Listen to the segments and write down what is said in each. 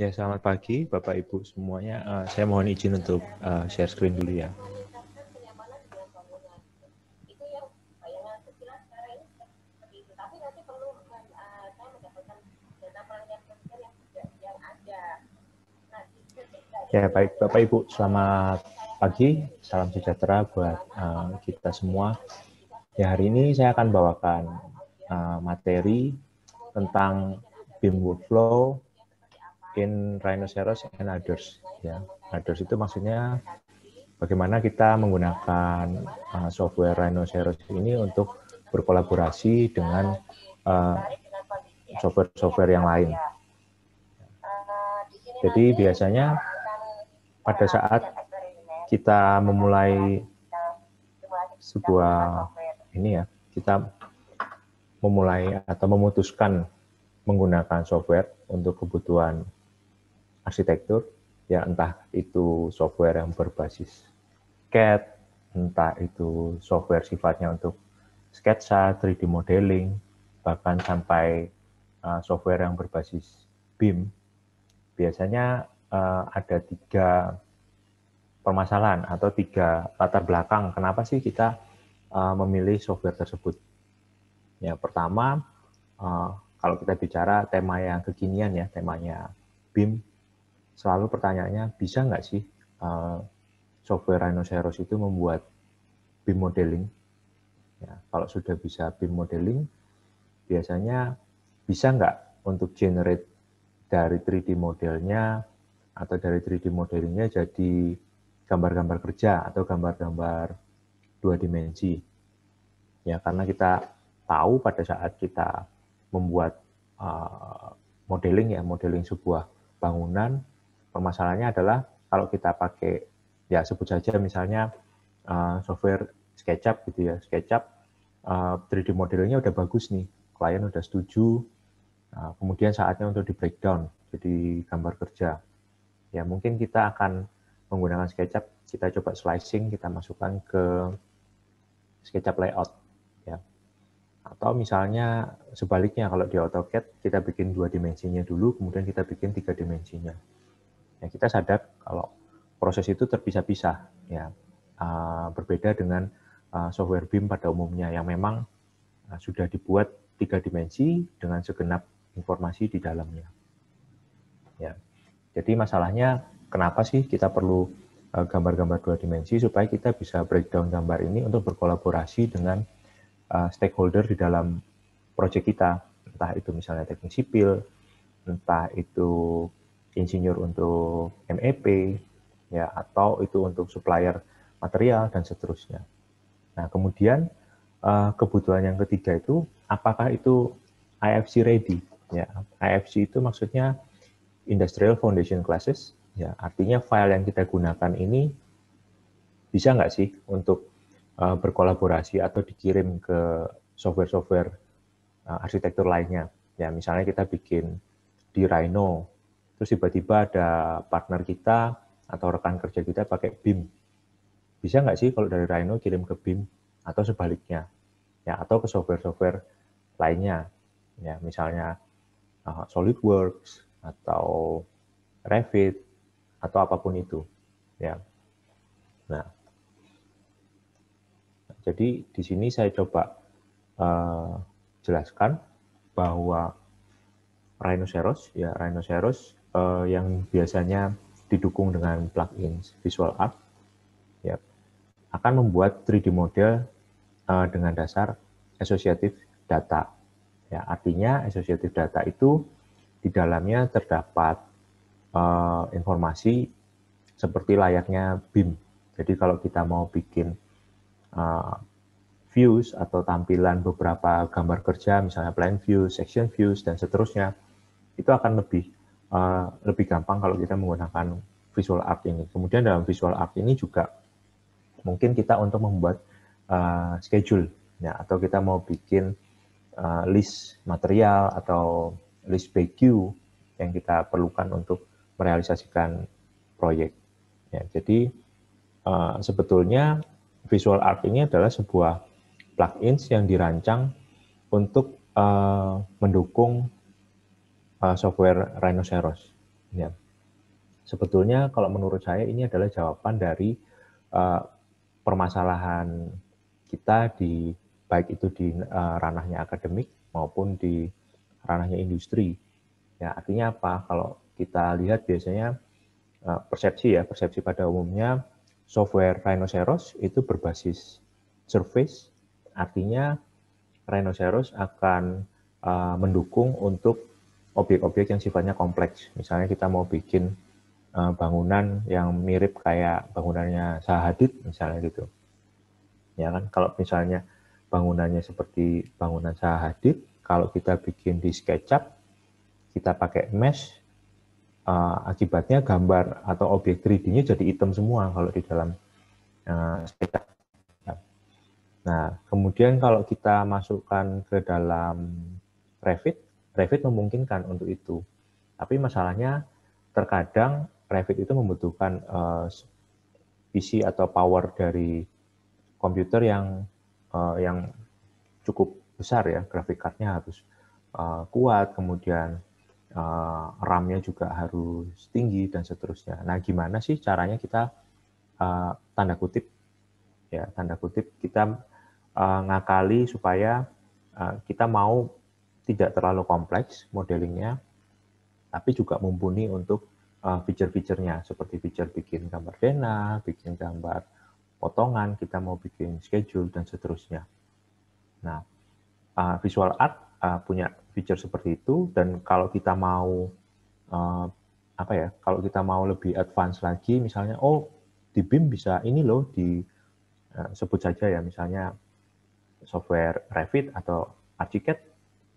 Ya, selamat pagi Bapak Ibu semuanya. Uh, saya mohon izin untuk uh, share screen dulu ya. Ya, baik Bapak Ibu, selamat pagi. Salam sejahtera buat uh, kita semua. Ya, hari ini saya akan bawakan uh, materi tentang BIM workflow in rhinoceros and others ya. Others itu maksudnya bagaimana kita menggunakan uh, software rhinoceros ini untuk berkolaborasi dengan uh, software-software uh, yang lain. Jadi biasanya pada saat kita memulai sebuah ini ya kita memulai atau memutuskan menggunakan software untuk kebutuhan arsitektur, ya entah itu software yang berbasis CAD, entah itu software sifatnya untuk sketsa, 3D modeling, bahkan sampai uh, software yang berbasis BIM, biasanya uh, ada tiga permasalahan atau tiga latar belakang kenapa sih kita uh, memilih software tersebut. Ya, pertama, kalau kita bicara tema yang kekinian ya, temanya BIM, selalu pertanyaannya bisa nggak sih uh, software Rhinoceros itu membuat BIM modeling? Ya, kalau sudah bisa BIM modeling, biasanya bisa nggak untuk generate dari 3D modelnya atau dari 3D modelingnya jadi gambar-gambar kerja atau gambar-gambar dua dimensi. Ya, karena kita tahu pada saat kita membuat uh, modeling ya, modeling sebuah bangunan, permasalahannya adalah kalau kita pakai ya sebut saja misalnya uh, software SketchUp gitu ya. SketchUp uh, 3D modelnya udah bagus nih. Klien udah setuju. Uh, kemudian saatnya untuk di breakdown jadi gambar kerja. Ya mungkin kita akan menggunakan SketchUp kita coba slicing kita masukkan ke SketchUp layout ya. Atau misalnya sebaliknya kalau di AutoCAD kita bikin dua dimensinya dulu kemudian kita bikin tiga dimensinya ya kita sadar kalau proses itu terpisah-pisah ya. Uh, berbeda dengan uh, software BIM pada umumnya yang memang uh, sudah dibuat tiga dimensi dengan segenap informasi di dalamnya. Ya. Jadi masalahnya kenapa sih kita perlu gambar-gambar dua dimensi supaya kita bisa breakdown gambar ini untuk berkolaborasi dengan stakeholder di dalam proyek kita? Entah itu misalnya teknik sipil entah itu insinyur untuk MEP, ya atau itu untuk supplier material dan seterusnya. Nah, kemudian uh, kebutuhan yang ketiga itu apakah itu IFC ready? Ya, IFC itu maksudnya Industrial Foundation Classes. Ya, artinya file yang kita gunakan ini bisa nggak sih untuk uh, berkolaborasi atau dikirim ke software-software uh, arsitektur lainnya? Ya, misalnya kita bikin di Rhino terus tiba-tiba ada partner kita atau rekan kerja kita pakai BIM. Bisa nggak sih kalau dari Rhino kirim ke BIM atau sebaliknya? Ya, atau ke software-software lainnya. Ya, misalnya uh, SolidWorks atau Revit atau apa pun itu. Ya. Nah, jadi di sini saya coba uh, jelaskan bahwa Rhinoceros, ya Rhinoceros uh, yang biasanya didukung dengan plugin Visual Art ya, akan membuat 3D model uh, dengan dasar associative data. Ya, artinya associative data itu di dalamnya terdapat uh, informasi seperti layaknya BIM. Jadi kalau kita mau bikin uh, views atau tampilan beberapa gambar kerja, misalnya plan views, section views, dan seterusnya, itu akan lebih uh, lebih gampang kalau kita menggunakan visual art ini. Kemudian dalam visual art ini juga mungkin kita untuk membuat uh, schedule ya atau kita mau bikin uh, list material atau list BQ yang kita perlukan untuk merealisasikan proyek. Ya, jadi uh, sebetulnya visual art ini adalah sebuah plugins yang dirancang untuk uh, mendukung uh, software Rhinoceros. Ya. Sebetulnya kalau menurut saya ini adalah jawaban dari uh, permasalahan kita di baik itu di uh, ranahnya akademik maupun di ranahnya industri. Ya, artinya apa? Kalau kita lihat biasanya uh, persepsi ya, persepsi pada umumnya software Rhinoceros itu berbasis surface, artinya Rhinoceros akan uh, mendukung untuk objek-objek yang sifatnya kompleks. Misalnya kita mau bikin uh, bangunan yang mirip kayak bangunannya Zaha Hadid misalnya gitu. Ya kan kalau misalnya bangunannya seperti bangunan Zaha Hadid, kalau kita bikin di SketchUp, kita pakai mesh, uh, akibatnya gambar atau objek 3D-nya jadi hitam semua kalau di dalam uh, SketchUp. Nah, kemudian kalau kita masukkan ke dalam Revit, Revit memungkinkan untuk itu. Tapi masalahnya terkadang Revit itu membutuhkan uh, eh, PC atau power dari komputer yang uh, yang cukup besar ya, grafik card-nya harus uh, kuat, kemudian uh, RAM-nya juga harus tinggi dan seterusnya. Nah, gimana sih caranya kita uh, tanda kutip ya, tanda kutip kita uh, ngakali supaya uh, kita mau tidak terlalu kompleks modelingnya, tapi juga mumpuni untuk uh, fitur-fiturnya seperti fitur bikin gambar dena, bikin gambar potongan, kita mau bikin schedule dan seterusnya. Nah, uh, visual art uh, punya fitur seperti itu dan kalau kita mau uh, apa ya, kalau kita mau lebih advance lagi, misalnya oh di BIM bisa ini loh di uh, sebut saja ya misalnya software Revit atau Archicad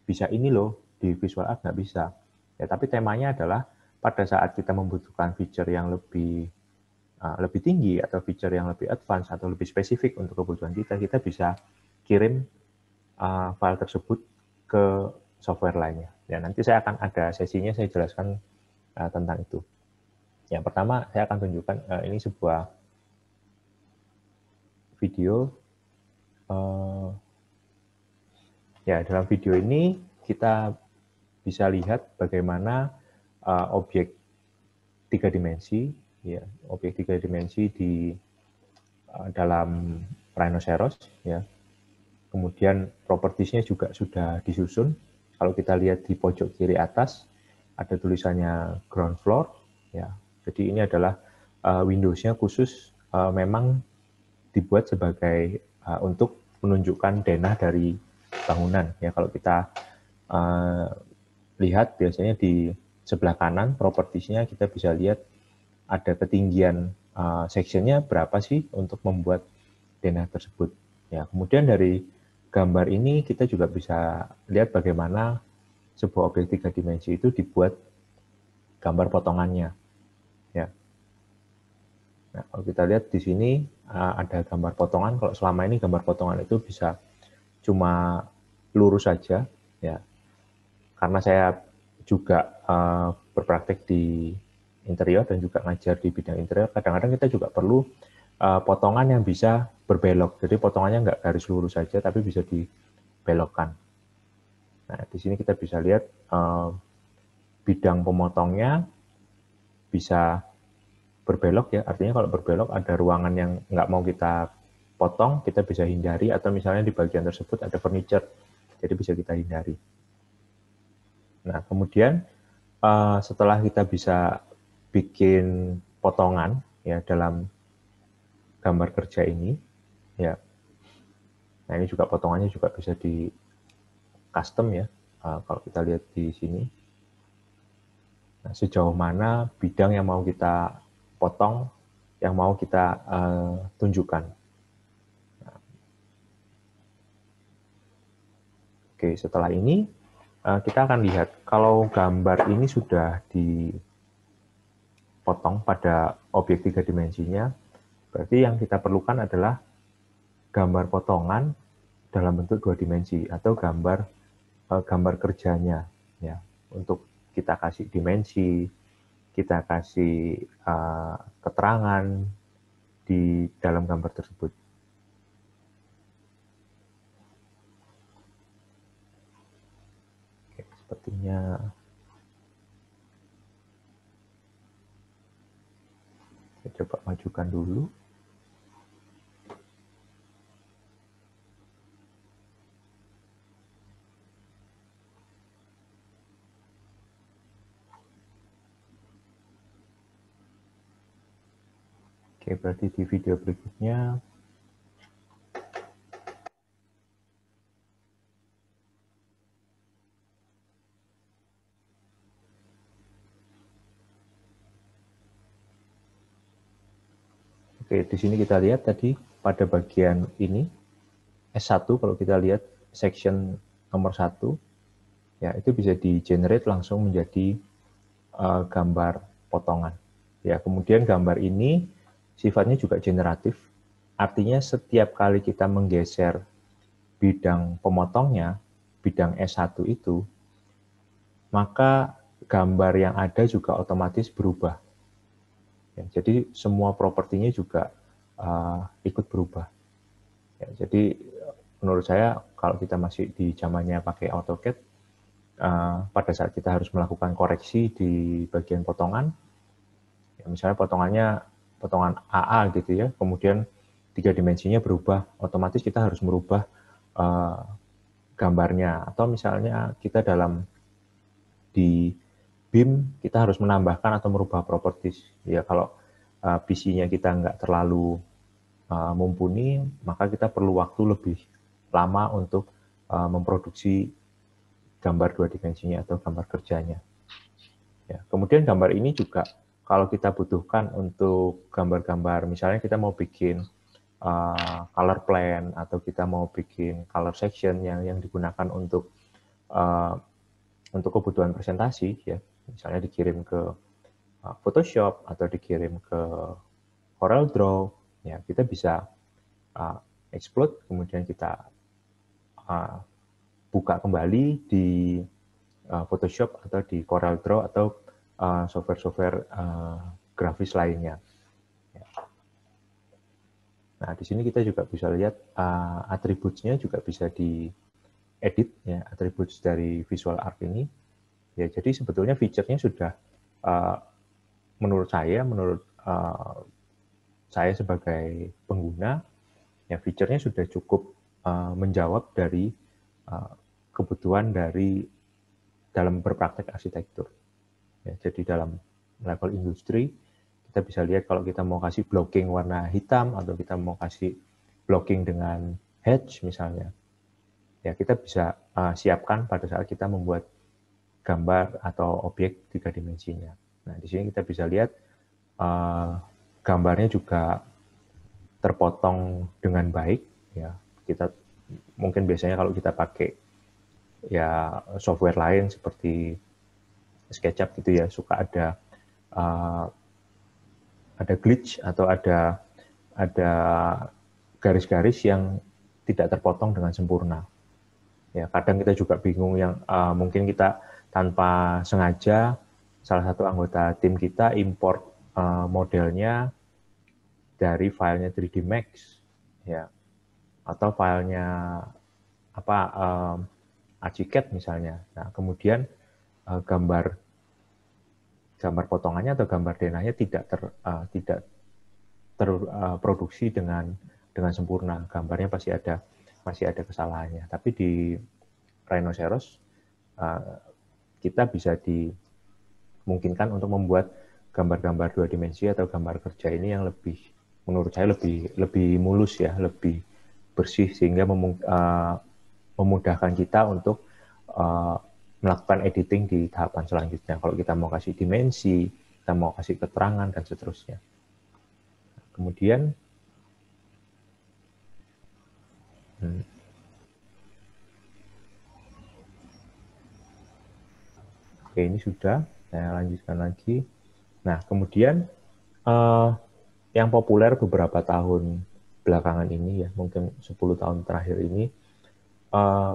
bisa ini loh, di visual art nggak bisa. Ya, tapi temanya adalah pada saat kita membutuhkan feature yang lebih uh, lebih tinggi atau feature yang lebih advance atau lebih spesifik untuk kebutuhan kita, kita bisa kirim uh, file tersebut ke software lainnya. Ya, nanti saya akan ada sesinya saya jelaskan uh, tentang itu. Yang pertama saya akan tunjukkan uh, ini sebuah video uh, Ya, dalam video ini kita bisa lihat bagaimana uh, objek tiga dimensi, ya, objek tiga dimensi di uh, dalam rhinoceros, ya. Kemudian propertiesnya juga sudah disusun. Kalau kita lihat di pojok kiri atas ada tulisannya ground floor, ya. Jadi ini adalah uh, Windows-nya khusus uh, memang dibuat sebagai uh, untuk menunjukkan denah dari bangunan ya kalau kita uh, lihat biasanya di sebelah kanan propertiesnya kita bisa lihat ada ketinggian uh, sectionnya berapa sih untuk membuat denah tersebut. Ya kemudian dari gambar ini kita juga bisa lihat bagaimana sebuah objek tiga dimensi itu dibuat gambar potongannya. Ya. Nah kalau kita lihat di sini uh, ada gambar potongan. Kalau selama ini gambar potongan itu bisa cuma lurus saja ya. Karena saya juga uh, berpraktek di interior dan juga ngajar di bidang interior kadang-kadang kita juga perlu uh, potongan yang bisa berbelok. Jadi potongannya nggak garis lurus saja tapi bisa dibelokkan. Nah di sini kita bisa lihat uh, bidang pemotongnya bisa berbelok ya. Artinya kalau berbelok ada ruangan yang nggak mau kita potong kita bisa hindari atau misalnya di bagian tersebut ada furniture jadi bisa kita hindari. Nah, kemudian uh, setelah kita bisa bikin potongan ya dalam gambar kerja ini, ya. Nah, ini juga potongannya juga bisa di custom ya. Uh, kalau kita lihat di sini. Nah, sejauh mana bidang yang mau kita potong, yang mau kita uh, tunjukkan. Oke, setelah ini eh, kita akan lihat kalau gambar ini sudah dipotong pada objek tiga dimensinya, berarti yang kita perlukan adalah gambar potongan dalam bentuk dua dimensi atau gambar eh, gambar kerjanya ya untuk kita kasih dimensi, kita kasih uh, keterangan di dalam gambar tersebut. Sepertinya Saya coba majukan dulu. Oke, berarti di video berikutnya Oke, di sini kita lihat tadi pada bagian ini S1 kalau kita lihat section nomor satu ya itu bisa di generate langsung menjadi uh, gambar potongan. Ya, kemudian gambar ini sifatnya juga generatif. Artinya setiap kali kita menggeser bidang pemotongnya, bidang S1 itu, maka gambar yang ada juga otomatis berubah. Ya, jadi semua propertinya juga uh, ikut berubah. Ya, jadi menurut saya kalau kita masih di zamannya pakai AutoCAD, uh, pada saat kita harus melakukan koreksi di bagian potongan, ya misalnya potongannya potongan AA gitu ya, kemudian tiga dimensinya berubah, otomatis kita harus merubah uh, gambarnya. Atau misalnya kita dalam di BIM kita harus menambahkan atau merubah properties. Ya kalau uh, PC-nya kita nggak terlalu uh, mumpuni, maka kita perlu waktu lebih lama untuk uh, memproduksi gambar dua dimensinya atau gambar kerjanya. Ya, kemudian gambar ini juga kalau kita butuhkan untuk gambar-gambar, misalnya kita mau bikin uh, color plan atau kita mau bikin color section yang yang digunakan untuk uh, untuk kebutuhan presentasi, ya misalnya dikirim ke uh, Photoshop atau dikirim ke Corel Draw, ya kita bisa uh, explode, kemudian kita uh, buka kembali di uh, Photoshop atau di Corel Draw atau Uh, software-software uh, grafis lainnya. Ya. Nah, di sini kita juga bisa lihat uh, atributnya juga bisa diedit ya, atribut dari Visual Art ini. Ya, jadi sebetulnya fiturnya sudah uh, menurut saya, menurut uh, saya sebagai pengguna, ya fiturnya sudah cukup uh, menjawab dari uh, kebutuhan dari dalam berpraktek arsitektur. Ya, jadi dalam level industri, kita bisa lihat kalau kita mau kasih blocking warna hitam atau kita mau kasih blocking dengan hedge misalnya, ya kita bisa uh, siapkan pada saat kita membuat gambar atau objek tiga dimensinya. Nah, di sini kita bisa lihat uh, gambarnya juga terpotong dengan baik. Ya, kita mungkin biasanya kalau kita pakai ya software lain seperti SketchUp gitu ya suka ada uh, ada glitch atau ada ada garis-garis yang tidak terpotong dengan sempurna. Ya, kadang kita juga bingung yang uh, mungkin kita tanpa sengaja salah satu anggota tim kita import uh, modelnya dari filenya 3D Max ya atau filenya apa um, Archicad misalnya. Nah, kemudian uh, gambar gambar potongannya atau gambar denahnya tidak ter uh, tidak terproduksi uh, dengan dengan sempurna. Gambarnya pasti ada masih ada kesalahannya. Tapi di Rhinoceros uh, kita bisa dimungkinkan untuk membuat gambar-gambar dua dimensi atau gambar kerja ini yang lebih menurut saya lebih lebih mulus ya, lebih bersih sehingga uh, memudahkan kita untuk uh, melakukan editing di tahapan selanjutnya. Kalau kita mau kasih dimensi, kita mau kasih keterangan, dan seterusnya. Kemudian, hmm, oke ini sudah, saya lanjutkan lagi. Nah, kemudian uh, yang populer beberapa tahun belakangan ini ya, mungkin 10 tahun terakhir ini, uh,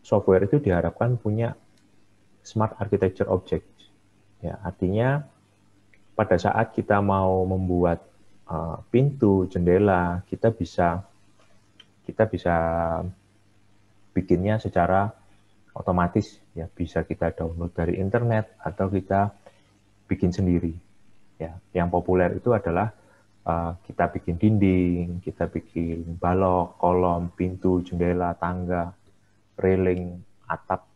software itu diharapkan punya smart architecture object. Ya, artinya pada saat kita mau membuat uh, pintu, jendela, kita bisa kita bisa bikinnya secara otomatis ya bisa kita download dari internet atau kita bikin sendiri. Ya, yang populer itu adalah uh, kita bikin dinding, kita bikin balok, kolom, pintu, jendela, tangga, railing, atap,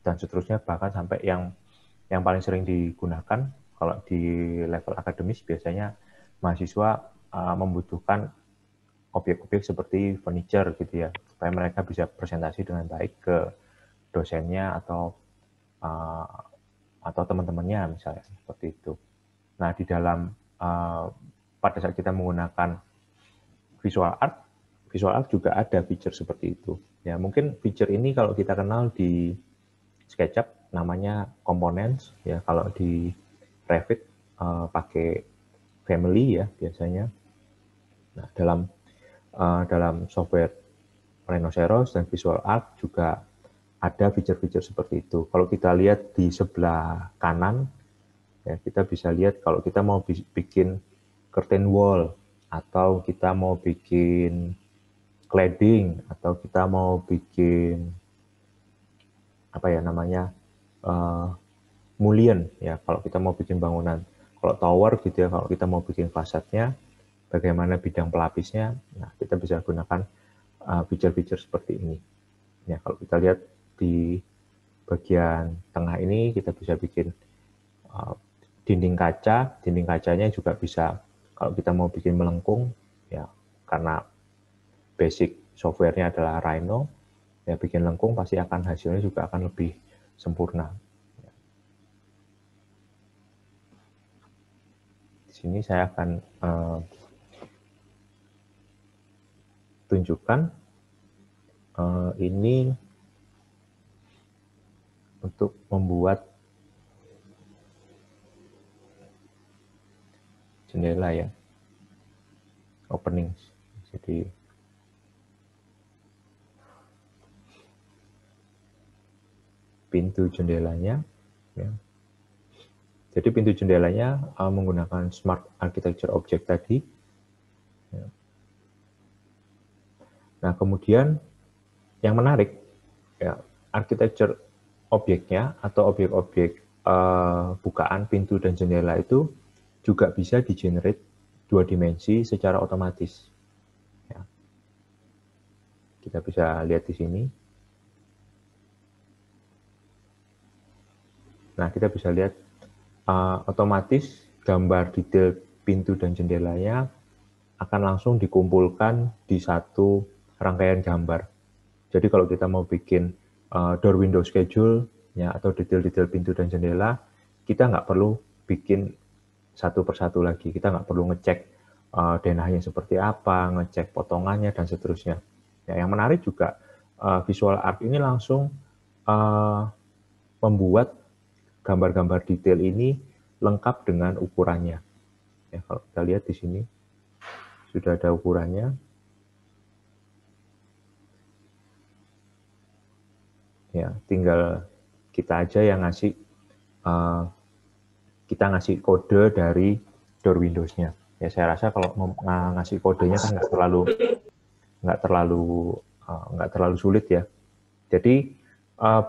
dan seterusnya bahkan sampai yang yang paling sering digunakan kalau di level akademis biasanya mahasiswa uh, membutuhkan objek-objek seperti furniture gitu ya supaya mereka bisa presentasi dengan baik ke dosennya atau uh, atau teman-temannya misalnya seperti itu. Nah di dalam uh, pada saat kita menggunakan visual art, visual art juga ada feature seperti itu. Ya mungkin feature ini kalau kita kenal di SketchUp namanya components ya kalau di Revit uh, pakai family ya biasanya. Nah dalam uh, dalam software Rhinoceros dan Visual Art juga ada fitur-fitur seperti itu. Kalau kita lihat di sebelah kanan, ya kita bisa lihat kalau kita mau bikin curtain wall atau kita mau bikin cladding atau kita mau bikin apa ya namanya uh, mullion ya kalau kita mau bikin bangunan kalau tower gitu ya kalau kita mau bikin fasadnya bagaimana bidang pelapisnya nah kita bisa gunakan uh, feature-feature seperti ini ya kalau kita lihat di bagian tengah ini kita bisa bikin uh, dinding kaca dinding kacanya juga bisa kalau kita mau bikin melengkung ya karena basic softwarenya adalah Rhino ya bikin lengkung pasti akan hasilnya juga akan lebih sempurna. Di sini saya akan uh, tunjukkan uh, ini untuk membuat jendela ya opening jadi pintu jendelanya. Ya. Jadi pintu jendelanya uh, menggunakan smart architecture object tadi. Ya. Nah kemudian yang menarik, ya, architecture objeknya atau objek-objek uh, bukaan pintu dan jendela itu juga bisa di-generate dua dimensi secara otomatis. Ya. Kita bisa lihat di sini. Nah, kita bisa lihat uh, otomatis gambar detail pintu dan jendelanya akan langsung dikumpulkan di satu rangkaian gambar. Jadi kalau kita mau bikin uh, door window schedule ya atau detail-detail pintu dan jendela, kita nggak perlu bikin satu persatu lagi. Kita nggak perlu ngecek uh, denahnya seperti apa, ngecek potongannya dan seterusnya. Ya, yang menarik juga uh, visual art ini langsung uh, membuat gambar-gambar detail ini lengkap dengan ukurannya. Ya, kalau kita lihat di sini sudah ada ukurannya. Ya, tinggal kita aja yang ngasih uh, kita ngasih kode dari door Windows-nya. Ya, saya rasa kalau ngasih kodenya kan nggak terlalu nggak terlalu uh, terlalu sulit ya. Jadi uh,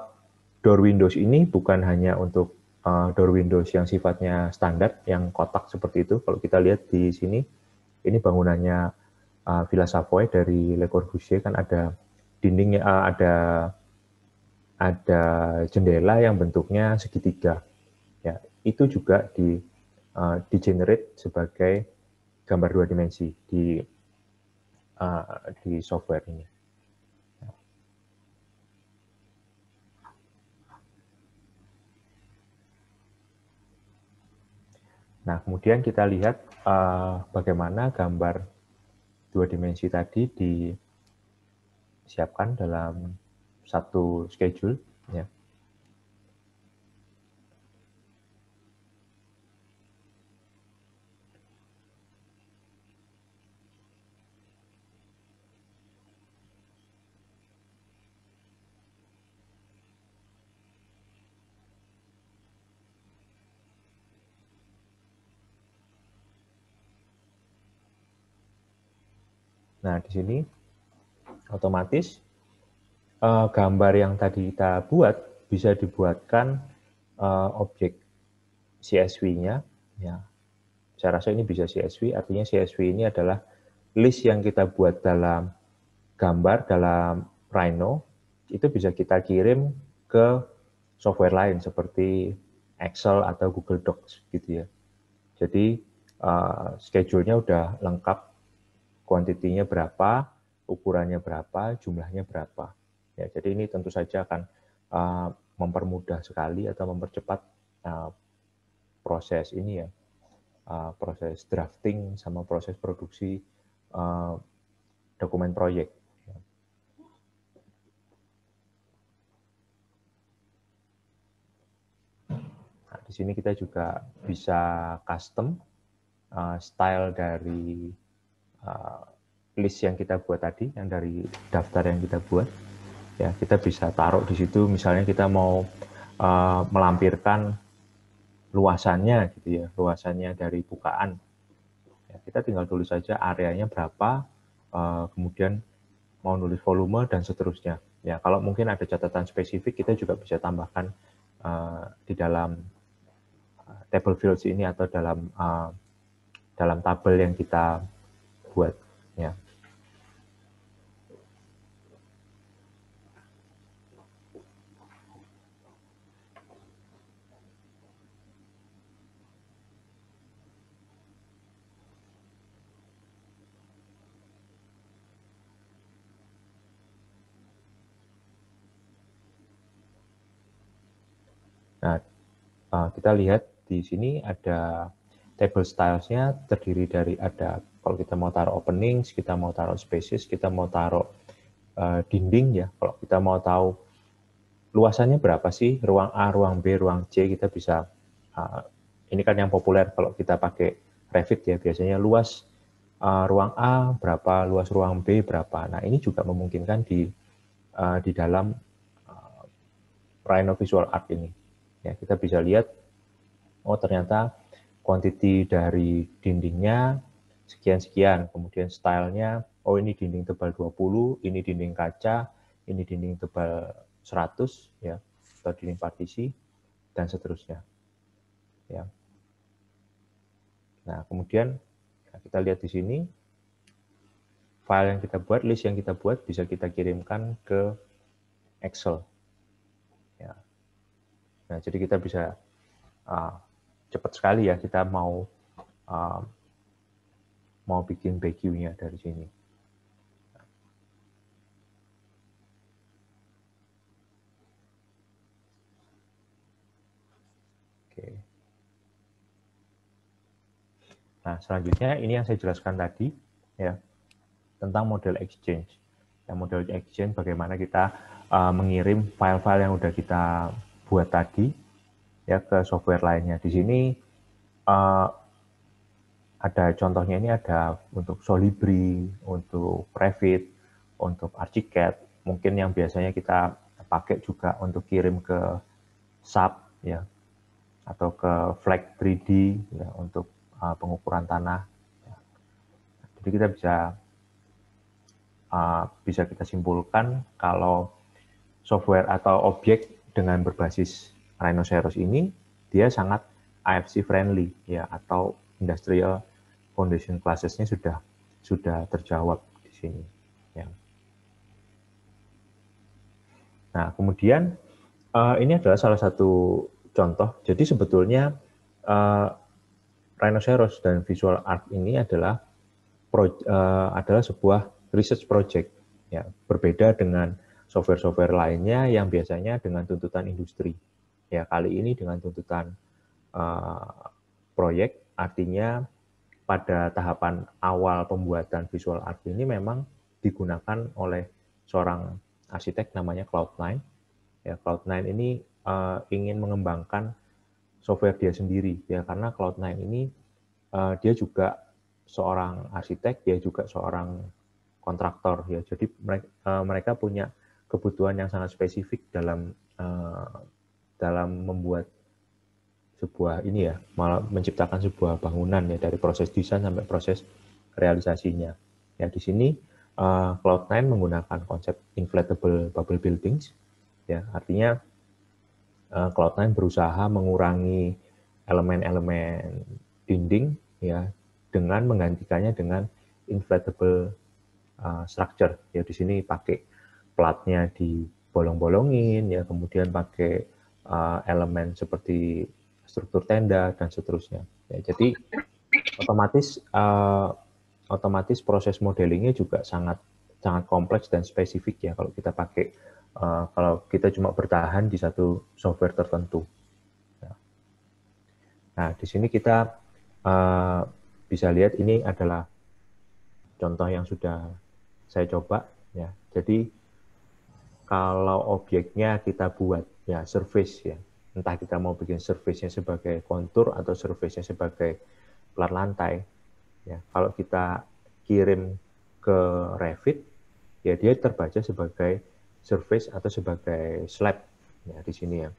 door Windows ini bukan hanya untuk uh, door Windows yang sifatnya standar, yang kotak seperti itu. Kalau kita lihat di sini, ini bangunannya uh, Villa Savoy dari Le Corbusier kan ada dindingnya, uh, ada ada jendela yang bentuknya segitiga. Ya, itu juga di uh, di generate sebagai gambar dua dimensi di uh, di software ini. Nah, kemudian kita lihat uh, bagaimana gambar dua dimensi tadi disiapkan dalam satu schedule. Ya. Nah, di sini otomatis uh, gambar yang tadi kita buat bisa dibuatkan uh, objek CSV-nya ya saya rasa ini bisa CSV, artinya CSV ini adalah list yang kita buat dalam gambar, dalam Rhino, itu bisa kita kirim ke software lain seperti Excel atau Google Docs gitu ya. Jadi uh, schedule-nya udah lengkap, kuantitinya berapa, ukurannya berapa, jumlahnya berapa. Ya, jadi ini tentu saja akan uh, mempermudah sekali atau mempercepat uh, proses ini ya, uh, proses drafting sama proses produksi uh, dokumen proyek. Nah, di sini kita juga bisa custom uh, style dari uh, list yang kita buat tadi, yang dari daftar yang kita buat. Ya, kita bisa taruh di situ. Misalnya kita mau uh, melampirkan luasannya gitu ya, luasannya dari bukaan. Ya, kita tinggal tulis saja areanya berapa, uh, kemudian mau nulis volume dan seterusnya. Ya, kalau mungkin ada catatan spesifik, kita juga bisa tambahkan uh, di dalam table fields ini atau dalam uh, dalam tabel yang kita buat. Ya. Nah, eh, kita lihat di sini ada table styles-nya terdiri dari ada kalau kita mau taruh openings, kita mau taruh spaces, kita mau taruh uh, dinding ya. Kalau kita mau tahu luasannya berapa sih ruang A, ruang B, ruang C, kita bisa uh, ini kan yang populer kalau kita pakai Revit ya biasanya luas ruang A berapa, luas ruang B berapa. Nah ini juga memungkinkan di di dalam Rhino Visual Art ini. Ya, kita bisa lihat, oh ternyata quantity dari dindingnya sekian-sekian, kemudian stylenya, oh ini dinding tebal 20, ini dinding kaca, ini dinding tebal 100, ya, atau dinding partisi, dan seterusnya. Ya. Nah, kemudian kita lihat di sini, file yang kita buat, list yang kita buat bisa kita kirimkan ke Excel. Nah, jadi kita bisa uh, cepat sekali ya kita mau uh, mau bikin BQ-nya dari sini. Oke. Nah, selanjutnya ini yang saya jelaskan tadi ya tentang model exchange. Yang model exchange bagaimana kita uh, mengirim file-file yang sudah kita buat tadi ya ke software lainnya. Di sini uh, ada contohnya ini ada untuk Solibri, untuk Revit, untuk Archicad, mungkin yang biasanya kita pakai juga untuk kirim ke SAP ya atau ke Flag 3D ya untuk uh, pengukuran tanah. Ya. Jadi kita bisa uh, bisa kita simpulkan kalau software atau objek dengan berbasis Rhinoceros ini dia sangat IFC friendly ya atau industrial foundation classes-nya sudah sudah terjawab di sini ya. Nah, kemudian uh, ini adalah salah satu contoh. Jadi sebetulnya uh, Rhinoceros dan Visual Art ini adalah pro, uh, adalah sebuah research project ya, berbeda dengan software-software lainnya yang biasanya dengan tuntutan industri. Ya, kali ini dengan tuntutan uh, proyek, artinya pada tahapan awal pembuatan visual art ini memang digunakan oleh seorang arsitek namanya Cloud9. Ya, Cloud9 ini uh, ingin mengembangkan software dia sendiri ya karena Cloud9 ini uh, dia juga seorang arsitek, dia juga seorang kontraktor ya. Jadi mereka, uh, mereka punya kebutuhan yang sangat spesifik dalam uh, dalam membuat sebuah ini ya malah menciptakan sebuah bangunan ya dari proses desain sampai proses realisasinya. Ya di sini uh, Cloud9 menggunakan konsep inflatable bubble buildings. Ya artinya uh, Cloud9 berusaha mengurangi elemen-elemen dinding ya dengan menggantikannya dengan inflatable uh, structure. Ya di sini pakai platnya di bolong-bolongin ya kemudian pakai uh, elemen seperti struktur tenda dan seterusnya. Ya, jadi otomatis uh, otomatis proses modelingnya juga sangat sangat kompleks dan spesifik ya kalau kita pakai uh, kalau kita cuma bertahan di satu software tertentu. Nah, di sini kita uh, bisa lihat ini adalah contoh yang sudah saya coba ya. Jadi kalau objeknya kita buat ya surface ya, entah kita mau bikin surface-nya sebagai kontur atau surface-nya sebagai plat lantai ya. Kalau kita kirim ke Revit ya dia terbaca sebagai surface atau sebagai slab ya di sini ya.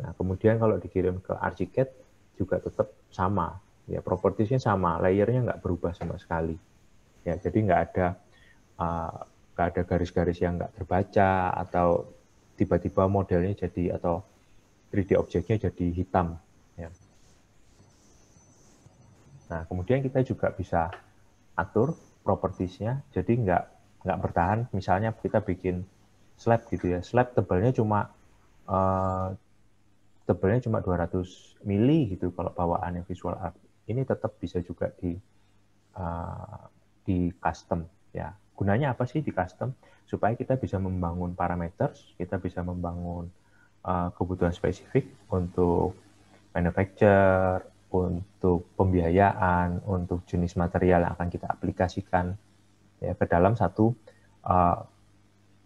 Nah, kemudian kalau dikirim ke Archicad juga tetap sama, ya propertiesnya sama, layernya nggak berubah sama sekali. Ya, jadi nggak ada uh, nggak ada garis-garis yang nggak terbaca atau tiba-tiba modelnya jadi atau 3D objeknya jadi hitam. Ya. Nah, kemudian kita juga bisa atur propertiesnya, jadi nggak nggak bertahan. Misalnya kita bikin slab gitu ya, slab tebalnya cuma uh, tebalnya cuma 200 mili gitu kalau bawaan yang visual art. Ini tetap bisa juga di uh, di custom ya. Gunanya apa sih di custom? Supaya kita bisa membangun parameter, kita bisa membangun uh, kebutuhan spesifik untuk manufacture, untuk pembiayaan, untuk jenis material yang akan kita aplikasikan ya ke dalam satu uh,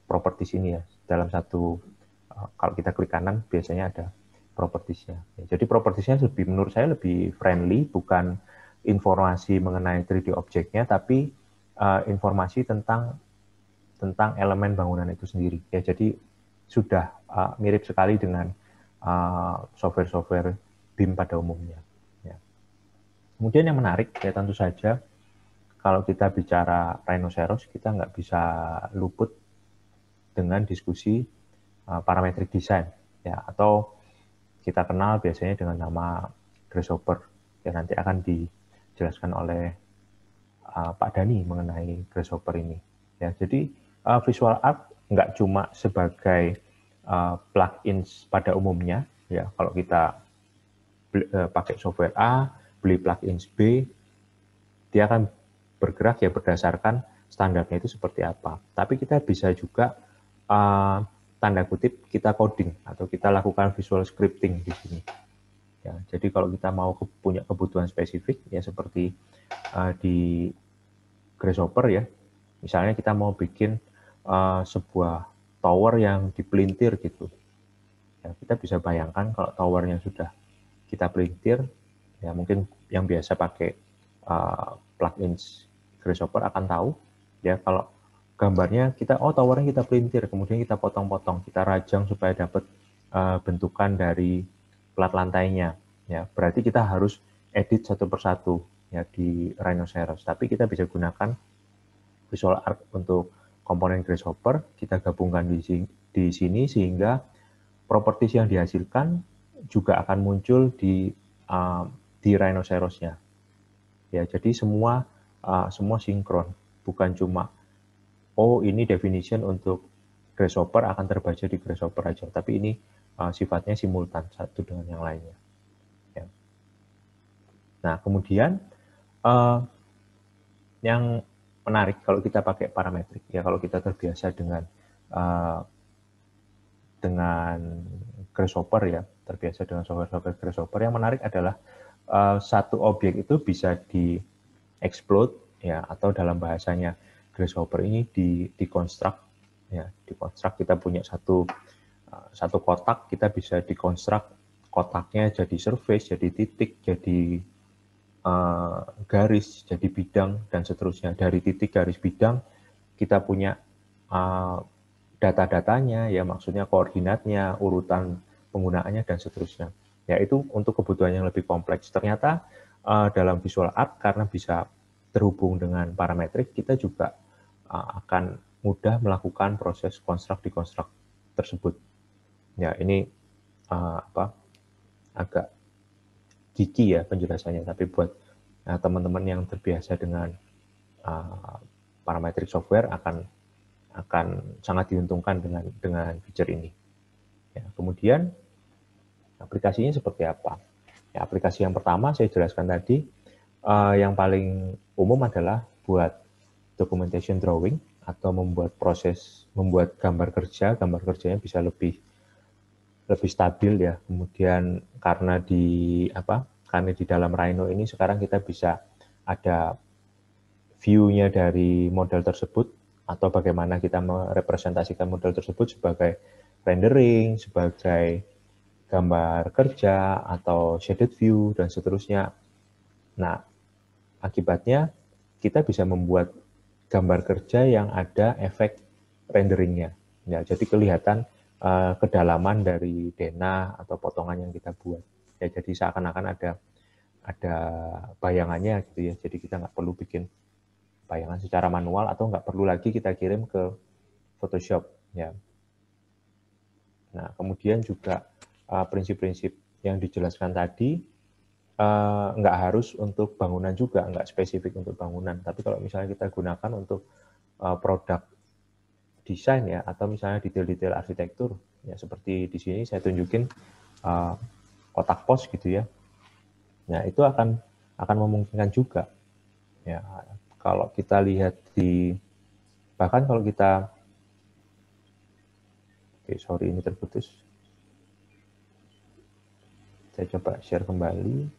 properties ini ya. Dalam satu uh, kalau kita klik kanan biasanya ada propertiesnya. Ya, jadi propertiesnya lebih menurut saya lebih friendly, bukan informasi mengenai 3D objeknya, tapi uh, informasi tentang tentang elemen bangunan itu sendiri. Ya, jadi sudah uh, mirip sekali dengan eh, software-software uh, BIM pada umumnya. Ya. Kemudian yang menarik ya tentu saja kalau kita bicara rhinoceros kita nggak bisa luput dengan diskusi uh, parametric design ya atau kita kenal biasanya dengan nama grasshopper yang nanti akan dijelaskan oleh uh, Pak Dani mengenai grasshopper ini. Ya, jadi uh, visual art nggak cuma sebagai uh, plugins pada umumnya, ya kalau kita beli, uh, pakai software A, beli plugins B, dia akan bergerak ya berdasarkan standarnya itu seperti apa. Tapi kita bisa juga uh, tanda kutip kita coding atau kita lakukan visual scripting di sini. Ya, jadi kalau kita mau ke, punya kebutuhan spesifik ya seperti uh, di Grasshopper ya, misalnya kita mau bikin uh, sebuah tower yang dipelintir gitu. Ya, kita bisa bayangkan kalau towernya sudah kita pelintir, ya mungkin yang biasa pakai uh, plugins Grasshopper akan tahu ya kalau gambarnya kita oh towernya kita pelintir kemudian kita potong-potong kita rajang supaya dapat bentukan dari plat lantainya ya. Berarti kita harus edit satu persatu ya di Rhinoceros. Tapi kita bisa gunakan visual art untuk komponen grasshopper kita gabungkan di sini, di sini sehingga properties yang dihasilkan juga akan muncul di uh, di Rhinocerosnya. Ya jadi semua uh, semua sinkron. Bukan cuma oh ini definition untuk grasshopper akan terbaca di grasshopper aja, tapi ini uh, sifatnya simultan satu dengan yang lainnya. Ya. Nah kemudian uh, yang menarik kalau kita pakai parametrik ya kalau kita terbiasa dengan uh, dengan grasshopper ya terbiasa dengan software-software grasshopper yang menarik adalah uh, satu objek itu bisa di explode ya atau dalam bahasanya grasshopper ini di dikonstruk ya dikonstruk kita punya satu satu kotak kita bisa dikonstruk kotaknya jadi surface jadi titik jadi uh, garis jadi bidang dan seterusnya. Dari titik garis bidang kita punya uh, data-datanya ya maksudnya koordinatnya urutan penggunaannya dan seterusnya. Ya itu untuk kebutuhan yang lebih kompleks. Ternyata uh, dalam visual art karena bisa terhubung dengan parametrik kita juga akan mudah melakukan proses konstruk di konstruk tersebut. Ya, ini uh, apa agak gigi ya penjelasannya, tapi buat Nah, teman-teman yang terbiasa dengan uh, parametric software akan akan sangat diuntungkan dengan dengan fitur ini. Ya, kemudian aplikasinya seperti apa? Ya, aplikasi yang pertama saya jelaskan tadi, uh, yang paling umum adalah buat documentation drawing atau membuat proses membuat gambar kerja, gambar kerjanya bisa lebih lebih stabil ya. Kemudian karena di apa? Karena di dalam Rhino ini sekarang kita bisa ada view-nya dari model tersebut atau bagaimana kita merepresentasikan model tersebut sebagai rendering, sebagai gambar kerja atau shaded view dan seterusnya. Nah, akibatnya kita bisa membuat gambar kerja yang ada efek renderingnya. Ya, jadi kelihatan uh, kedalaman dari denah atau potongan yang kita buat. Ya, jadi seakan-akan ada ada bayangannya gitu ya. Jadi kita nggak perlu bikin bayangan secara manual atau nggak perlu lagi kita kirim ke Photoshop ya. Nah, kemudian juga eh, prinsip-prinsip uh, yang dijelaskan tadi uh, nggak harus untuk bangunan juga, nggak spesifik untuk bangunan. Tapi kalau misalnya kita gunakan untuk uh, produk desain ya atau misalnya detail-detail arsitektur ya seperti di sini saya tunjukin uh, kotak pos gitu ya. Nah, itu akan akan memungkinkan juga. Ya, kalau kita lihat di bahkan kalau kita Oke, sorry ini terputus. Saya coba share kembali.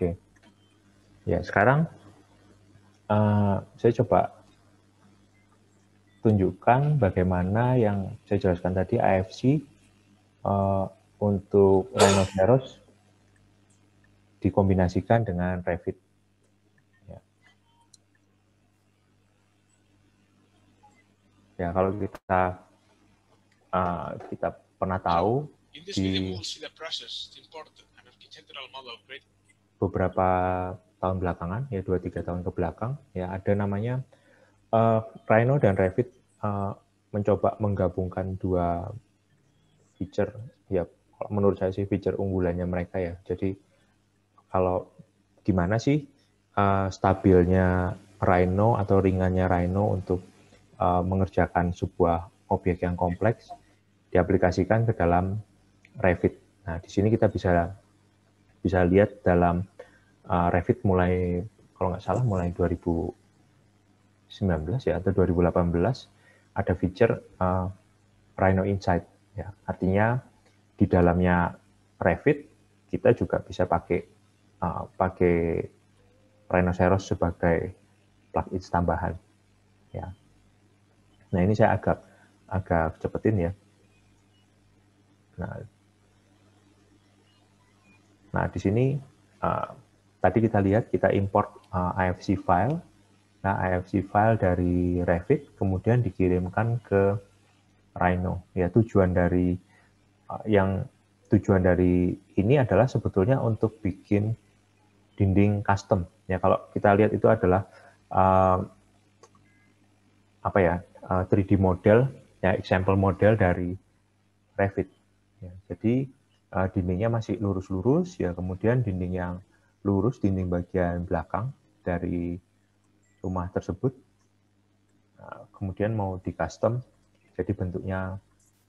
Oke. Ya, sekarang uh, saya coba tunjukkan bagaimana yang saya jelaskan tadi AFC uh, eh, untuk rhinoceros dikombinasikan dengan Revit. Ya. ya, kalau kita uh, kita pernah tahu di beberapa tahun belakangan, ya dua tiga tahun ke belakang, ya ada namanya uh, Rhino dan Revit uh, mencoba menggabungkan dua feature, ya menurut saya sih feature unggulannya mereka ya. Jadi kalau gimana sih uh, stabilnya Rhino atau ringannya Rhino untuk uh, mengerjakan sebuah objek yang kompleks diaplikasikan ke dalam Revit. Nah, di sini kita bisa bisa lihat dalam uh, Revit mulai kalau nggak salah mulai 2019 ya atau 2018 ada feature uh, Rhino Insight ya. Artinya di dalamnya Revit kita juga bisa pakai uh, pakai Rhinoceros sebagai plugin tambahan ya. Nah ini saya agak agak cepetin ya. Nah Nah, di sini uh, tadi kita lihat kita import uh, IFC file. Nah, IFC file dari Revit kemudian dikirimkan ke Rhino. Ya, tujuan dari uh, yang tujuan dari ini adalah sebetulnya untuk bikin dinding custom. Ya, kalau kita lihat itu adalah uh, apa ya? Uh, 3D model ya example model dari Revit. Ya, jadi uh, dindingnya masih lurus-lurus ya kemudian dinding yang lurus dinding bagian belakang dari rumah tersebut. Uh, kemudian mau di custom jadi bentuknya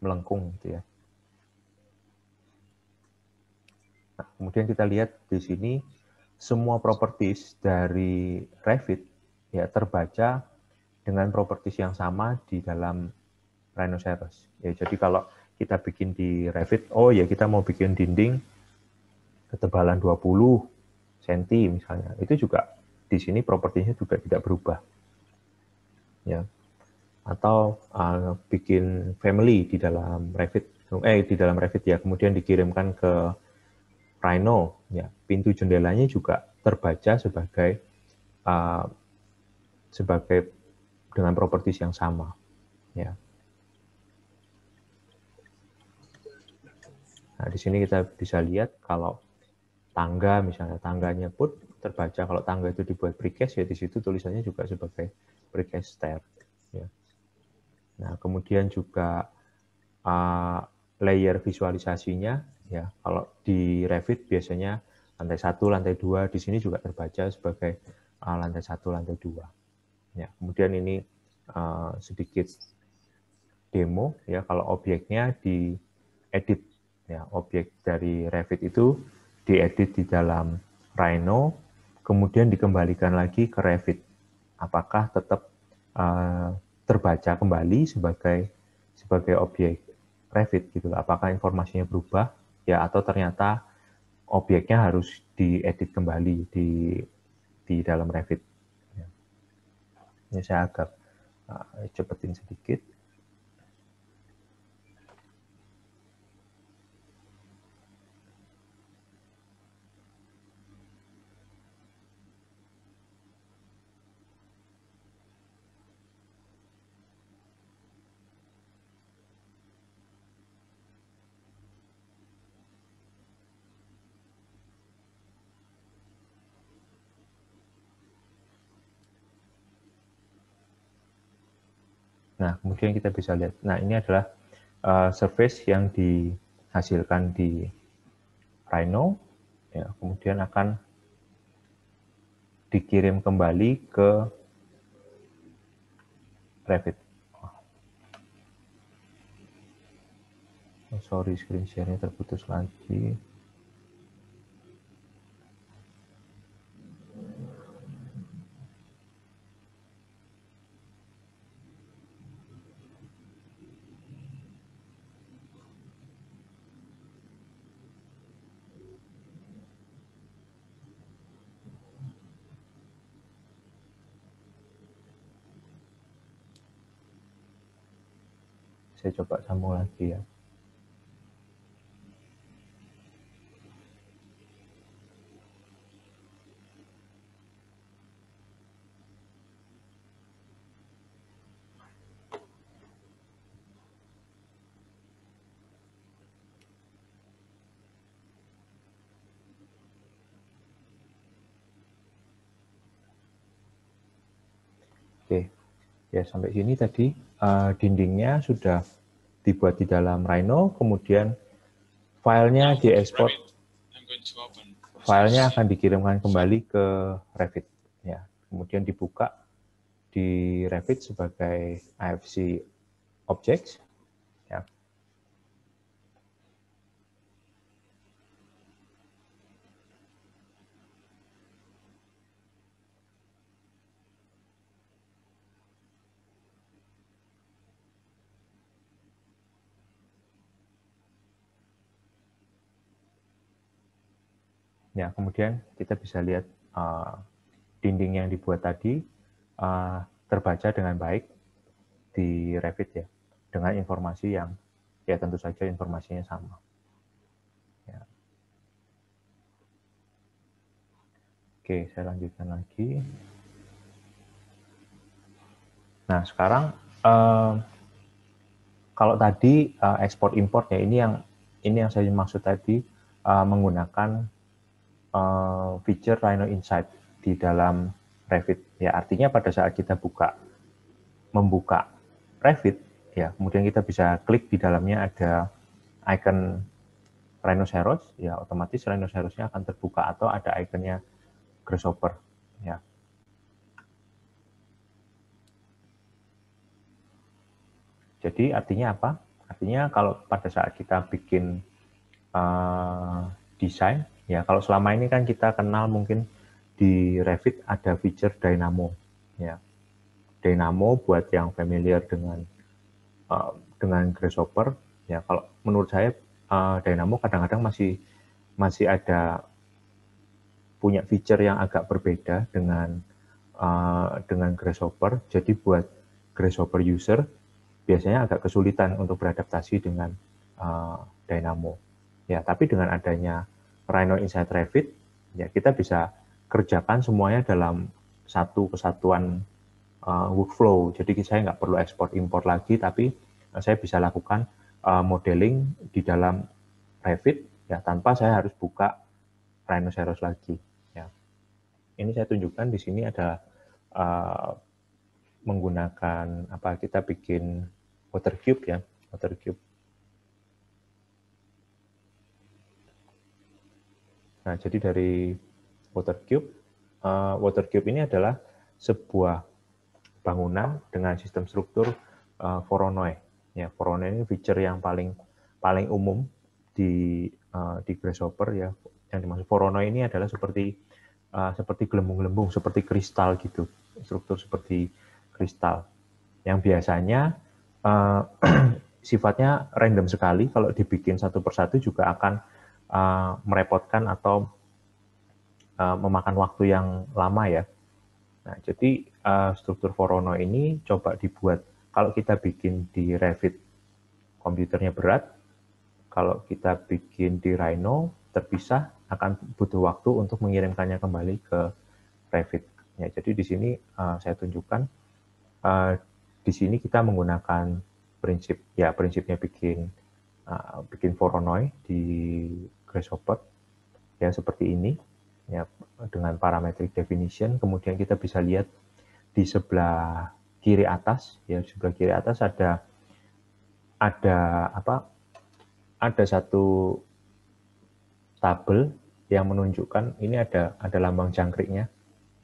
melengkung gitu ya. Nah, kemudian kita lihat di sini semua properties dari Revit ya terbaca dengan properties yang sama di dalam Rhinoceros. Ya jadi kalau kita bikin di Revit, oh ya kita mau bikin dinding ketebalan 20 cm misalnya, itu juga di sini propertinya juga tidak berubah. Ya. Atau uh, bikin family di dalam Revit, eh di dalam Revit ya, kemudian dikirimkan ke Rhino, ya pintu jendelanya juga terbaca sebagai uh, sebagai dengan properties yang sama, ya. Nah, di sini kita bisa lihat kalau tangga misalnya tangganya pun terbaca kalau tangga itu dibuat precast ya di situ tulisannya juga sebagai precast stair ya. Nah, kemudian juga uh, layer visualisasinya ya kalau di Revit biasanya lantai satu, lantai dua di sini juga terbaca sebagai uh, lantai satu, lantai dua. Ya, kemudian ini uh, sedikit demo ya kalau objeknya di edit Ya, objek dari Revit itu diedit di dalam Rhino, kemudian dikembalikan lagi ke Revit. Apakah tetap uh, terbaca kembali sebagai sebagai objek Revit gitu? Apakah informasinya berubah? Ya, atau ternyata objeknya harus diedit kembali di di dalam Revit. Ya. Ini saya agak uh, cepetin sedikit. Nah, kemudian kita bisa lihat, nah ini adalah uh, surface yang dihasilkan di Rhino, ya, kemudian akan dikirim kembali ke Revit. Oh, sorry, screen share-nya terputus lagi. Saya coba sambung lagi ya. Oke, ya sampai sini tadi uh, dindingnya sudah dibuat di dalam Rhino, kemudian filenya diekspor, filenya akan dikirimkan kembali ke Revit, ya, kemudian dibuka di Revit sebagai AFC Objects, Ya, kemudian kita bisa lihat uh, dinding yang dibuat tadi uh, terbaca dengan baik di Revit ya, dengan informasi yang ya tentu saja informasinya sama. Ya. Oke, saya lanjutkan lagi. Nah, sekarang uh, kalau tadi uh, ekspor import ya ini yang ini yang saya maksud tadi uh, menggunakan uh, feature Rhino Insight di dalam Revit. Ya, artinya pada saat kita buka membuka Revit, ya, kemudian kita bisa klik di dalamnya ada icon Rhinoceros, ya otomatis Rhinocerosnya akan terbuka atau ada ikonnya Grasshopper, ya. Jadi artinya apa? Artinya kalau pada saat kita bikin uh, desain, Ya, kalau selama ini kan kita kenal mungkin di Revit ada feature Dynamo. Ya, Dynamo buat yang familiar dengan uh, dengan Grasshopper. Ya, kalau menurut saya uh, Dynamo kadang-kadang masih masih ada punya feature yang agak berbeda dengan uh, dengan Grasshopper. Jadi buat Grasshopper user biasanya agak kesulitan untuk beradaptasi dengan uh, Dynamo. Ya, tapi dengan adanya Rhino Inside Revit, ya kita bisa kerjakan semuanya dalam satu kesatuan uh, workflow. Jadi saya nggak perlu ekspor impor lagi, tapi uh, saya bisa lakukan uh, modeling di dalam Revit ya tanpa saya harus buka Rhinoceros lagi. Ya. Ini saya tunjukkan di sini ada uh, menggunakan apa kita bikin water cube ya, water cube. Nah, jadi dari water cube, uh, water cube ini adalah sebuah bangunan dengan sistem struktur uh, Voronoi. Ya, Voronoi ini feature yang paling paling umum di uh, di Grasshopper ya. Yang dimaksud Voronoi ini adalah seperti uh, seperti gelembung-gelembung, seperti kristal gitu, struktur seperti kristal. Yang biasanya uh, sifatnya random sekali, kalau dibikin satu persatu juga akan uh, merepotkan atau uh, memakan waktu yang lama ya. Nah, jadi uh, struktur Vorono ini coba dibuat kalau kita bikin di Revit komputernya berat, kalau kita bikin di Rhino terpisah akan butuh waktu untuk mengirimkannya kembali ke Revit. Ya, jadi di sini uh, saya tunjukkan uh, di sini kita menggunakan prinsip ya prinsipnya bikin uh, bikin Voronoi di Grasshopper ya seperti ini ya dengan parametric definition kemudian kita bisa lihat di sebelah kiri atas ya sebelah kiri atas ada ada apa ada satu tabel yang menunjukkan ini ada ada lambang jangkriknya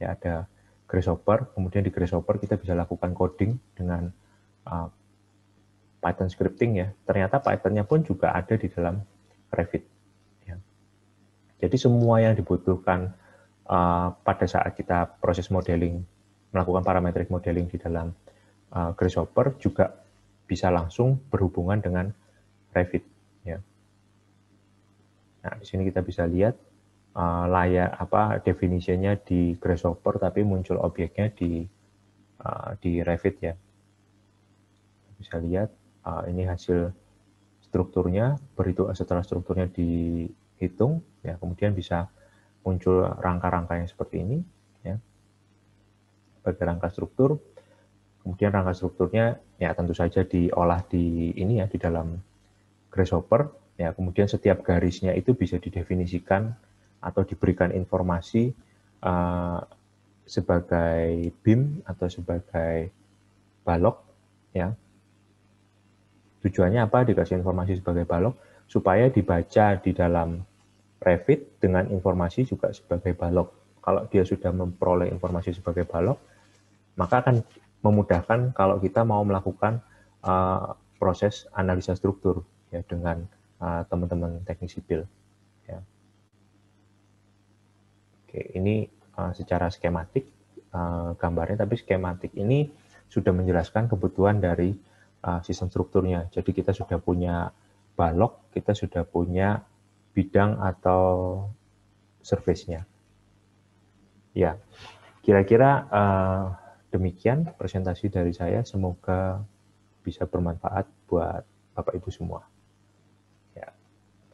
ya ada Grasshopper, kemudian di Grasshopper kita bisa lakukan coding dengan uh, Python scripting ya. Ternyata Pythonnya pun juga ada di dalam Revit. Jadi semua yang dibutuhkan uh, pada saat kita proses modeling, melakukan parametric modeling di dalam uh, Grasshopper juga bisa langsung berhubungan dengan Revit. Ya. Nah, di sini kita bisa lihat uh, layak apa definisinya di Grasshopper tapi muncul objeknya di uh, di Revit ya. Bisa lihat uh, ini hasil strukturnya, berhitung setelah strukturnya dihitung ya kemudian bisa muncul rangka-rangka yang seperti ini ya. Sebagai rangka struktur. Kemudian rangka strukturnya ya tentu saja diolah di ini ya di dalam Grasshopper ya kemudian setiap garisnya itu bisa didefinisikan atau diberikan informasi uh, sebagai BIM atau sebagai balok ya tujuannya apa dikasih informasi sebagai balok supaya dibaca di dalam Revit dengan informasi juga sebagai balok kalau dia sudah memperoleh informasi sebagai balok maka akan memudahkan kalau kita mau melakukan uh, proses analisa struktur ya dengan uh, teman-teman uh, teknik sipil ya. Oke, ini uh, secara skematik uh, gambarnya, tapi skematik ini sudah menjelaskan kebutuhan dari uh, sistem strukturnya. Jadi kita sudah punya balok, kita sudah punya bidang atau service-nya. Ya, kira-kira uh, demikian presentasi dari saya. Semoga bisa bermanfaat buat Bapak Ibu semua. Ya,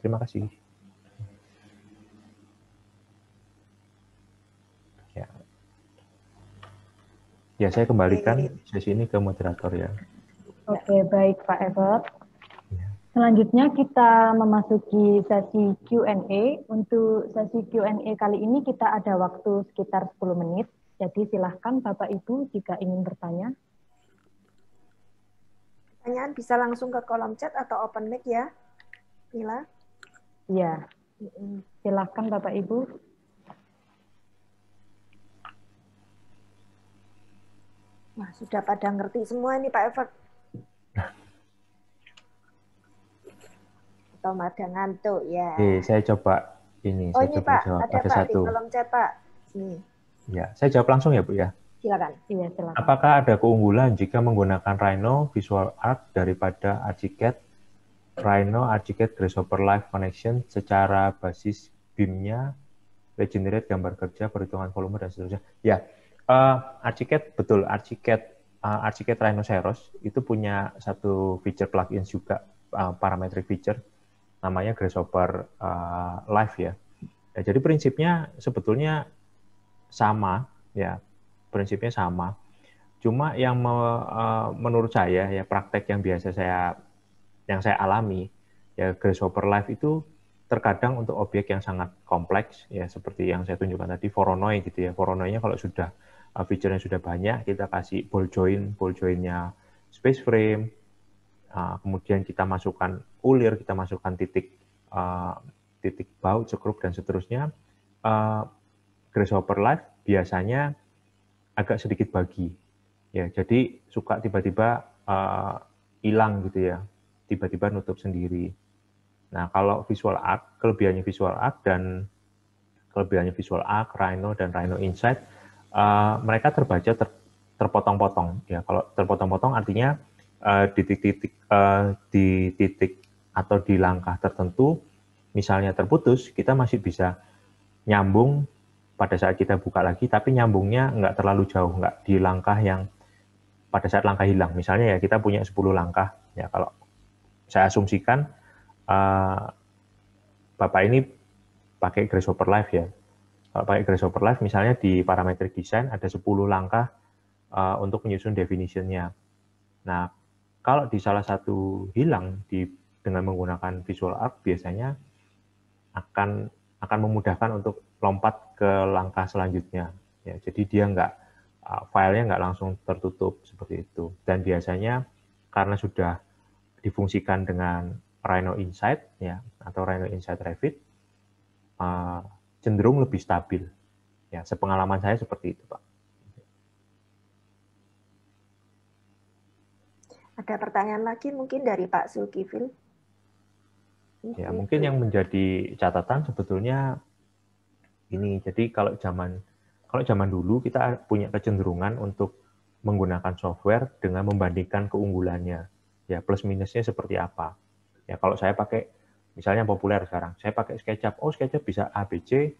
terima kasih. Ya, saya kembalikan sesi ini ke moderator ya. Oke, baik Pak Evert. Ya. Selanjutnya kita memasuki sesi Q&A. Untuk sesi Q&A kali ini kita ada waktu sekitar 10 menit. Jadi silahkan Bapak Ibu jika ingin bertanya. Pertanyaan bisa langsung ke kolom chat atau open mic ya, Mila? Iya, silahkan Bapak Ibu. Wah, sudah pada ngerti semua ini Pak Evert. Atau pada ngantuk ya. Oke, saya coba ini. Oh saya ini coba Pak, jawab. ada, ada Pak satu. di kolom chat Pak. Sini. Ya, saya jawab langsung ya Bu ya. Silakan. Iya, silakan. Apakah ada keunggulan jika menggunakan Rhino Visual Art daripada Archicad Rhino Archicad Grasshopper Live Connection secara basis BIM-nya, regenerate gambar kerja, perhitungan volume dan seterusnya. Ya, Uh, Archicad betul Archicad uh, Archicad Rhinoceros itu punya satu feature plugin juga uh, parametric feature namanya Grasshopper uh, Live ya. ya. Jadi prinsipnya sebetulnya sama ya, prinsipnya sama. Cuma yang me, uh, menurut saya ya praktek yang biasa saya yang saya alami ya Grasshopper Live itu terkadang untuk objek yang sangat kompleks ya seperti yang saya tunjukkan tadi Voronoi gitu ya. Voronoi-nya kalau sudah uh, feature-nya sudah banyak kita kasih ball join, ball join-nya space frame, uh, kemudian kita masukkan ulir, kita masukkan titik uh, titik baut, sekrup dan seterusnya. Uh, Grasshopper Live biasanya agak sedikit bagi ya jadi suka tiba-tiba hilang gitu ya tiba-tiba nutup sendiri Nah, kalau visual arc, kelebihannya visual arc dan kelebihannya visual arc, Rhino dan Rhino Insight, mereka terbaca ter, terpotong-potong. Ya, kalau terpotong-potong artinya uh, di titik uh, di titik atau di langkah tertentu, misalnya terputus, kita masih bisa nyambung pada saat kita buka lagi, tapi nyambungnya nggak terlalu jauh, nggak di langkah yang pada saat langkah hilang. Misalnya ya kita punya 10 langkah, ya kalau saya asumsikan uh, Bapak ini pakai Grasshopper Live ya. Kalau pakai Grasshopper Live misalnya di parametric design ada 10 langkah uh, untuk menyusun definitionnya. Nah, kalau di salah satu hilang di dengan menggunakan Visual Arc biasanya akan akan memudahkan untuk lompat ke langkah selanjutnya. Ya, jadi dia nggak uh, filenya nggak langsung tertutup seperti itu. Dan biasanya karena sudah difungsikan dengan Rhino Insight ya atau Rhino Insight Revit uh, cenderung lebih stabil. Ya, sepengalaman saya seperti itu, Pak. Ada pertanyaan lagi mungkin dari Pak Zulkifil? Ya, mungkin yang menjadi catatan sebetulnya ini. Jadi kalau zaman kalau zaman dulu kita punya kecenderungan untuk menggunakan software dengan membandingkan keunggulannya. Ya, plus minusnya seperti apa. Ya kalau saya pakai misalnya populer sekarang, saya pakai SketchUp. Oh SketchUp bisa A, B, C,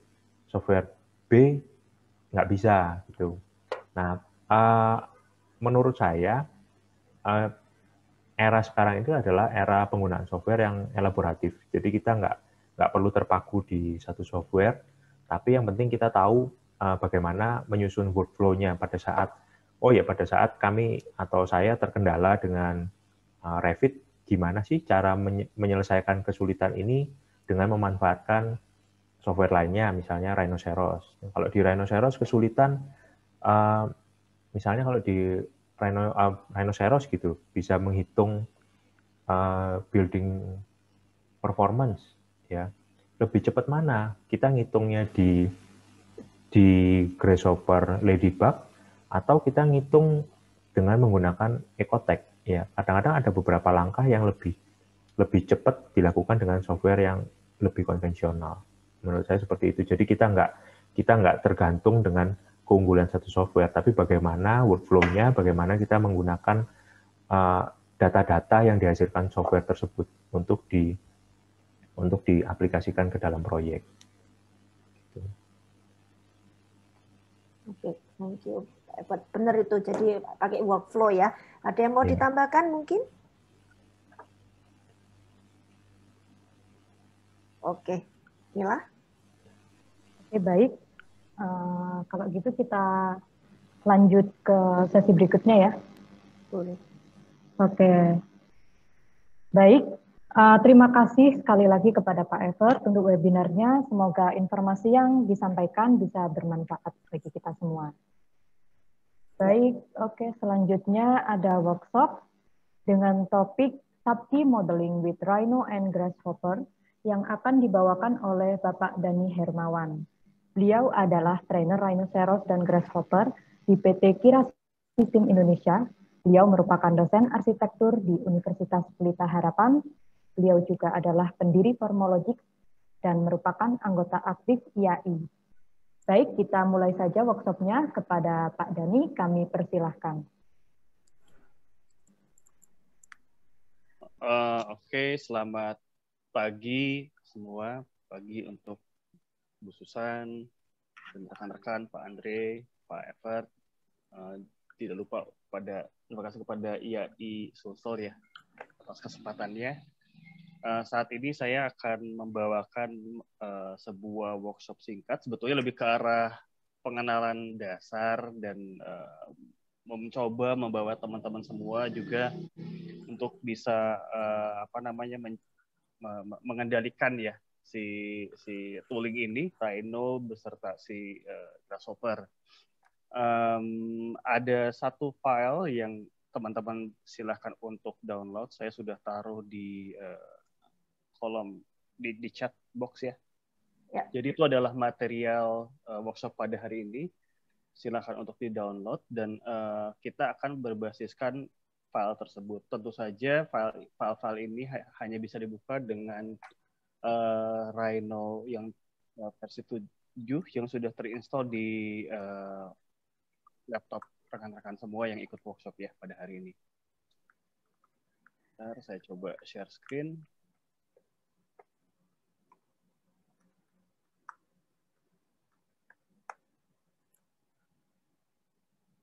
software B nggak bisa gitu. Nah uh, menurut saya uh, era sekarang itu adalah era penggunaan software yang elaboratif. Jadi kita nggak nggak perlu terpaku di satu software, tapi yang penting kita tahu uh, bagaimana menyusun workflow-nya pada saat oh ya pada saat kami atau saya terkendala dengan uh, Revit gimana sih cara menyelesaikan kesulitan ini dengan memanfaatkan software lainnya, misalnya Rhinoceros. Kalau di Rhinoceros kesulitan, uh, misalnya kalau di Rhino, uh, Rhinoceros gitu, bisa menghitung uh, building performance, ya lebih cepat mana? Kita ngitungnya di di Grasshopper Ladybug atau kita ngitung dengan menggunakan Ecotech ya kadang-kadang ada beberapa langkah yang lebih lebih cepat dilakukan dengan software yang lebih konvensional. Menurut saya seperti itu. Jadi kita nggak kita nggak tergantung dengan keunggulan satu software, tapi bagaimana workflow-nya, bagaimana kita menggunakan uh, data-data uh, yang dihasilkan software tersebut untuk di untuk diaplikasikan ke dalam proyek. Oke, okay, thank you. Benar itu, jadi pakai workflow ya. Ada yang mau ya. ditambahkan mungkin? Oke, Mila. Oke, baik. Uh, kalau gitu kita lanjut ke sesi berikutnya ya. Boleh. Oke. Baik, uh, terima kasih sekali lagi kepada Pak Evert untuk webinarnya. Semoga informasi yang disampaikan bisa bermanfaat bagi kita semua. Baik, oke. Okay. Selanjutnya ada workshop dengan topik Subkey Modeling with Rhino and Grasshopper yang akan dibawakan oleh Bapak Dani Hermawan. Beliau adalah trainer Rhinoceros dan Grasshopper di PT Kira Sistem Indonesia. Beliau merupakan dosen arsitektur di Universitas Pelita Harapan. Beliau juga adalah pendiri Formologic dan merupakan anggota aktif IAI. Baik, kita mulai saja workshopnya kepada Pak Dani, kami persilahkan. Uh, Oke, okay. selamat pagi semua. Pagi untuk Bu Susan, dan rekan-rekan Pak Andre, Pak Evert. Uh, tidak lupa pada terima kasih kepada IAI Sulsel ya atas kesempatannya. uh, saat ini saya akan membawakan uh, sebuah workshop singkat, sebetulnya lebih ke arah pengenalan dasar dan uh, mencoba membawa teman-teman semua juga untuk bisa uh, apa namanya men, mengendalikan ya si si tooling ini Rhino beserta si uh, Grasshopper. Um, ada satu file yang teman-teman silahkan untuk download. Saya sudah taruh di uh, kolom di, di chat box ya. ya. Jadi itu adalah material uh, workshop pada hari ini silahkan untuk di-download dan uh, kita akan berbasiskan file tersebut. Tentu saja file-file ini hanya bisa dibuka dengan uh, Rhino yang uh, versi 7 yang sudah terinstall di uh, laptop rekan-rekan semua yang ikut workshop ya pada hari ini. Bentar, saya coba share screen.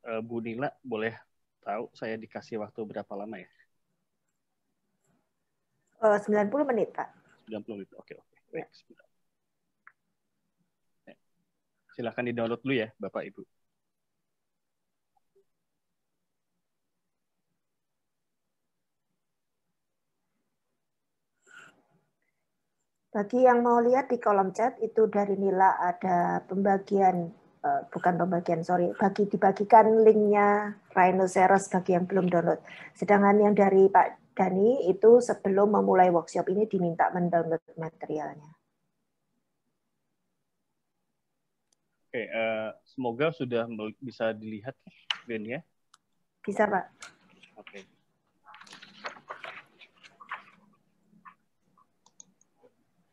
uh, Bu Nila boleh tahu saya dikasih waktu berapa lama ya? Uh, 90 menit, Pak. 90 menit. Oke, oke. Baik, sebentar. Silahkan di-download dulu ya, Bapak Ibu. Bagi yang mau lihat di kolom chat itu dari Nila ada pembagian uh, bukan pembagian sorry bagi dibagikan linknya Rhinoceros bagi yang belum download. Sedangkan yang dari Pak Dani itu sebelum memulai workshop ini diminta mendownload materialnya. Oke, uh, semoga sudah bisa dilihat screen ya. Bisa Pak. Oke.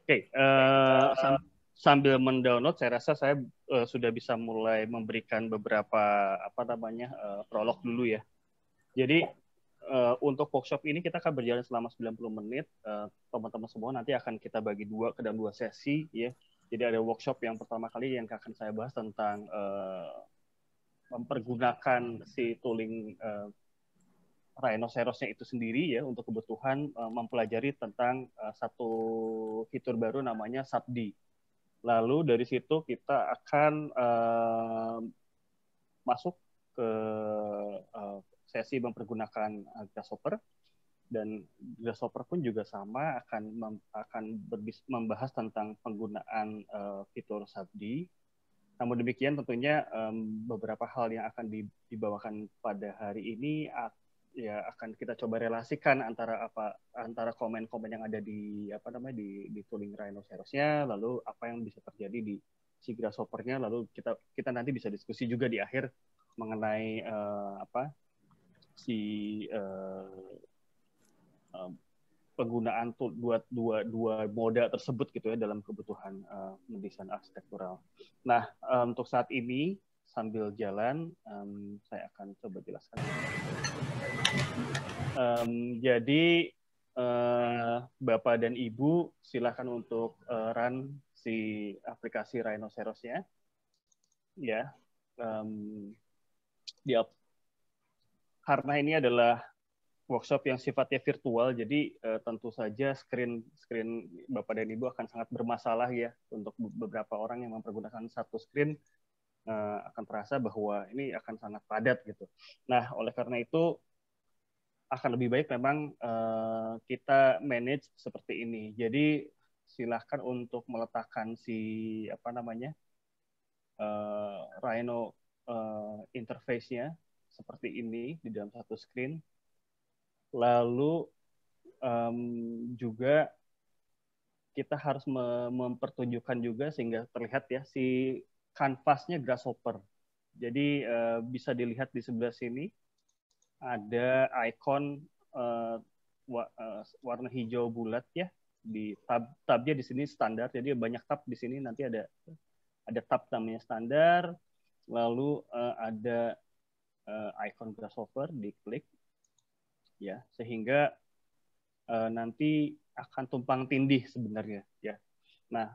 Oke, uh, sambil mendownload, saya rasa saya uh, sudah bisa mulai memberikan beberapa apa namanya uh, prolog dulu ya. Jadi uh, untuk workshop ini kita akan berjalan selama 90 menit. Teman-teman uh, semua nanti akan kita bagi dua ke dalam dua sesi ya. Jadi ada workshop yang pertama kali yang akan saya bahas tentang uh, mempergunakan si tooling uh, rhinocerosnya itu sendiri ya untuk kebutuhan uh, mempelajari tentang satu fitur baru namanya SAPD Lalu dari situ kita akan uh, masuk ke uh, sesi mempergunakan uh, Grasshopper dan Grasshopper pun juga sama akan mem akan membahas tentang penggunaan uh, fitur Sabdi. Namun demikian tentunya um, beberapa hal yang akan dibawakan pada hari ini ya akan kita coba relasikan antara apa antara komen-komen yang ada di apa namanya di di tooling rhinocerosnya lalu apa yang bisa terjadi di si grasshoppernya lalu kita kita nanti bisa diskusi juga di akhir mengenai uh, apa si uh, uh, penggunaan tool dua dua dua moda tersebut gitu ya dalam kebutuhan uh, mendesain arsitektural. Nah um, untuk saat ini sambil jalan um, saya akan coba jelaskan. Um, jadi uh, Bapak dan Ibu silakan untuk uh, run si aplikasi Rhinocerosnya. Ya, um, dia karena ini adalah workshop yang sifatnya virtual, jadi uh, tentu saja screen screen Bapak dan Ibu akan sangat bermasalah ya untuk beberapa orang yang mempergunakan satu screen uh, akan terasa bahwa ini akan sangat padat gitu. Nah, oleh karena itu akan lebih baik memang uh, kita manage seperti ini. Jadi silahkan untuk meletakkan si apa namanya uh, Rhino uh, interface-nya seperti ini di dalam satu screen. Lalu um, juga kita harus mempertunjukkan juga sehingga terlihat ya si kanvasnya grasshopper. Jadi uh, bisa dilihat di sebelah sini ada icon uh, warna hijau bulat ya di tab tabnya di sini standar jadi banyak tab di sini nanti ada ada tab namanya standar lalu uh, ada uh, icon grasshopper diklik ya sehingga uh, nanti akan tumpang tindih sebenarnya ya nah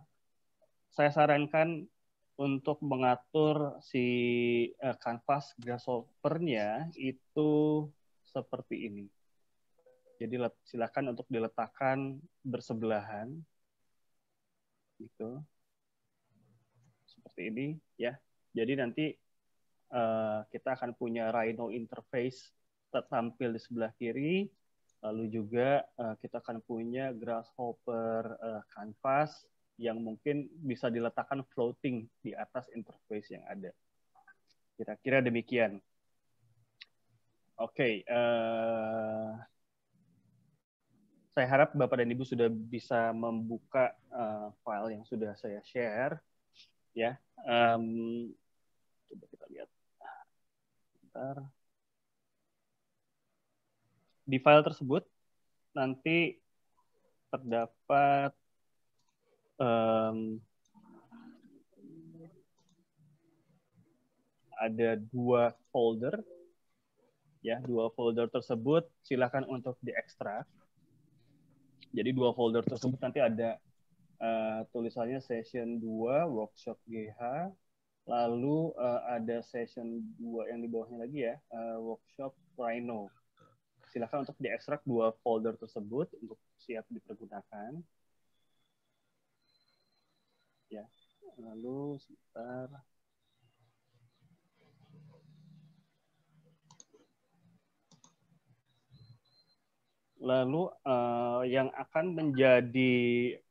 saya sarankan untuk mengatur si uh, kanvas grasshopper-nya itu seperti ini. Jadi silakan untuk diletakkan bersebelahan. Gitu. Seperti ini ya. Jadi nanti uh, kita akan punya Rhino interface tampil di sebelah kiri. Lalu juga uh, kita akan punya grasshopper uh, canvas yang mungkin bisa diletakkan floating di atas interface yang ada. Kira-kira demikian. Oke, okay, saya harap Bapak dan Ibu sudah bisa membuka file yang sudah saya share. Ya, coba kita lihat. Bentar. Di file tersebut nanti terdapat um, ada dua folder ya dua folder tersebut silakan untuk diekstrak jadi dua folder tersebut nanti ada uh, tulisannya session 2 workshop GH, lalu uh, ada session 2 yang di bawahnya lagi ya, uh, workshop Rhino. Silakan untuk diekstrak dua folder tersebut untuk siap dipergunakan. Ya, lalu sebentar. Lalu uh, yang akan menjadi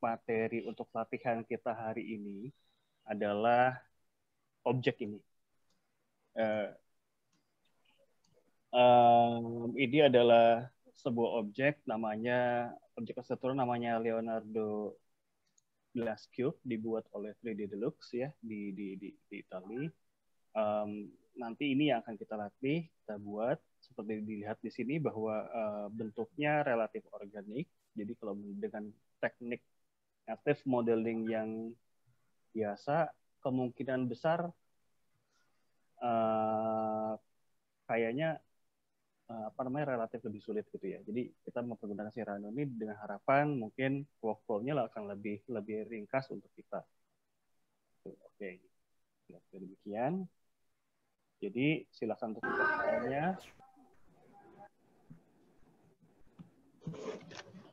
materi untuk latihan kita hari ini adalah objek ini. Uh, um, ini adalah sebuah objek namanya objek konseptual namanya Leonardo Cube dibuat oleh 3D Deluxe ya di di di, di Itali. Um, nanti ini yang akan kita latih, kita buat seperti dilihat di sini bahwa uh, bentuknya relatif organik. Jadi kalau dengan teknik active modeling yang biasa, kemungkinan besar uh, kayaknya uh, apa namanya relatif lebih sulit gitu ya. Jadi kita mempergunakan si Rhino ini dengan harapan mungkin workflow-nya akan lebih lebih ringkas untuk kita. Oke, okay. demikian. Jadi silakan untuk pertanyaannya.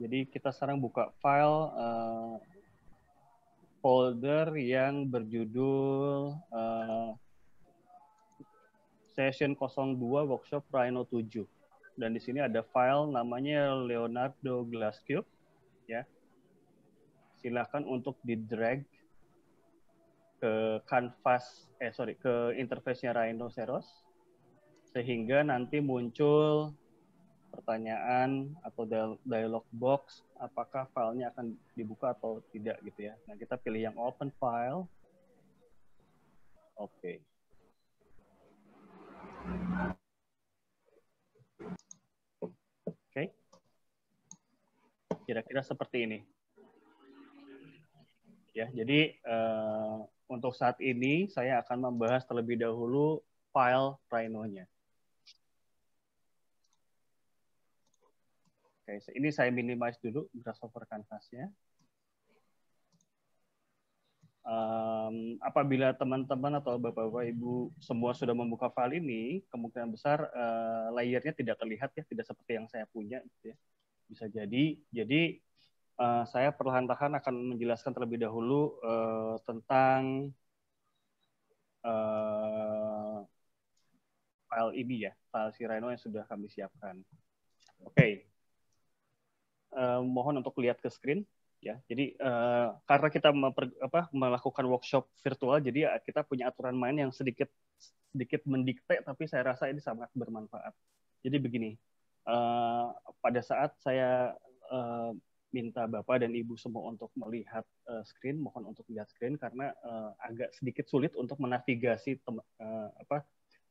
Jadi kita sekarang buka file uh, folder yang berjudul uh, session 02 workshop Rhino 7. Dan di sini ada file namanya Leonardo Glass Cube ya. Silakan untuk di drag ke canvas eh sorry ke interface-nya Rhinoceros sehingga nanti muncul pertanyaan atau dialog box apakah filenya akan dibuka atau tidak gitu ya. Nah, kita pilih yang open file. Oke. Okay. Oke. Okay. Kira-kira seperti ini. Ya, jadi uh, untuk saat ini saya akan membahas terlebih dahulu file Rhino-nya. Oke, ini saya minimize dulu grasshopper canvas-nya. Um, apabila teman-teman atau bapak-bapak ibu semua sudah membuka file ini, kemungkinan besar uh, layernya tidak terlihat ya, tidak seperti yang saya punya. Gitu ya. Bisa jadi, jadi uh, saya perlahan-lahan akan menjelaskan terlebih dahulu uh, tentang uh, file ini ya, file si Rhino yang sudah kami siapkan. Oke, okay uh, mohon untuk lihat ke screen ya. Jadi uh, karena kita memper, apa, melakukan workshop virtual, jadi kita punya aturan main yang sedikit sedikit mendikte, tapi saya rasa ini sangat bermanfaat. Jadi begini, uh, pada saat saya uh, minta bapak dan ibu semua untuk melihat uh, screen, mohon untuk lihat screen karena uh, agak sedikit sulit untuk menavigasi uh, apa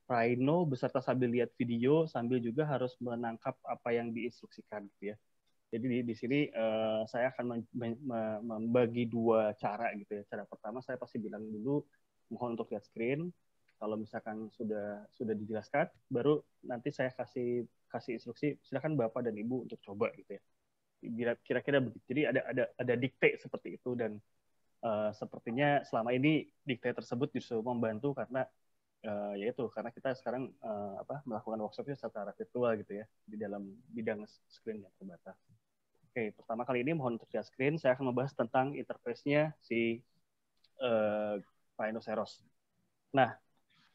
Rhino beserta sambil lihat video sambil juga harus menangkap apa yang diinstruksikan gitu ya. Jadi di, di sini uh, saya akan membagi dua cara gitu ya. Cara pertama saya pasti bilang dulu mohon untuk lihat screen. Kalau misalkan sudah sudah dijelaskan, baru nanti saya kasih kasih instruksi silakan bapak dan ibu untuk coba gitu ya. Kira-kira begitu. Jadi ada ada ada dikte seperti itu dan uh, sepertinya selama ini dikte tersebut justru membantu karena uh, yaitu karena kita sekarang uh, apa melakukan workshopnya secara virtual gitu ya di dalam bidang screen yang terbatas. Oke, pertama kali ini mohon untuk screen saya akan membahas tentang interface-nya si uh, Rhinoceros. Nah,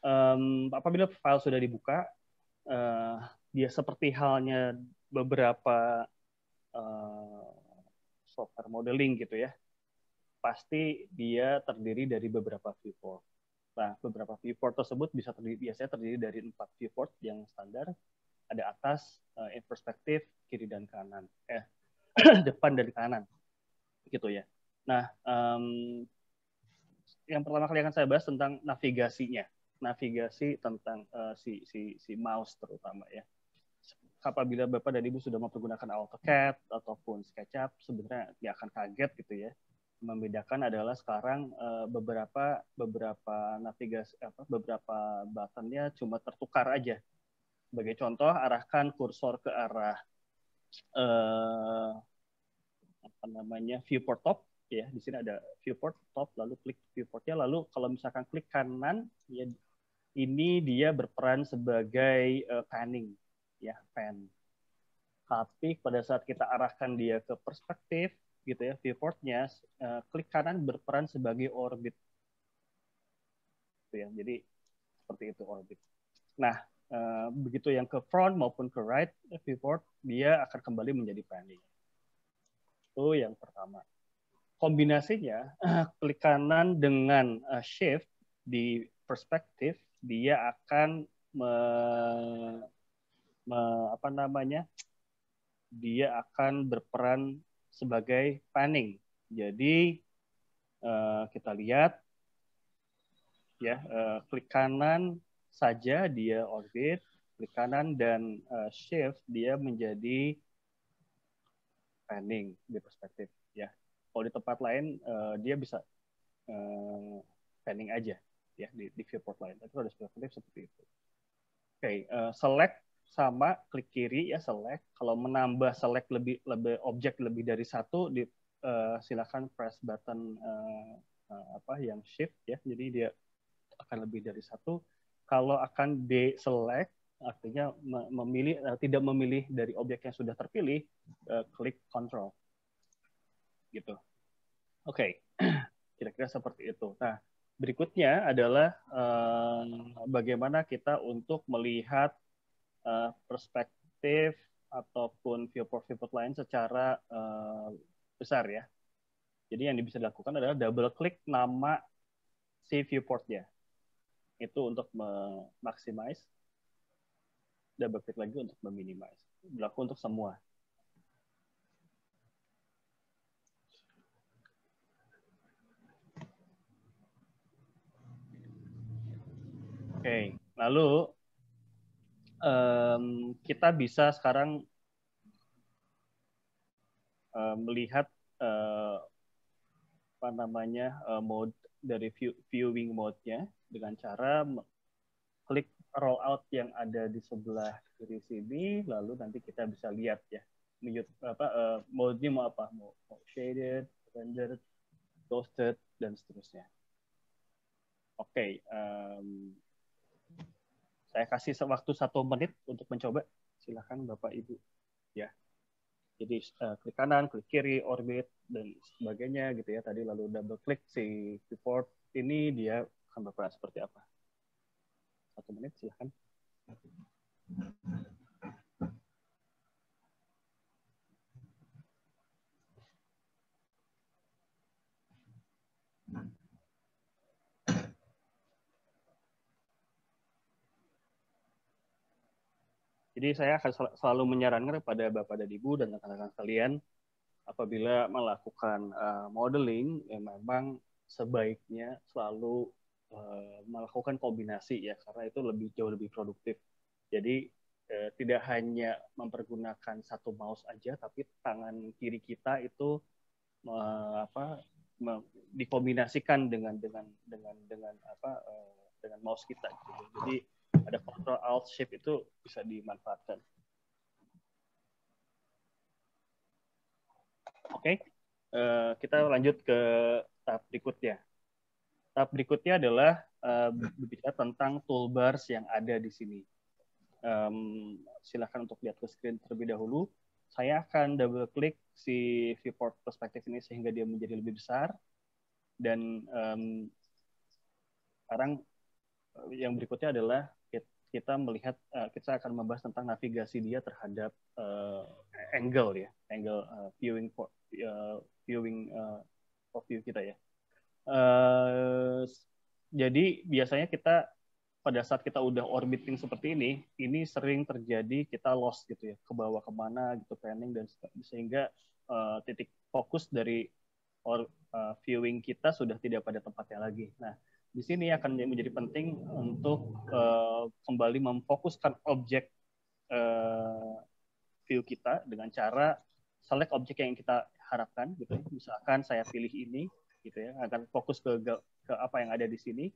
um, apabila file sudah dibuka, uh, dia seperti halnya beberapa uh, software modeling gitu ya, pasti dia terdiri dari beberapa viewport. Nah, beberapa viewport tersebut bisa terdiri, biasanya terdiri dari empat viewport yang standar. Ada atas, uh, in perspektif, kiri dan kanan. Eh, depan dan kanan. Gitu ya. Nah, um, yang pertama kali akan saya bahas tentang navigasinya. Navigasi tentang uh, si, si, si mouse terutama ya. Apabila Bapak dan Ibu sudah mempergunakan AutoCAD ataupun SketchUp, sebenarnya dia akan kaget gitu ya membedakan adalah sekarang uh, beberapa beberapa navigasi apa beberapa buttonnya cuma tertukar aja. Sebagai contoh, arahkan kursor ke arah uh, apa namanya viewport top. Ya di sini ada viewport top lalu klik viewportnya. Lalu kalau misalkan klik kanan ya ini dia berperan sebagai uh, panning. Ya pan. Tapi pada saat kita arahkan dia ke perspektif gitu ya viewportnya uh, klik kanan berperan sebagai orbit. Gitu ya jadi seperti itu orbit. Nah uh, begitu yang ke front maupun ke right viewport dia akan kembali menjadi panning itu yang pertama kombinasinya klik kanan dengan shift di perspektif dia akan me, me, apa namanya dia akan berperan sebagai panning. Jadi kita lihat ya klik kanan saja dia orbit, klik kanan dan uh, shift dia menjadi panning di perspektif ya. Kalau di tempat lain uh, dia bisa uh, panning aja ya di, di viewport lain. Tapi kalau di perspektif seperti itu. Oke, okay, uh, select sama klik kiri ya select. Kalau menambah select lebih lebih objek lebih dari satu di uh, silakan press button uh, uh, apa yang shift ya. Jadi dia akan lebih dari satu. Kalau akan deselect artinya memilih uh, tidak memilih dari objek yang sudah terpilih, uh, klik control. Gitu. Oke. Okay. Kira-kira seperti itu. Nah, berikutnya adalah uh, bagaimana kita untuk melihat perspektif ataupun viewport-viewport lain secara besar ya. Jadi yang bisa dilakukan adalah double klik nama si viewportnya. Itu untuk maximize. Double klik lagi untuk meminimize. Berlaku untuk semua. Oke, okay. lalu um, kita bisa sekarang uh, melihat uh, apa namanya uh, mode dari view, viewing mode-nya dengan cara klik rollout yang ada di sebelah kiri sini, lalu nanti kita bisa lihat ya mute apa uh, mode-nya mau apa mau, mau shaded, rendered, toasted dan seterusnya. Oke, okay, um, saya kasih waktu satu menit untuk mencoba. Silahkan Bapak Ibu. Ya. Jadi uh, klik kanan, klik kiri, orbit dan sebagainya gitu ya. Tadi lalu double klik si report ini dia akan berperan seperti apa. Satu menit silahkan. Jadi saya akan selalu menyarankan kepada Bapak dan Ibu dan rekan-rekan sekalian apabila melakukan uh, modeling ya memang sebaiknya selalu uh, melakukan kombinasi ya karena itu lebih jauh lebih produktif. Jadi uh, tidak hanya mempergunakan satu mouse aja tapi tangan kiri kita itu uh, apa dikombinasikan dengan dengan dengan dengan apa uh, dengan mouse kita gitu. Jadi ada control alt shift itu bisa dimanfaatkan. Oke, okay. eh, kita lanjut ke tahap berikutnya. Tahap berikutnya adalah uh, berbicara tentang toolbars yang ada di sini. Um, silahkan untuk lihat ke screen terlebih dahulu. Saya akan double klik si viewport perspektif ini sehingga dia menjadi lebih besar. Dan um, sekarang yang berikutnya adalah kita melihat uh, kita akan membahas tentang navigasi dia terhadap uh, angle ya angle uh, viewing for, uh, viewing uh, of view kita ya uh, jadi biasanya kita pada saat kita udah orbiting seperti ini ini sering terjadi kita lost gitu ya ke bawah ke mana gitu planning dan sehingga uh, titik fokus dari or, uh, viewing kita sudah tidak pada tempatnya lagi nah di sini akan menjadi penting untuk uh, kembali memfokuskan objek uh, view kita dengan cara select objek yang kita harapkan gitu. Misalkan saya pilih ini gitu ya, akan fokus ke ke apa yang ada di sini.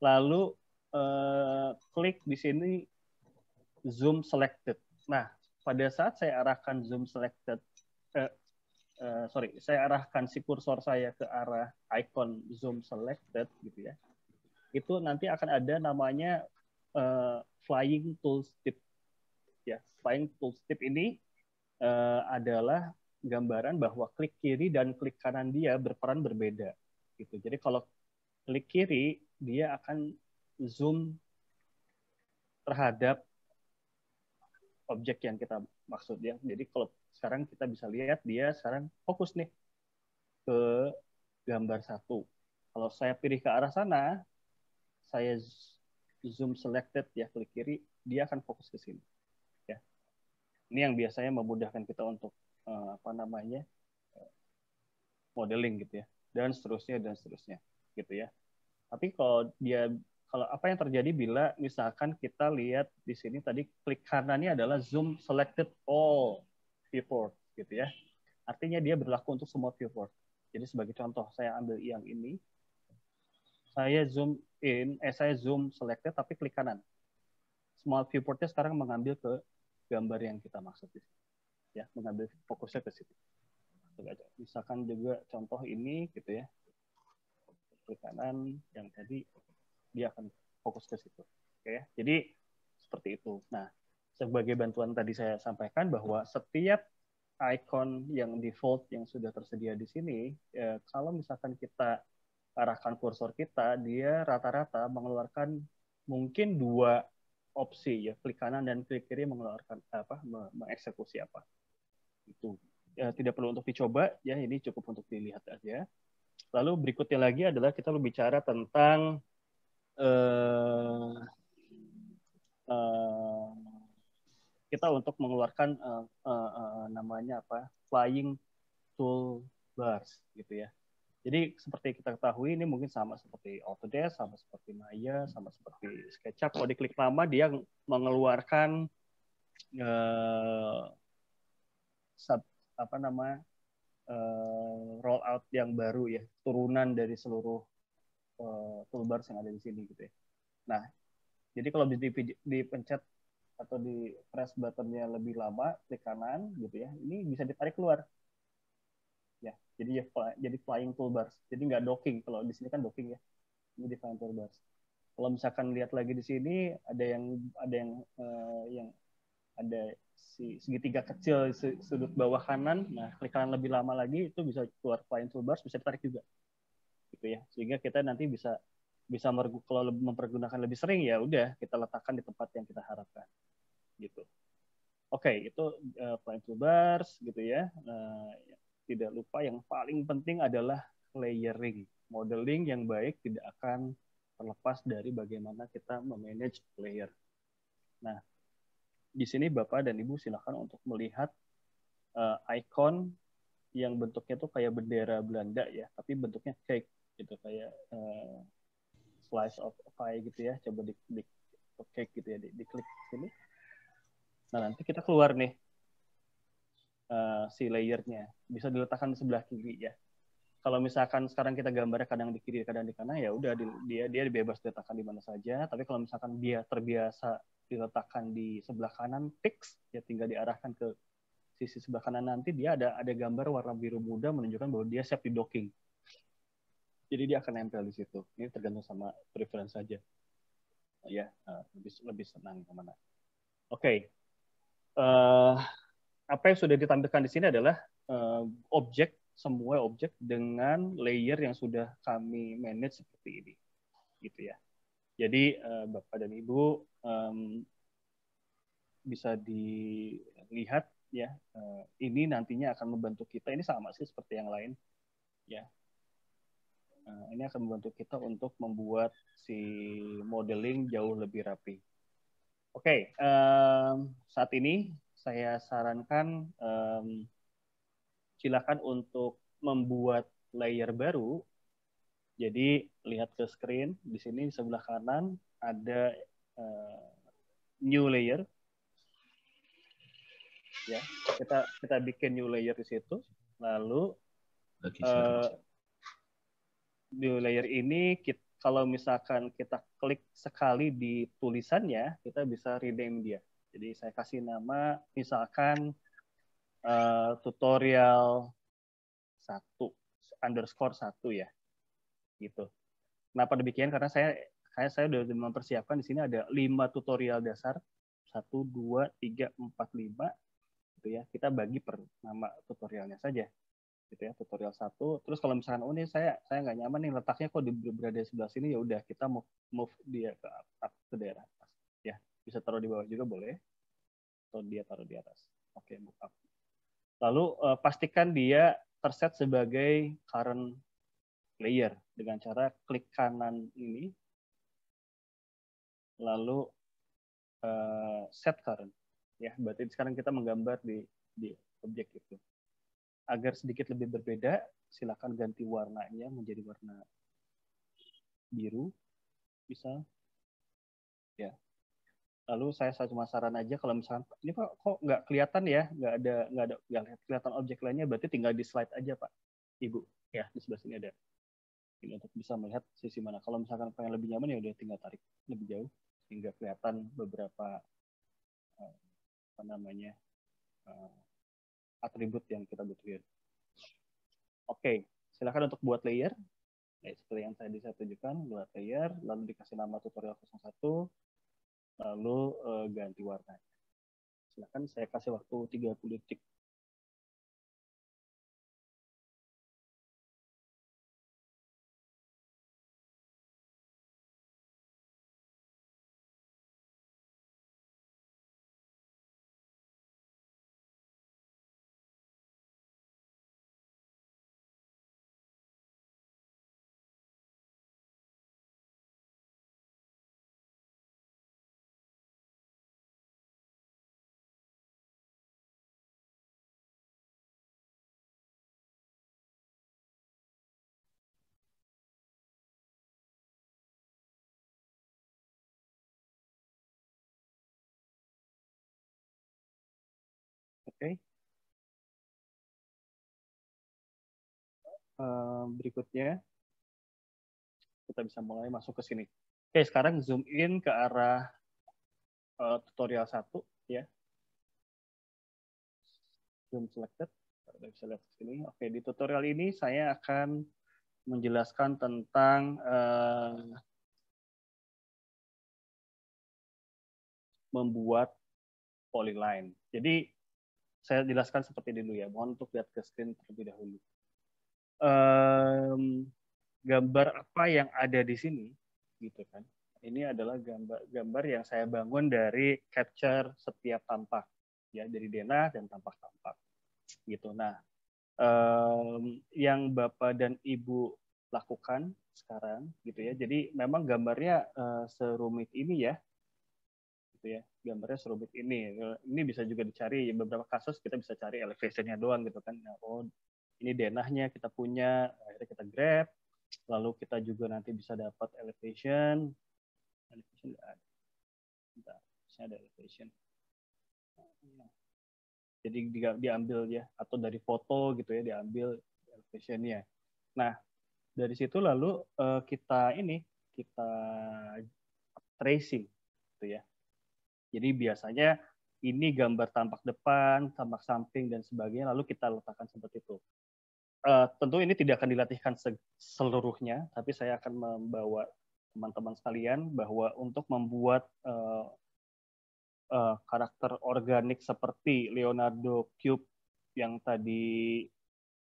Lalu uh, klik di sini zoom selected. Nah, pada saat saya arahkan zoom selected uh, uh, sorry, saya arahkan si kursor saya ke arah icon zoom selected gitu ya itu nanti akan ada namanya uh, flying tooltip. Ya, flying tooltip ini uh, adalah gambaran bahwa klik kiri dan klik kanan dia berperan berbeda. Gitu. Jadi kalau klik kiri dia akan zoom terhadap objek yang kita maksud ya. Jadi kalau sekarang kita bisa lihat dia sekarang fokus nih ke gambar satu. Kalau saya pilih ke arah sana, saya zoom selected ya klik kiri, dia akan fokus ke sini. Ya. Ini yang biasanya memudahkan kita untuk uh, apa namanya uh, modeling gitu ya, dan seterusnya dan seterusnya gitu ya. Tapi kalau dia kalau apa yang terjadi bila misalkan kita lihat di sini tadi klik kanannya adalah zoom selected all viewport gitu ya. Artinya dia berlaku untuk semua viewport. Jadi sebagai contoh saya ambil yang ini, saya zoom in, eh saya zoom selected tapi klik kanan. Small viewportnya sekarang mengambil ke gambar yang kita maksud di sini. Ya, mengambil fokusnya ke situ. Misalkan juga contoh ini gitu ya. Klik kanan yang tadi dia akan fokus ke situ. Oke ya. Jadi seperti itu. Nah, sebagai bantuan tadi saya sampaikan bahwa setiap icon yang default yang sudah tersedia di sini, ya, kalau misalkan kita arahkan kursor kita, dia rata-rata mengeluarkan mungkin dua opsi ya, klik kanan dan klik kiri mengeluarkan apa, mengeksekusi apa. Itu ya, tidak perlu untuk dicoba ya, ini cukup untuk dilihat aja. Lalu berikutnya lagi adalah kita berbicara tentang uh, uh, kita untuk mengeluarkan uh, uh, uh, namanya apa flying toolbars gitu ya jadi seperti kita ketahui ini mungkin sama seperti Autodesk, sama seperti Maya, sama seperti SketchUp. Kalau diklik lama dia mengeluarkan sub, apa nama uh, rollout yang baru ya, turunan dari seluruh uh, toolbars yang ada di sini gitu ya. Nah, jadi kalau dipencet atau di press buttonnya lebih lama, klik kanan gitu ya, ini bisa ditarik keluar. Ya jadi ya jadi flying toolbars. Jadi nggak docking kalau di sini kan docking ya ini di flying toolbars. Kalau misalkan lihat lagi di sini ada yang ada yang uh, yang ada si segitiga kecil sudut bawah kanan nah klik kanan lebih lama lagi itu bisa keluar flying toolbars bisa ditarik juga. Gitu ya. Sehingga kita nanti bisa bisa kalau mempergunakan lebih sering ya udah kita letakkan di tempat yang kita harapkan. Gitu. Oke okay, itu uh, flying toolbars gitu ya. Uh, tidak lupa yang paling penting adalah layering. Modeling yang baik tidak akan terlepas dari bagaimana kita memanage layer. Nah, di sini Bapak dan Ibu silakan untuk melihat uh, icon yang bentuknya tuh kayak bendera Belanda ya, tapi bentuknya cake gitu kayak uh, slice of pie gitu ya. Coba di, di cake gitu ya, di, diklik sini. Nah, nanti kita keluar nih uh, si layernya bisa diletakkan di sebelah kiri ya kalau misalkan sekarang kita gambarnya kadang di kiri kadang di kanan ya udah dia dia bebas diletakkan di mana saja tapi kalau misalkan dia terbiasa diletakkan di sebelah kanan fix ya tinggal diarahkan ke sisi sebelah kanan nanti dia ada ada gambar warna biru muda menunjukkan bahwa dia siap di docking Jadi dia akan nempel di situ. Ini tergantung sama preference saja. Ya, uh, lebih lebih senang ke mana. Oke. Okay. Uh, apa yang sudah ditampilkan di sini adalah uh, objek semua objek dengan layer yang sudah kami manage seperti ini, gitu ya. Jadi bapak dan ibu um, bisa dilihat ya uh, ini nantinya akan membantu kita. Ini sama sih seperti yang lain ya. Uh, ini akan membantu kita untuk membuat si modeling jauh lebih rapi. Oke okay, um, saat ini saya sarankan um, silakan untuk membuat layer baru. Jadi lihat ke screen. Di sini di sebelah kanan ada uh, new layer. Ya kita kita bikin new layer di situ. Lalu uh, new layer ini kita, kalau misalkan kita klik sekali di tulisannya kita bisa rename dia. Jadi saya kasih nama misalkan uh, tutorial satu underscore satu ya. Gitu. Kenapa demikian? Karena saya saya saya sudah mempersiapkan di sini ada lima tutorial dasar. Satu dua tiga empat lima gitu ya. Kita bagi per nama tutorialnya saja gitu ya tutorial satu. Terus kalau misalkan oh ini saya saya nggak nyaman nih letaknya kok di, berada di sebelah sini ya udah kita move move dia ke atas ke daerah ya. Bisa taruh di bawah juga boleh atau dia taruh di atas. Oke move up. Lalu uh, pastikan dia terset sebagai current layer dengan cara klik kanan ini lalu uh, set current. Ya berarti sekarang kita menggambar di di objek itu. Agar sedikit lebih berbeda silakan ganti warnanya menjadi warna biru bisa? Ya. Lalu saya cuma saran aja kalau misalnya ini pak kok nggak kelihatan ya? Nggak ada nggak ada nggak kelihatan objek lainnya berarti tinggal di slide aja pak. Ibu ya di sebelah sini ada. Ini untuk bisa melihat sisi mana. Kalau misalkan pengen lebih nyaman ya udah tinggal tarik lebih jauh sehingga kelihatan beberapa eh, apa namanya uh, atribut yang kita butuhin. Oke, okay, silakan untuk buat layer. Ya, seperti yang tadi saya tunjukkan, buat layer, lalu dikasih nama tutorial 01, lalu uh, ganti warna. Silakan saya kasih waktu 30 detik okay. berikutnya kita bisa mulai masuk ke sini. Oke, okay, sekarang zoom in ke arah uh, tutorial satu ya. Zoom selected. Kita bisa lihat ke sini. Oke, di tutorial ini saya akan menjelaskan tentang uh, membuat polyline. Jadi saya jelaskan seperti ini dulu ya. Mohon untuk lihat ke screen terlebih dahulu. Um, gambar apa yang ada di sini, gitu kan? Ini adalah gambar-gambar yang saya bangun dari capture setiap tampak, ya dari denah dan tampak-tampak, gitu. Nah, um, yang bapak dan ibu lakukan sekarang, gitu ya. Jadi memang gambarnya uh, serumit ini ya, gitu ya. Gambarnya serumit ini ini bisa juga dicari. Beberapa kasus kita bisa cari elevationnya doang gitu kan. Nah, oh ini denahnya kita punya. Akhirnya kita grab. Lalu kita juga nanti bisa dapat elevation. Elevation nggak ada. Bentar, ada elevation. Jadi diambil ya atau dari foto gitu ya diambil elevationnya. Nah dari situ lalu uh, kita ini kita tracing gitu ya jadi biasanya ini gambar tampak depan, tampak samping, dan sebagainya, lalu kita letakkan seperti itu. uh, tentu ini tidak akan dilatihkan seluruhnya, tapi saya akan membawa teman-teman sekalian bahwa untuk membuat uh, uh, karakter organik seperti Leonardo Cube yang tadi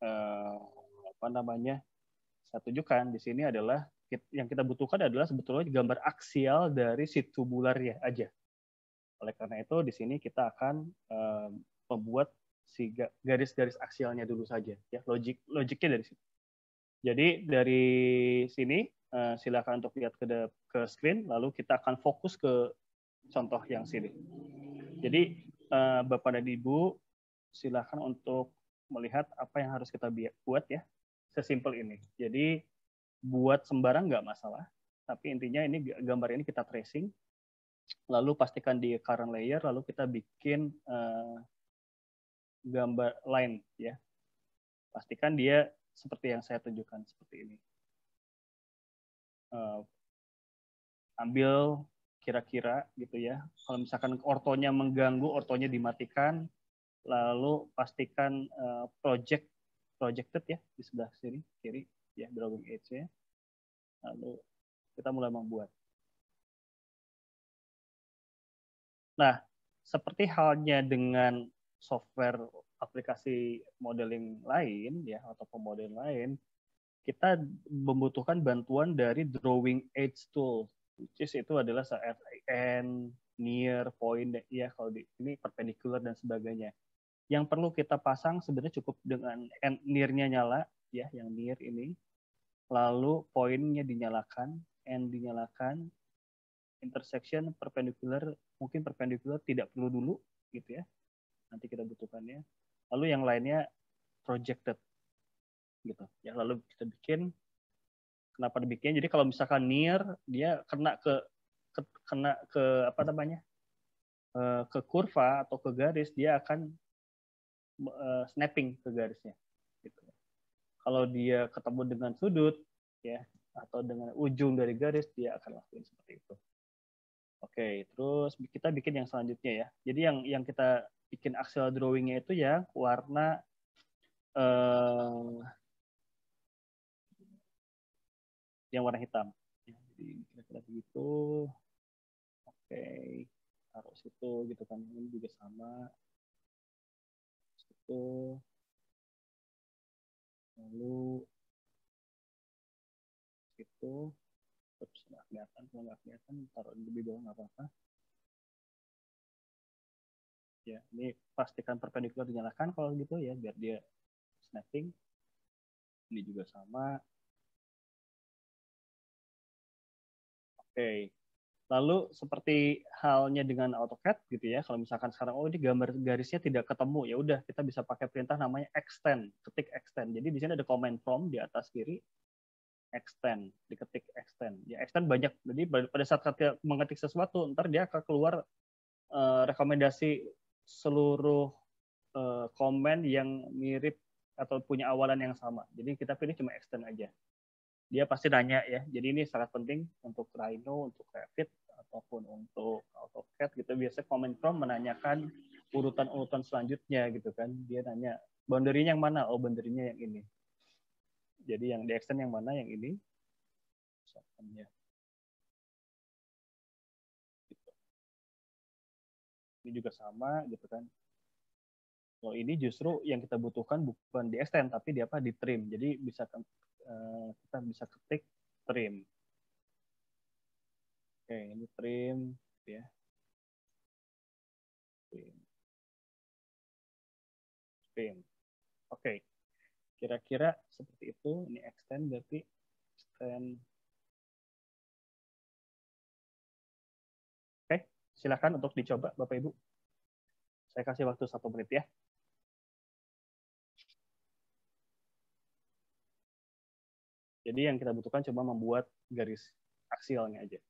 uh, apa namanya saya tunjukkan di sini adalah yang kita butuhkan adalah sebetulnya gambar aksial dari si tubularnya aja. Oleh karena itu di sini kita akan membuat si garis-garis aksialnya dulu saja ya. Logik logiknya dari sini. Jadi dari sini uh, silakan untuk lihat ke de, ke screen lalu kita akan fokus ke contoh yang sini. Jadi uh, bapak dan ibu silakan untuk melihat apa yang harus kita buat ya. Sesimpel ini. Jadi buat sembarang nggak masalah tapi intinya ini gambar ini kita tracing lalu pastikan di current layer lalu kita bikin uh, gambar lain ya. Pastikan dia seperti yang saya tunjukkan seperti ini. Uh, ambil kira-kira gitu ya. Kalau misalkan ortonya mengganggu, ortonya dimatikan, lalu pastikan uh, project projected ya di sebelah sini kiri ya drawing edge-nya. Lalu kita mulai membuat. Nah, seperti halnya dengan software aplikasi modeling lain ya atau pemodel lain kita membutuhkan bantuan dari drawing edge tool which is itu adalah end near point ya kalau di ini perpendicular dan sebagainya. Yang perlu kita pasang sebenarnya cukup dengan near-nya nyala ya yang near ini. Lalu poinnya dinyalakan end dinyalakan intersection perpendicular mungkin perpendicular tidak perlu dulu gitu ya. Nanti kita butuhkannya. Lalu yang lainnya projected gitu. Ya lalu kita bikin. Kenapa dibikin? Jadi kalau misalkan near dia kena ke, ke kena ke apa namanya uh, ke kurva atau ke garis dia akan uh, snapping ke garisnya gitu. Kalau dia ketemu dengan sudut ya atau dengan ujung dari garis dia akan lakukan seperti itu Oke, terus kita bikin yang selanjutnya ya. Jadi yang yang kita bikin axial drawingnya itu ya warna uh, yang warna hitam. Jadi kira-kira begitu. Oke, taruh situ gitu kan. Ini juga sama. Situ. Lalu situ kelihatan kalau nggak kelihatan taruh lebih bawah nggak apa-apa. Ya ini pastikan perpendicular dinyalakan kalau gitu ya biar dia snapping. Ini juga sama. Oke lalu seperti halnya dengan AutoCAD gitu ya kalau misalkan sekarang oh ini gambar garisnya tidak ketemu ya udah kita bisa pakai perintah namanya extend ketik extend. Jadi di sini ada command prompt di atas kiri extend, diketik extend. Ya extend banyak. Jadi pada saat mengetik sesuatu, ntar dia akan keluar uh, rekomendasi seluruh uh, komen yang mirip atau punya awalan yang sama. Jadi kita pilih cuma extend aja. Dia pasti nanya ya. Jadi ini sangat penting untuk Rhino, untuk Revit ataupun untuk AutoCAD gitu. Biasanya comment from menanyakan urutan-urutan selanjutnya gitu kan. Dia nanya boundary-nya yang mana? Oh, boundary-nya yang ini. Jadi yang di extend yang mana? Yang ini. Ya. Gitu. Ini juga sama gitu kan. Kalau ini justru yang kita butuhkan bukan di extend tapi di apa di trim. Jadi bisa uh, kita bisa ketik trim. Oke, ini trim ya. Trim. Trim. Oke. Kira-kira seperti itu. Ini extend berarti extend. Oke, silakan untuk dicoba Bapak Ibu. Saya kasih waktu satu menit ya. Jadi yang kita butuhkan cuma membuat garis aksialnya aja.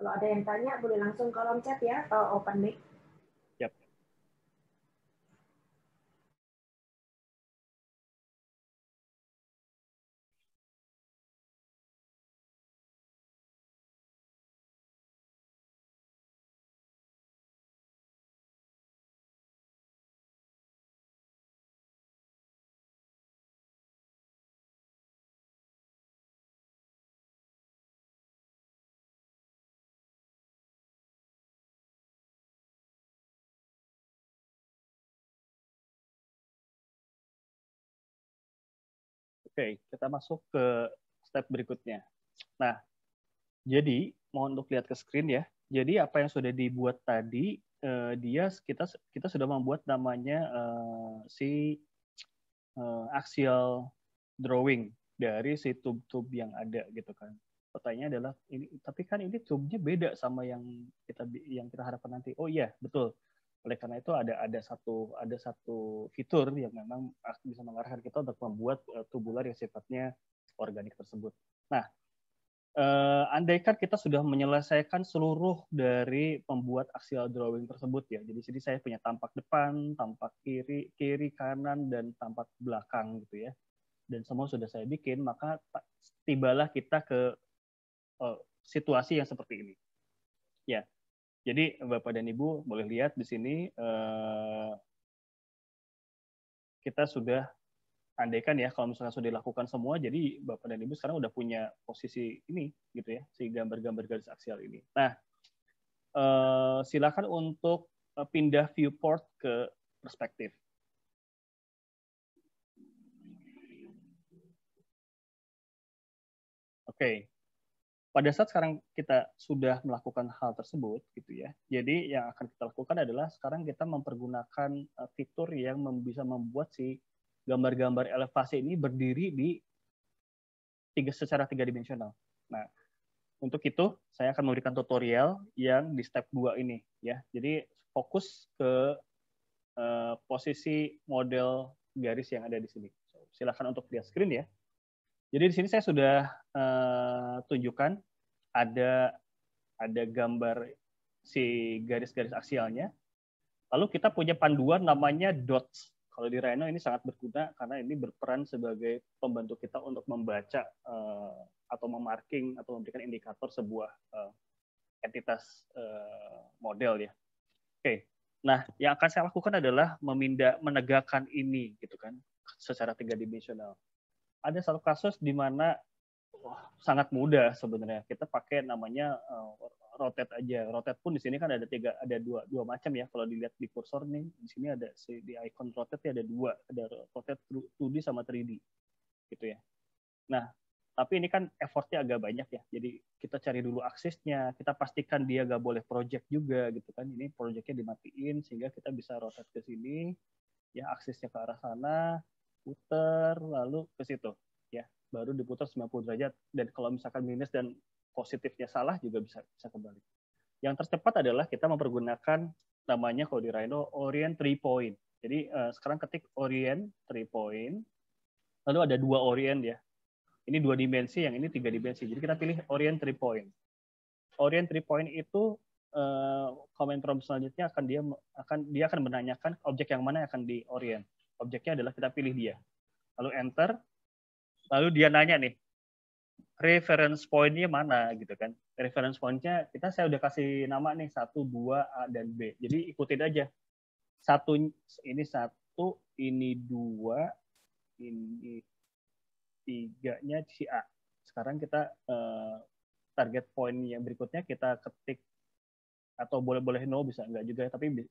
Kalau ada yang tanya, boleh langsung kolom chat ya, atau open mic. Oke, kita masuk ke step berikutnya. Nah, jadi mohon untuk lihat ke screen ya. Jadi apa yang sudah dibuat tadi, uh, dia kita kita sudah membuat namanya uh, si uh, axial drawing dari si tube-tube yang ada gitu kan. Pertanyaannya adalah ini tapi kan ini tube-nya beda sama yang kita yang kita harapkan nanti. Oh iya, betul oleh karena itu ada ada satu ada satu fitur yang memang bisa mengarahkan kita untuk membuat uh, tubular yang sifatnya organik tersebut. Nah, uh, andaikan kita sudah menyelesaikan seluruh dari pembuat axial drawing tersebut ya. Jadi sini saya punya tampak depan, tampak kiri, kiri kanan dan tampak belakang gitu ya. Dan semua sudah saya bikin, maka tibalah kita ke uh, situasi yang seperti ini. Ya, jadi Bapak dan Ibu boleh lihat di sini eh, kita sudah andaikan ya kalau misalnya sudah dilakukan semua, jadi Bapak dan Ibu sekarang udah punya posisi ini gitu ya, si gambar-gambar garis aksial ini. Nah, eh, silakan untuk eh, pindah viewport ke perspektif. Oke, okay pada saat sekarang kita sudah melakukan hal tersebut gitu ya jadi yang akan kita lakukan adalah sekarang kita mempergunakan uh, fitur yang bisa membuat si gambar-gambar elevasi ini berdiri di tiga secara tiga dimensional nah untuk itu saya akan memberikan tutorial yang di step 2 ini ya. Jadi fokus ke uh, posisi model garis yang ada di sini. Silakan untuk lihat screen ya. Jadi di sini saya sudah uh, tunjukkan ada ada gambar si garis-garis aksialnya. Lalu kita punya panduan namanya dots. Kalau di Rhino ini sangat berguna karena ini berperan sebagai pembantu kita untuk membaca uh, atau memarking atau memberikan indikator sebuah uh, entitas model ya. Oke. Nah, yang akan saya lakukan adalah memindah menegakkan ini gitu kan secara tiga dimensional ada satu kasus di mana sangat mudah sebenarnya. Kita pakai namanya uh, rotate aja. Rotate pun di sini kan ada tiga, ada dua, dua macam ya. Kalau dilihat di kursor nih, di sini ada si di icon rotate ada dua, ada rotate 2D sama 3D, gitu ya. Nah, tapi ini kan effortnya agak banyak ya. Jadi kita cari dulu aksesnya, kita pastikan dia gak boleh project juga gitu kan. Ini projectnya dimatiin sehingga kita bisa rotate ke sini, ya aksesnya ke arah sana, putar lalu ke situ ya baru diputar 90 derajat. Dan kalau misalkan minus dan positifnya salah juga bisa bisa kembali yang tercepat adalah kita mempergunakan namanya kalau di Rhino orient three point. Jadi uh, sekarang ketik orient three point. Lalu ada dua orient ya. Ini dua dimensi yang ini tiga dimensi. Jadi kita pilih orient three point. Orient three point itu uh, prompt selanjutnya akan dia akan dia akan menanyakan objek yang mana yang akan di orient objeknya adalah kita pilih dia. Lalu enter, lalu dia nanya nih, reference point-nya mana gitu kan. Reference point-nya kita saya udah kasih nama nih satu, dua, A dan B. Jadi ikutin aja. Satu ini satu, ini dua, ini tiganya si A. Sekarang kita uh, target point yang berikutnya kita ketik atau boleh-boleh no bisa enggak juga tapi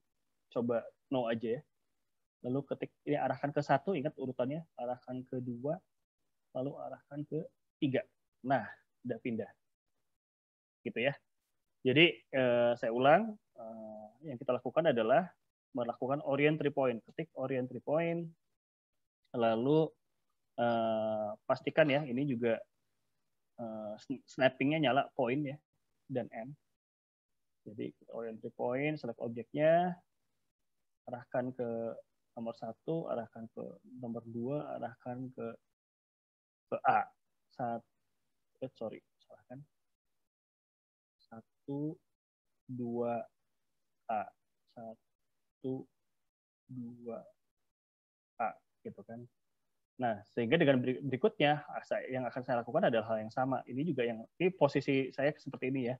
coba no aja ya lalu ketik ini arahkan ke satu ingat urutannya arahkan ke dua lalu arahkan ke tiga. Nah udah pindah. Gitu ya. Jadi eh, saya ulang eh, yang kita lakukan adalah melakukan orient point. Ketik orient point lalu eh, pastikan ya ini juga eh, snappingnya nyala point ya dan n jadi orient point select objeknya arahkan ke nomor satu arahkan ke nomor dua arahkan ke A. Satu eh, sorry salah kan? Satu dua A. Satu dua A gitu kan? Nah sehingga dengan berikutnya yang akan saya lakukan adalah hal yang sama. Ini juga yang ini posisi saya seperti ini ya.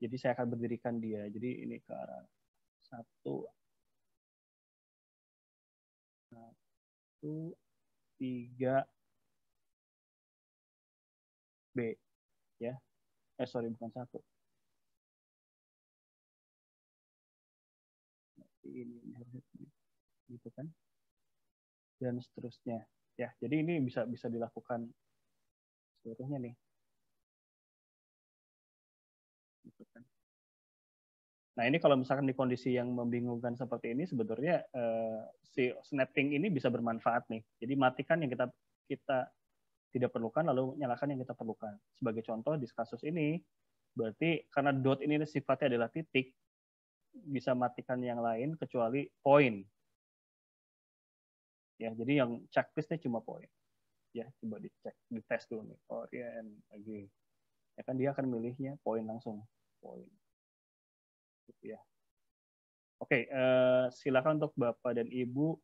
Jadi saya akan berdirikan dia. Jadi ini ke arah satu satu tiga B ya eh sorry bukan satu ini gitu kan dan seterusnya Ya, jadi ini bisa bisa dilakukan seluruhnya nih. Gitu kan. Nah ini kalau misalkan di kondisi yang membingungkan seperti ini sebetulnya uh, si snapping ini bisa bermanfaat nih. Jadi matikan yang kita kita tidak perlukan lalu nyalakan yang kita perlukan. Sebagai contoh di kasus ini berarti karena dot ini sifatnya adalah titik bisa matikan yang lain kecuali poin. Ya, jadi yang checklistnya cuma poin. Ya, coba dicek, dites dulu nih. Orient lagi. Ya kan dia akan milihnya poin langsung, poin ya. Oke, uh, silakan untuk Bapak dan Ibu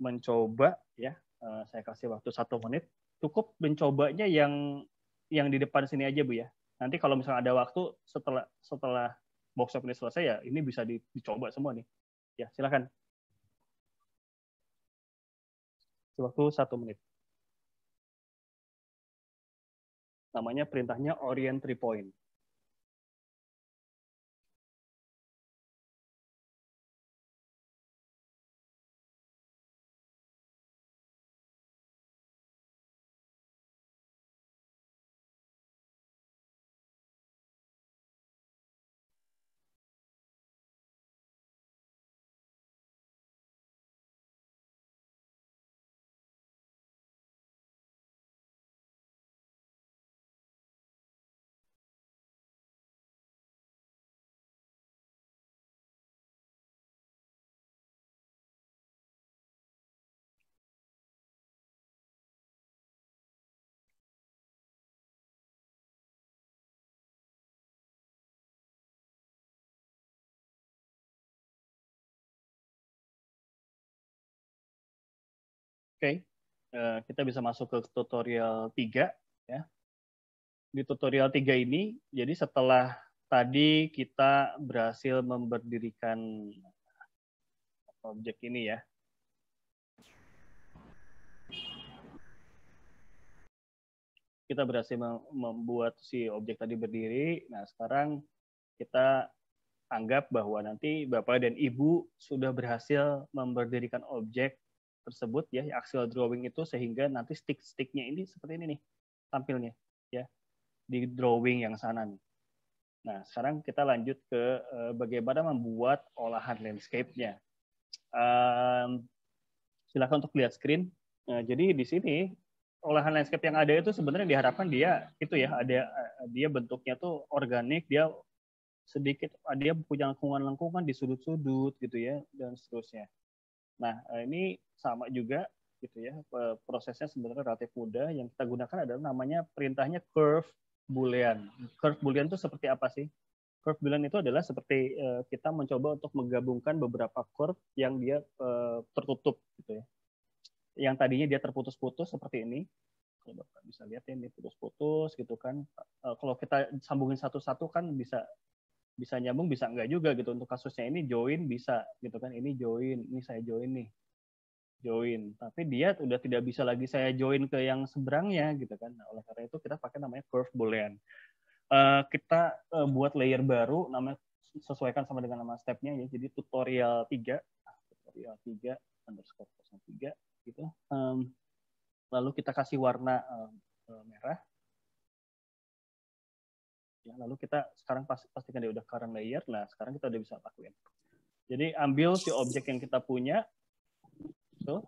mencoba ya. Uh, saya kasih waktu satu menit. Cukup mencobanya yang yang di depan sini aja Bu ya. Nanti kalau misalnya ada waktu setelah setelah workshop ini selesai ya, ini bisa dicoba semua nih. Ya, silakan. Waktu satu menit. Namanya perintahnya orient three point. Oke, okay. uh, eh, kita bisa masuk ke tutorial 3 ya. Di tutorial 3 ini, jadi setelah tadi kita berhasil memberdirikan objek ini ya. Kita berhasil membuat si objek tadi berdiri. Nah, sekarang kita anggap bahwa nanti Bapak dan Ibu sudah berhasil memberdirikan objek tersebut ya axial drawing itu sehingga nanti stick-sticknya ini seperti ini nih tampilnya ya di drawing yang sana nih. Nah sekarang kita lanjut ke uh, bagaimana membuat olahan landscape-nya. Um, silakan untuk lihat screen. Nah, jadi di sini olahan landscape yang ada itu sebenarnya diharapkan dia itu ya ada dia bentuknya tuh organik dia sedikit dia punya lengkungan-lengkungan di sudut-sudut gitu ya dan seterusnya. Nah, eh, ini sama juga gitu ya. Prosesnya sebenarnya relatif mudah. Yang kita gunakan adalah namanya perintahnya curve boolean. Curve boolean itu seperti apa sih? Curve boolean itu adalah seperti eh, kita mencoba untuk menggabungkan beberapa curve yang dia eh, tertutup gitu ya. Yang tadinya dia terputus-putus seperti ini. Kalau Bapak bisa lihat ya, ini putus-putus gitu kan. Kalau kita sambungin satu-satu kan bisa bisa nyambung bisa enggak juga gitu. Untuk kasusnya ini join bisa gitu kan. Ini join ini saya join nih. Join. Tapi dia udah tidak bisa lagi saya join ke yang seberangnya gitu kan. Nah, oleh karena itu kita pakai namanya curve boolean. Uh, kita uh, buat layer baru namanya sesuaikan sama dengan nama stepnya ya. Jadi tutorial 3 tutorial 3 underscore 03 gitu um, lalu kita kasih warna um, merah Ya, lalu kita sekarang pastikan dia udah current layer. Nah, sekarang kita udah bisa lakuin. Jadi ambil si objek yang kita punya, so,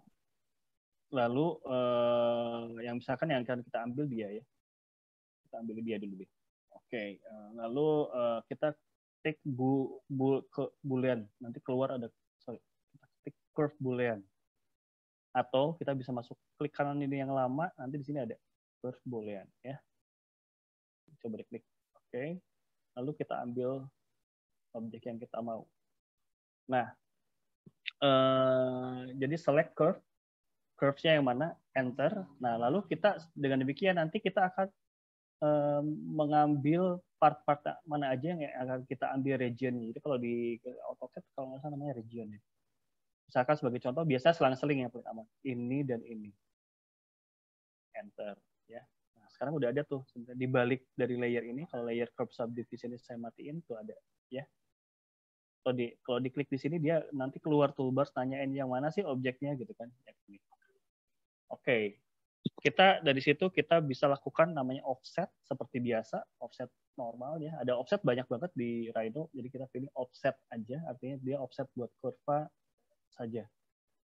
lalu uh, yang misalkan yang akan kita ambil dia ya, kita ambil dia dulu deh. Oke, okay. eh, lalu uh, kita take bu, bu ke boolean. Nanti keluar ada sorry, kita take curve boolean. Atau kita bisa masuk klik kanan ini yang lama, nanti di sini ada curve boolean ya. Coba diklik okay. lalu kita ambil objek yang kita mau. Nah, eh, jadi select curve, curve-nya yang mana, enter. Nah, lalu kita dengan demikian nanti kita akan eh, mengambil part-part mana aja yang akan kita ambil region. Jadi kalau di AutoCAD kalau nggak salah namanya region ya. Misalkan sebagai contoh, biasa selang-seling yang paling. Ini dan ini. Enter sekarang udah ada tuh. Di balik dari layer ini kalau layer curve subdivision ini saya matiin tuh ada ya. Kalau di kalau diklik di sini dia nanti keluar toolbar tanyain yang mana sih objeknya gitu kan. Ya, Oke, kita dari situ kita bisa lakukan namanya offset seperti biasa, offset normal ya. Ada offset banyak banget di Rhino, jadi kita pilih offset aja, artinya dia offset buat kurva saja.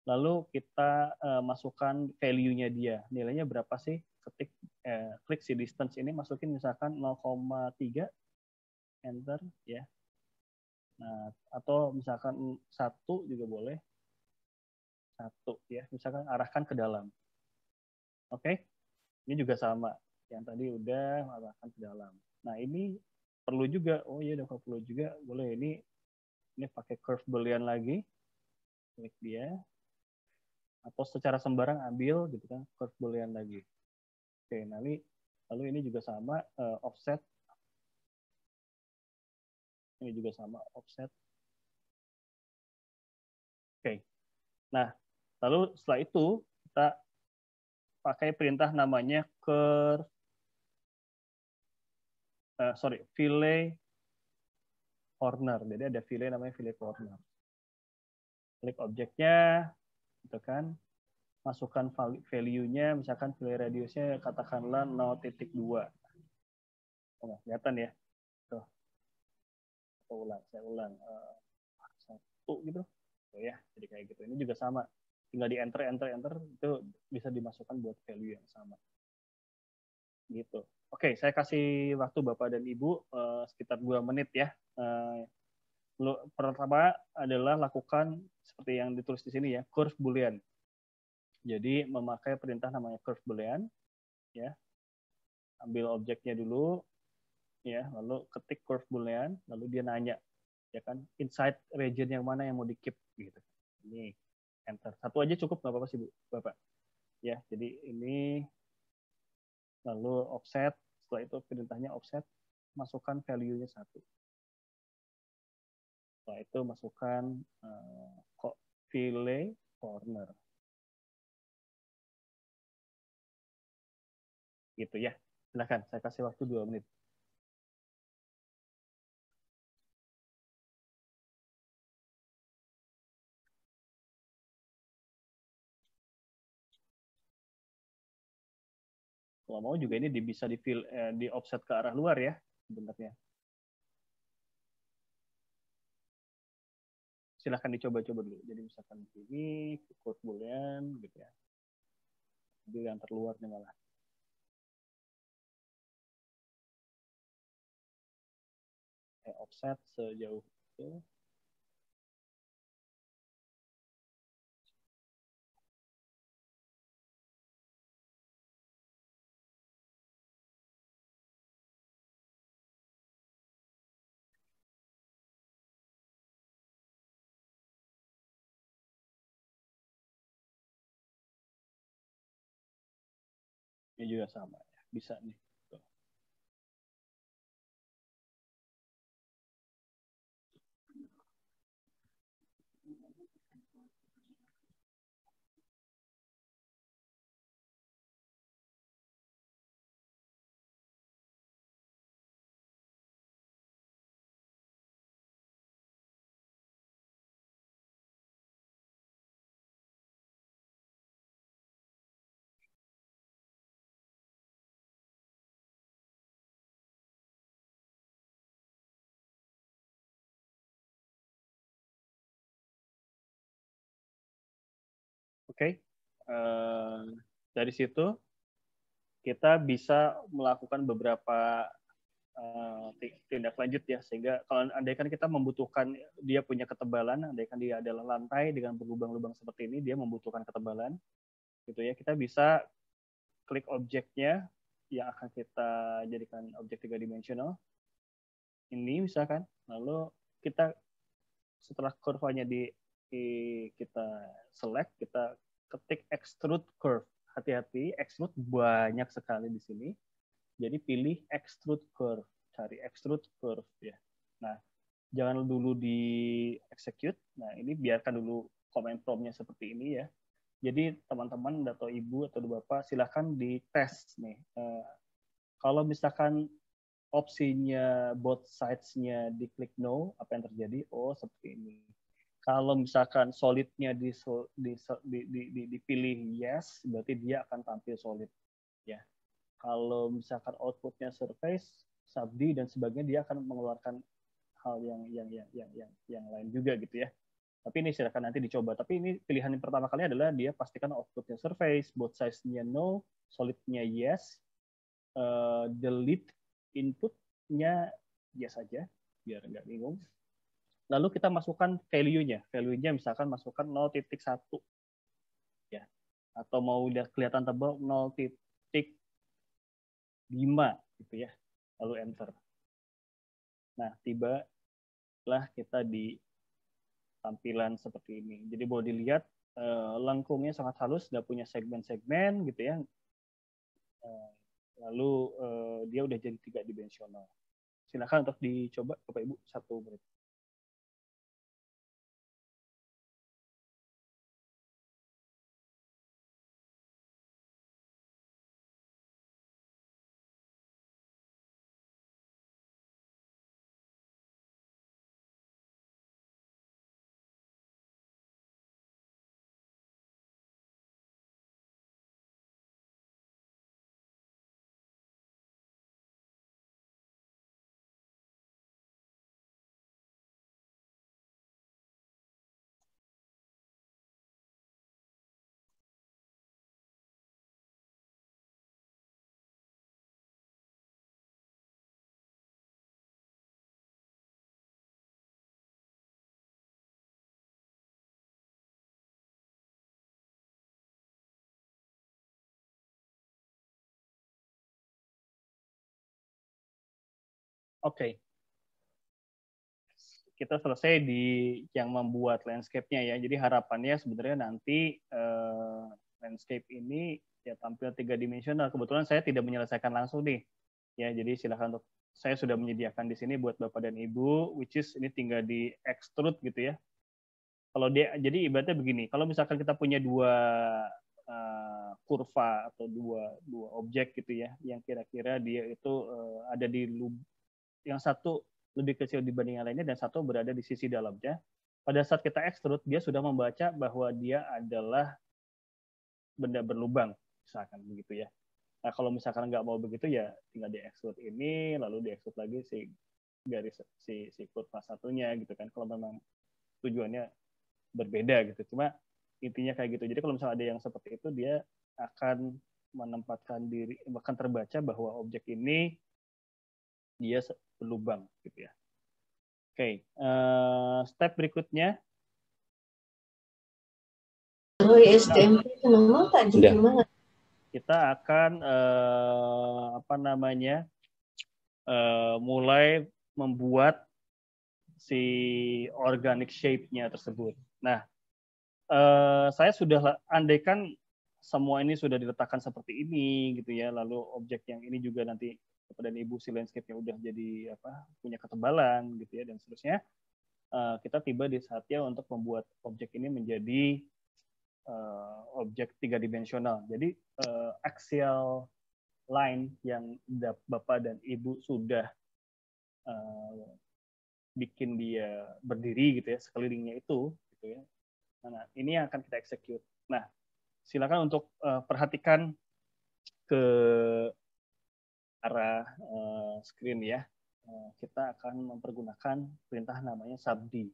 Lalu kita uh, masukkan value-nya dia, nilainya berapa sih? Ketik eh, klik si distance ini, masukin misalkan 0,3, enter ya. Nah, atau misalkan satu juga boleh, satu ya, misalkan arahkan ke dalam Oke, okay? ini juga sama. Yang tadi udah arahkan ke dalam. Nah ini perlu juga. Oh iya, udah perlu juga. Boleh ini ini pakai curve boolean lagi. Klik dia. Atau secara sembarang ambil gitu kan curve boolean lagi. Oke, nanti lalu ini juga sama uh, offset. Ini juga sama offset. Oke. Nah, lalu setelah itu kita pakai perintah namanya curve uh, sorry fillet corner. Jadi ada fillet namanya fillet corner. Klik objeknya, gitu kan. Masukkan value-nya, misalkan fillet radiusnya katakanlah 0.2. Oh, kelihatan ya. Tuh. Saya ulang, saya ulang. Uh, satu gitu. Oh ya, jadi kayak gitu. Ini juga sama tinggal di enter enter enter itu bisa dimasukkan buat value yang sama gitu oke saya kasih waktu bapak dan ibu uh, sekitar dua menit ya uh, pertama adalah lakukan seperti yang ditulis di sini ya curve boolean jadi memakai perintah namanya curve boolean ya ambil objeknya dulu ya lalu ketik curve boolean lalu dia nanya ya kan inside region yang mana yang mau di keep gitu ini enter. Satu aja cukup nggak apa-apa sih Bu, Bapak. Ya, jadi ini lalu offset, setelah itu perintahnya offset, masukkan value-nya satu. Setelah itu masukkan uh, kok corner. Gitu ya. Silahkan, saya kasih waktu dua menit. kalau mau juga ini bisa di fill, eh, di offset ke arah luar ya sebenarnya. Silahkan dicoba-coba dulu. Jadi misalkan ini code boolean gitu ya. Jadi yang terluar nih malah. Eh, offset sejauh itu. Juga sama ya, bisa nih. Oke, okay. uh, eh, dari situ kita bisa melakukan beberapa uh, tindak lanjut ya sehingga kalau andaikan kita membutuhkan dia punya ketebalan, andaikan dia adalah lantai dengan berlubang-lubang seperti ini, dia membutuhkan ketebalan, gitu ya. Kita bisa klik objeknya yang akan kita jadikan objek tiga dimensional ini misalkan lalu kita setelah kurvanya di kita select, kita ketik extrude curve. Hati-hati, extrude banyak sekali di sini. Jadi pilih extrude curve, cari extrude curve ya. Nah, jangan dulu di execute. Nah, ini biarkan dulu comment prompt-nya seperti ini ya. Jadi teman-teman atau ibu atau bapak silahkan dites nih. Uh, kalau misalkan opsinya both sides-nya diklik no, apa yang terjadi? Oh, seperti ini Kalau misalkan solidnya di, di, di, di, dipilih yes, berarti dia akan tampil solid. Ya. Kalau misalkan outputnya surface, subdi dan sebagainya, dia akan mengeluarkan hal yang yang yang yang yang, yang lain juga gitu ya. Tapi ini silakan nanti dicoba. Tapi ini pilihan yang pertama kali adalah dia pastikan outputnya surface, both size-nya no, solidnya yes, uh, delete inputnya yes saja, biar nggak bingung lalu kita masukkan value-nya. Value-nya misalkan masukkan 0.1 ya. Atau mau udah kelihatan tebal 0.5 gitu ya. Lalu enter. Nah, tiba lah kita di tampilan seperti ini. Jadi boleh dilihat eh, lengkungnya sangat halus, sudah punya segmen-segmen gitu ya. Eh, lalu eh, dia udah jadi tiga dimensional. Silakan untuk dicoba Bapak Ibu satu menit. Oke. Okay. Kita selesai di yang membuat landscape-nya ya. Jadi harapannya sebenarnya nanti uh, landscape ini ya tampil tiga dimensional. Kebetulan saya tidak menyelesaikan langsung nih. Ya, jadi silakan untuk saya sudah menyediakan di sini buat Bapak dan Ibu, which is ini tinggal di extrude gitu ya. Kalau dia jadi ibaratnya begini, kalau misalkan kita punya dua uh, kurva atau dua dua objek gitu ya, yang kira-kira dia itu uh, ada di yang satu lebih kecil dibanding yang lainnya dan satu berada di sisi dalamnya. Pada saat kita extrude, dia sudah membaca bahwa dia adalah benda berlubang, misalkan begitu ya. Nah, kalau misalkan nggak mau begitu ya tinggal di extrude ini, lalu di extrude lagi si garis si si kurva satunya gitu kan. Kalau memang tujuannya berbeda gitu. Cuma intinya kayak gitu. Jadi kalau misalnya ada yang seperti itu, dia akan menempatkan diri, bahkan terbaca bahwa objek ini dia berlubang gitu ya. Oke, okay. uh, eh, step berikutnya. Oh, STMP itu memang tak gimana? Kita akan uh, apa namanya uh, mulai membuat si organic shape-nya tersebut. Nah, uh, saya sudah andaikan semua ini sudah diletakkan seperti ini gitu ya, lalu objek yang ini juga nanti dan ibu si landscape-nya udah jadi apa punya ketebalan gitu ya dan seterusnya uh, kita tiba di saatnya untuk membuat objek ini menjadi uh, objek tiga dimensional jadi uh, axial line yang bapak dan ibu sudah uh, bikin dia berdiri gitu ya sekelilingnya itu gitu ya. Nah ini yang akan kita execute. Nah silakan untuk uh, perhatikan ke arah uh, screen ya, uh, kita akan mempergunakan perintah namanya subdi.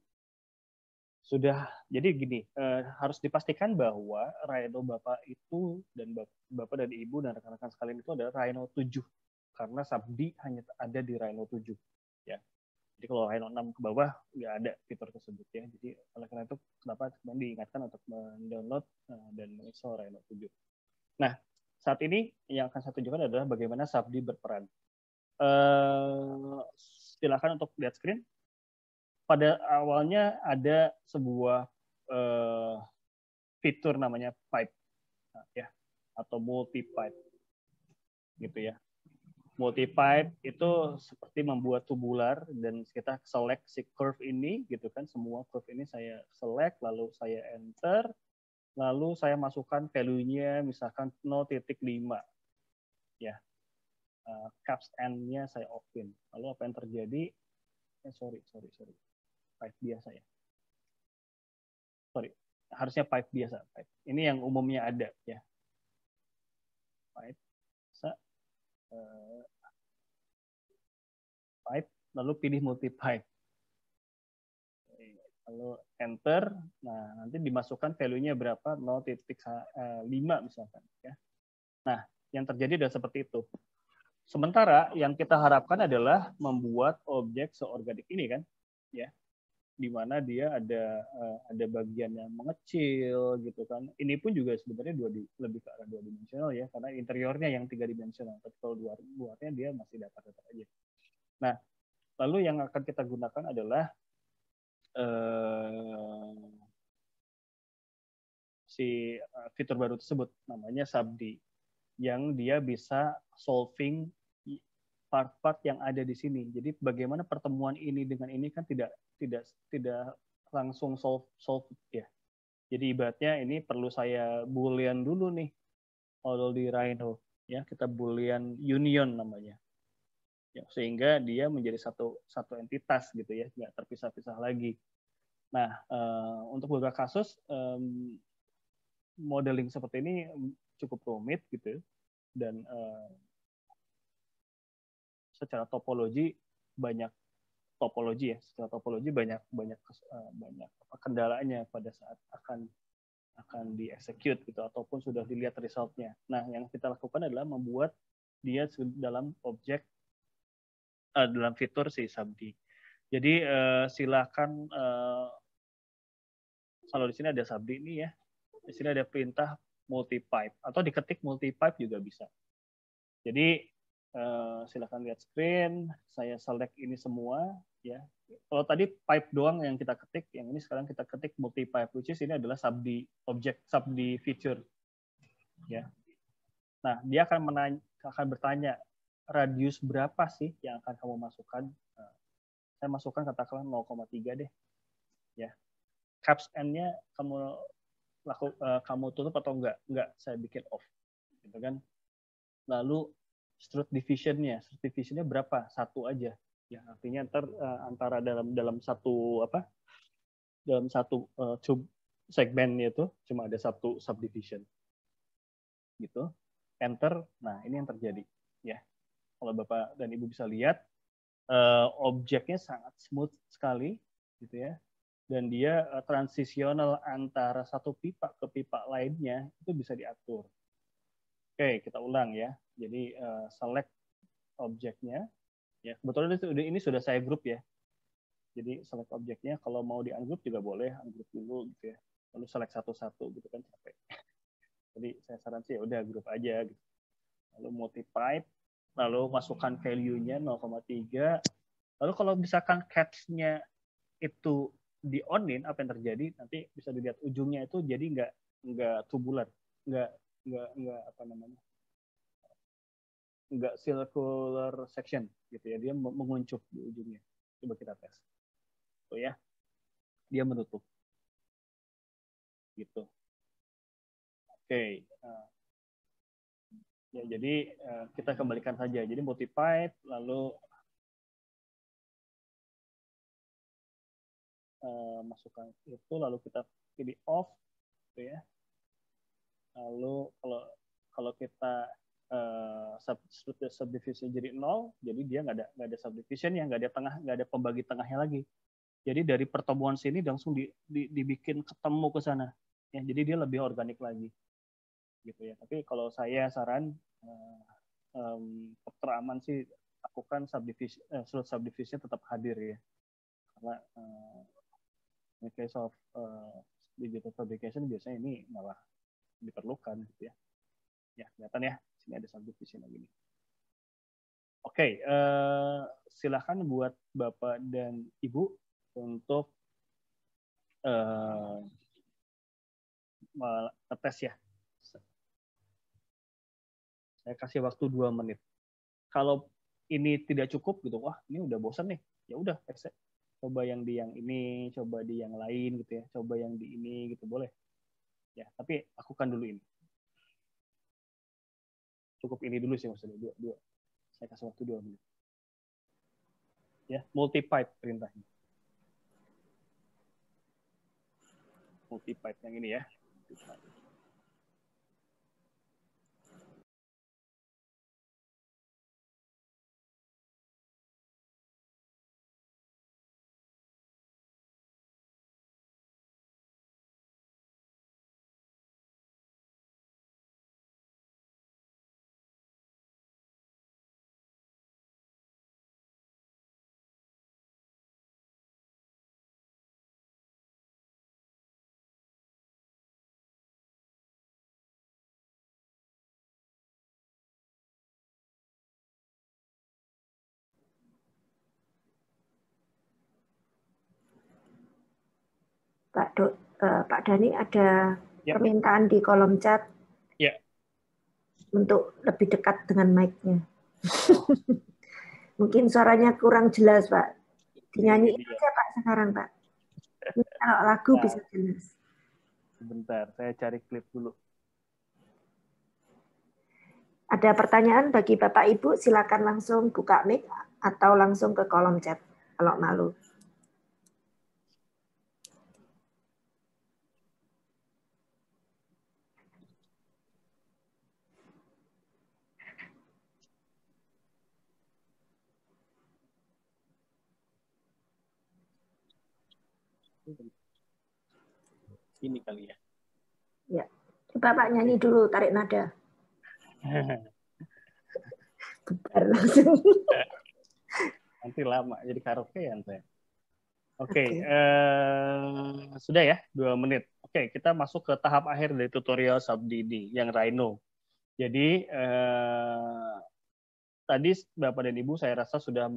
Sudah, jadi gini, uh, harus dipastikan bahwa Rhino Bapak itu dan Bapak dan Ibu dan rekan-rekan sekalian itu adalah Rhino 7. Karena subdi hanya ada di Rhino 7. Ya. Jadi kalau Rhino 6 ke bawah, nggak ada fitur tersebut ya. Jadi oleh karena itu, kenapa diingatkan untuk mendownload dan menginstal Rhino 7. Nah, saat ini yang akan saya tunjukkan adalah bagaimana Sabdi berperan. Uh, silakan untuk lihat screen. Pada awalnya ada sebuah uh, fitur namanya pipe, nah, ya, atau multi pipe, gitu ya. Multi pipe itu seperti membuat tubular dan kita select si curve ini, gitu kan. Semua curve ini saya select, lalu saya enter, lalu saya masukkan value-nya misalkan 0.5 ya. Uh, caps n-nya saya open. Lalu apa yang terjadi? Eh sorry sorry sorry. Type biasa ya. Sorry. Harusnya pipe biasa pipe. Ini yang umumnya ada ya. Pipe bisa uh, pipe lalu pilih multi pipe lalu enter nah nanti dimasukkan value-nya berapa 0.5 misalkan ya nah yang terjadi adalah seperti itu sementara yang kita harapkan adalah membuat objek seorganik ini kan ya di mana dia ada uh, ada bagian yang mengecil gitu kan. Ini pun juga sebenarnya dua di, lebih ke arah dua dimensional ya karena interiornya yang tiga dimensional. Tapi kalau luar luarnya dia masih datar-datar aja. Nah, lalu yang akan kita gunakan adalah uh, si uh, fitur baru tersebut namanya subd yang dia bisa solving part-part yang ada di sini. Jadi bagaimana pertemuan ini dengan ini kan tidak tidak tidak langsung solve solve ya. Jadi ibaratnya ini perlu saya boolean dulu nih kalau di Rhino ya kita boolean union namanya. Ya, sehingga dia menjadi satu satu entitas gitu ya, nggak terpisah-pisah lagi. Nah, uh, untuk beberapa kasus modeling seperti ini cukup rumit gitu dan uh, secara topologi banyak topologi ya secara topologi banyak banyak uh, banyak kendalanya pada saat akan akan dieksekut gitu ataupun sudah dilihat resultnya. Nah yang kita lakukan adalah membuat dia dalam objek uh, dalam fitur si subd. Jadi uh, silakan uh, kalau di sini ada subd ini ya, di sini ada perintah multi pipe atau diketik multi pipe juga bisa. Jadi Uh, silakan lihat screen. Saya select ini semua, ya. Kalau tadi pipe doang yang kita ketik, yang ini sekarang kita ketik multi pipe, which is ini adalah subd object, subd feature, ya. Nah, dia akan menanya, akan bertanya radius berapa sih yang akan kamu masukkan. Nah, saya masukkan katakanlah 0,3 deh, ya. Caps n-nya kamu laku, uh, kamu tutup atau enggak? Enggak, saya bikin off, gitu kan. Lalu Strut divisionnya, strut divisionnya berapa? Satu aja. Ya, artinya ntar uh, antara dalam dalam satu apa? Dalam satu uh, tube segmen itu cuma ada satu subdivision. Gitu. Enter. Nah, ini yang terjadi, ya. Kalau Bapak dan Ibu bisa lihat uh, objeknya sangat smooth sekali gitu ya. Dan dia uh, transisional antara satu pipa ke pipa lainnya itu bisa diatur. Oke, kita ulang ya. Jadi uh, select objeknya. Ya, kebetulan ini, sudah saya grup ya. Jadi select objeknya. Kalau mau di ungroup juga boleh, ungroup dulu gitu ya. Lalu select satu-satu gitu kan capek. Jadi saya saran sih ya udah grup aja gitu. Lalu multi pipe, lalu masukkan value-nya 0,3. Lalu kalau misalkan catch-nya itu di onin apa yang terjadi? Nanti bisa dilihat ujungnya itu jadi nggak nggak tubular. Nggak nggak nggak apa namanya? Nggak circular section gitu ya. Dia menguncup di ujungnya. Coba kita tes. Tuh ya. Dia menutup. Gitu. Oke okay. Ya jadi uh, kita kembalikan saja jadi multi pipe lalu uh, masukkan itu lalu kita pilih off gitu ya lalu kalau kalau kita uh, sub, jadi nol, jadi dia nggak ada nggak ada subdivision ya, nggak ada tengah, nggak ada pembagi tengahnya lagi. Jadi dari pertemuan sini langsung di, di, dibikin ketemu ke sana, ya. Jadi dia lebih organik lagi, gitu ya. Tapi kalau saya saran uh, um, teraman sih lakukan subdivision, uh, subdivision tetap hadir ya, karena uh, in case of uh, digital fabrication biasanya ini malah diperlukan gitu ya. Ya, kelihatan ya. Sini ada subdivision lagi nih. Oke, okay, uh, eh, silahkan buat Bapak dan Ibu untuk uh, tes ya. Saya kasih waktu dua menit. Kalau ini tidak cukup gitu, wah ini udah bosan nih, ya udah coba yang di yang ini, coba di yang lain gitu ya, coba yang di ini gitu boleh. Ya, tapi lakukan dulu ini. Cukup ini dulu sih maksudnya dua, dua. Saya kasih waktu dua menit. Ya, multi pipe perintahnya. multi-pipe yang ini ya. Pak Do, uh, Pak Dani ada ya. permintaan di kolom chat. Ya. Untuk lebih dekat dengan mic-nya. Mungkin suaranya kurang jelas, Pak. Dinyanyiin ya. aja Pak sekarang, Pak. Kalau lagu nah, bisa jelas. Sebentar, saya cari klip dulu. Ada pertanyaan bagi Bapak Ibu, silakan langsung buka mic atau langsung ke kolom chat kalau malu. Ini kali ya. Ya, coba Pak nyanyi dulu, tarik nada. Bentar langsung. Nanti lama, jadi karaokean saya. Oke, okay, okay. uh, eh, sudah ya, dua menit. Oke, okay, kita masuk ke tahap akhir dari tutorial Subdidi yang Rhino. Jadi, uh, tadi Bapak dan Ibu saya rasa sudah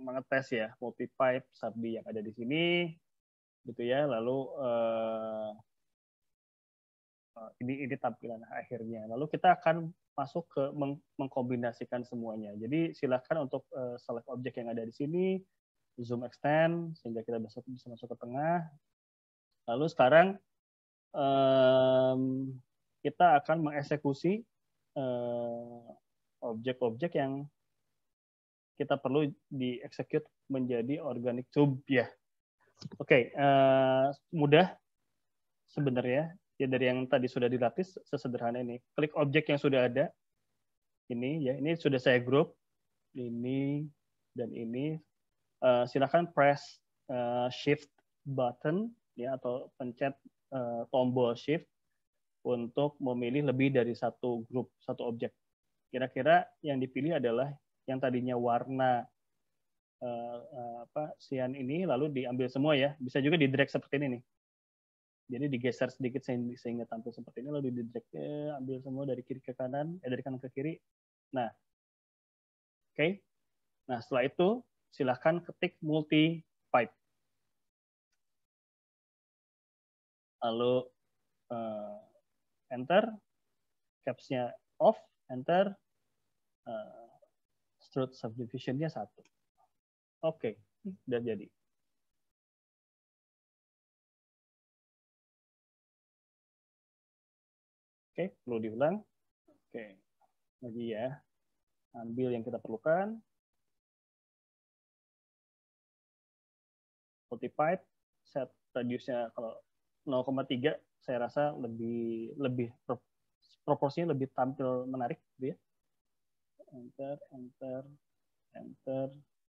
mengetes ya multi-pipe Subdi yang ada di sini, gitu ya. Lalu uh, ini ini tampilan akhirnya. Lalu kita akan masuk ke meng mengkombinasikan semuanya. Jadi silahkan untuk uh, select objek yang ada di sini zoom extend sehingga kita bisa bisa masuk ke tengah. Lalu sekarang um, kita akan mengeksekusi objek-objek uh, yang kita perlu dieksekut menjadi organic tube ya Oke, okay, uh, eh, mudah sebenarnya ya dari yang tadi sudah dilatih sesederhana ini. Klik objek yang sudah ada. Ini ya, ini sudah saya grup. Ini dan ini. Uh, silakan press uh, shift button ya atau pencet uh, tombol shift untuk memilih lebih dari satu grup, satu objek. Kira-kira yang dipilih adalah yang tadinya warna uh, apa sian ini lalu diambil semua ya. Bisa juga di drag seperti ini nih. Jadi digeser sedikit sehingga tampil seperti ini lalu di drag eh, ambil semua dari kiri ke kanan, eh dari kanan ke kiri. Nah, oke. Okay. Nah setelah itu silahkan ketik multi pipe. Lalu uh, enter, capsnya off, enter, uh, subdivisionnya satu. Oke, sudah jadi. Oke, perlu diulang. Oke, lagi ya. Ambil yang kita perlukan. Multipipe, set radiusnya kalau 0,3 saya rasa lebih lebih proporsinya lebih tampil menarik gitu ya. Enter, enter, enter,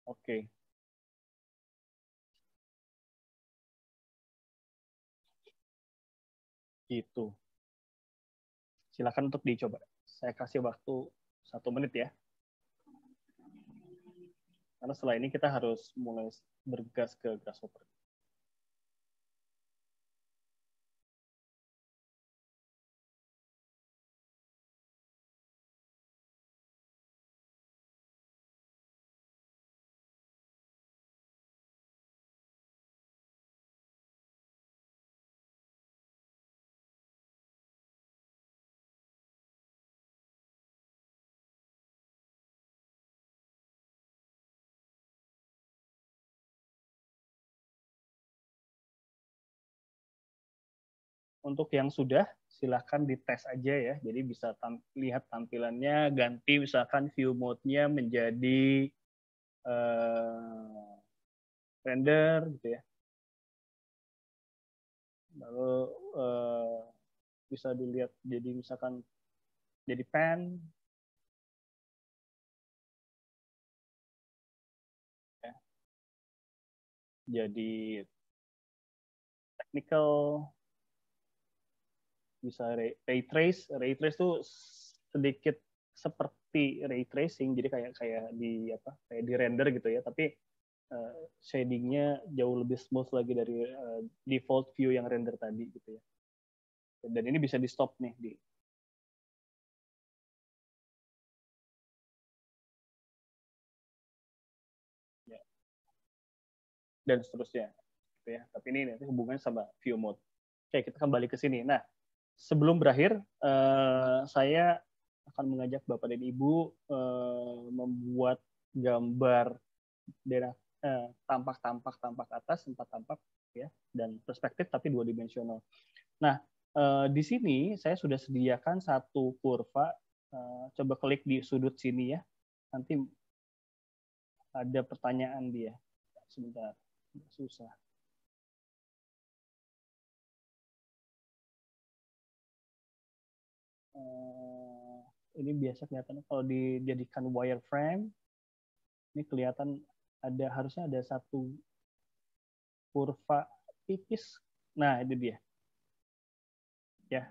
Oke. Gitu. Silakan untuk dicoba. Saya kasih waktu satu menit ya. Karena setelah ini kita harus mulai bergas ke Grasshopper. Untuk yang sudah silahkan dites aja ya. Jadi bisa tam lihat tampilannya, ganti misalkan view mode-nya menjadi uh, render gitu ya. lalu uh, bisa dilihat jadi misalkan jadi pen ya. jadi technical bisa ray, ray trace. Ray trace tuh sedikit seperti ray tracing jadi kayak kayak di apa kayak di render gitu ya. Tapi uh, shadingnya jauh lebih smooth lagi dari uh, default view yang render tadi gitu ya. Dan ini bisa di stop nih di ya. dan seterusnya gitu ya. Tapi ini nanti hubungannya sama view mode. Oke kita kembali ke sini. Nah sebelum berakhir uh, saya akan mengajak bapak dan ibu uh, membuat gambar daerah tampak-tampak tampak atas empat tampak ya dan perspektif tapi dua dimensional. Nah uh, di sini saya sudah sediakan satu kurva. Uh, coba klik di sudut sini ya. Nanti ada pertanyaan dia. Sebentar, susah. Uh, ini biasa kelihatan. Kalau dijadikan wireframe. Ini kelihatan ada harusnya ada satu kurva tipis. Nah, itu dia. Ya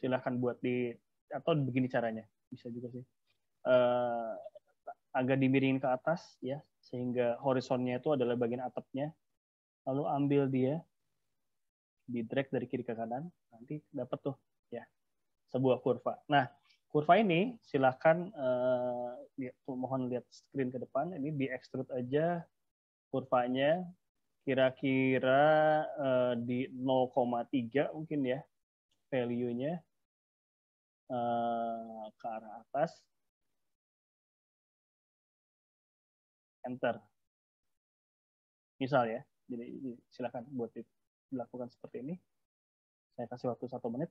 silahkan buat di atau begini caranya. Bisa juga sih. Uh, agak dimiringin ke atas ya sehingga horizonnya itu adalah bagian atapnya. Lalu ambil dia di drag dari kiri ke kanan. Nanti dapat tuh ya sebuah kurva nah kurva ini silahkan uh, mohon lihat screen ke depan ini di extrude aja kurvanya kira-kira uh, di 0,3 mungkin ya value-nya uh, ke arah atas. Enter. Misal ya, jadi silakan buat dilakukan seperti ini. Saya kasih waktu satu menit.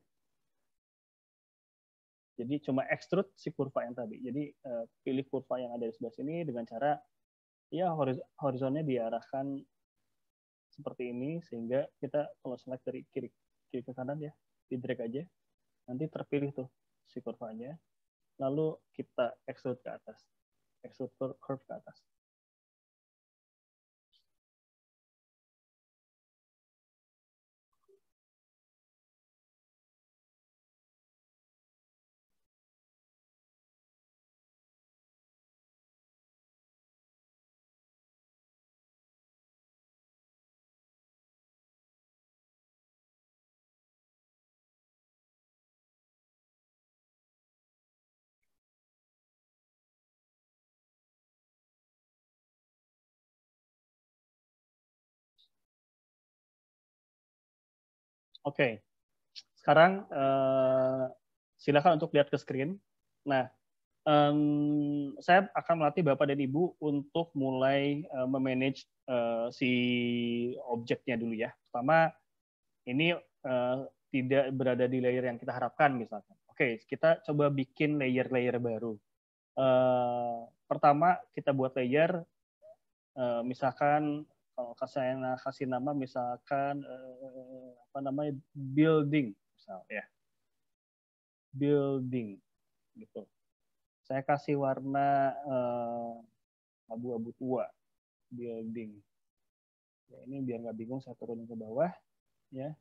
Jadi cuma extrude si kurva yang tadi. Jadi uh, pilih kurva yang ada di sebelah sini dengan cara ya horizonnya diarahkan seperti ini sehingga kita kalau select dari kiri kiri ke kanan ya di drag aja nanti terpilih tuh si kurvanya lalu kita extrude ke atas extrude curve ke atas Oke, okay. sekarang uh, silakan untuk lihat ke screen. Nah, um, saya akan melatih Bapak dan Ibu untuk mulai uh, memanage uh, si objeknya dulu ya. Pertama, ini uh, tidak berada di layer yang kita harapkan misalkan. Oke, okay, kita coba bikin layer-layer baru. Uh, pertama, kita buat layer, uh, misalkan kalau saya kasih nama misalkan eh, apa namanya building misal ya. Building gitu. Saya kasih warna eh, abu-abu tua building. Ya ini biar nggak bingung saya turunin ke bawah ya.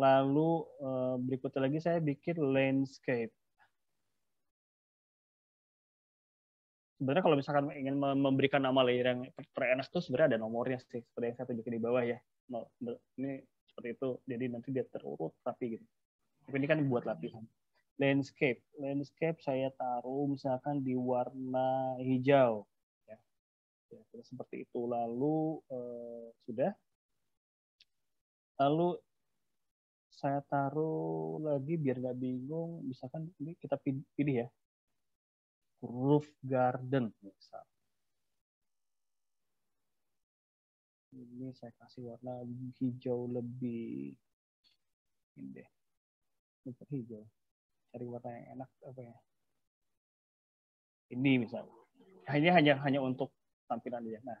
Lalu eh, berikutnya lagi saya bikin landscape. Sebenarnya kalau misalkan ingin memberikan nama layer yang terenak tuh sebenarnya ada nomornya sih seperti yang saya tunjukin di bawah ya. Ini seperti itu jadi nanti dia terurut rapi gitu. Tapi ini kan buat latihan. Landscape. Landscape saya taruh misalkan di warna hijau. Ya, ya seperti itu. Lalu eh, sudah. Lalu saya taruh lagi biar nggak bingung. Misalkan ini kita pilih ya. Roof garden misal. Ini saya kasih warna hijau lebih ini deh. Lebih hijau. Cari warna yang enak apa ya? Ini misalnya. Ini hanya hanya untuk tampilan aja. Nah,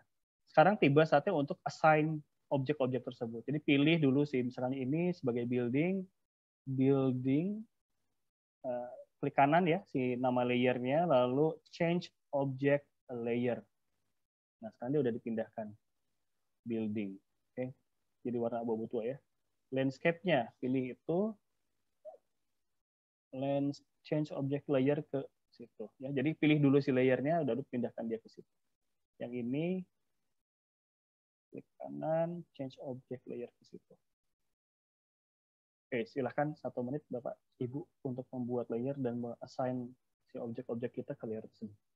sekarang tiba saatnya untuk assign objek-objek tersebut. Jadi pilih dulu sih, misalkan ini sebagai building, building, uh, klik kanan ya si nama layernya, lalu change object layer. Nah sekarang dia udah dipindahkan building, oke? Okay? Jadi warna abu-abu tua ya. Landscape-nya pilih itu lens change object layer ke situ ya. Jadi pilih dulu si layernya, lalu pindahkan dia ke situ. Yang ini klik kanan, change object layer ke situ. Oke, silahkan satu menit Bapak Ibu untuk membuat layer dan assign si objek-objek kita ke layer tersebut.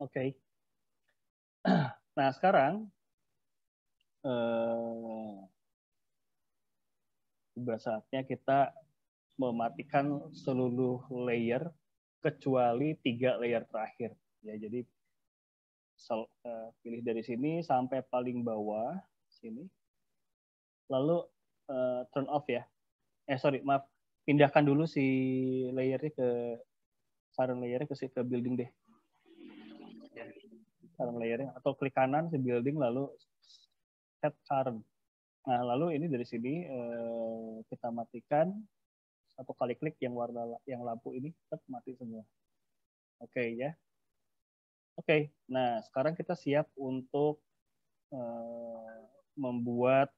Oke. Okay. Nah, sekarang eh, saatnya kita mematikan seluruh layer kecuali tiga layer terakhir. Ya, jadi sel, eh, pilih dari sini sampai paling bawah sini. Lalu eh, turn off ya. Eh sorry, maaf. Pindahkan dulu si layernya ke current layernya ke ke building deh current layering atau klik kanan si building lalu set current. Nah, lalu ini dari sini eh, kita matikan satu kali klik yang warna yang lampu ini tetap mati semua. Oke okay, ya. Oke, okay. nah sekarang kita siap untuk eh, membuat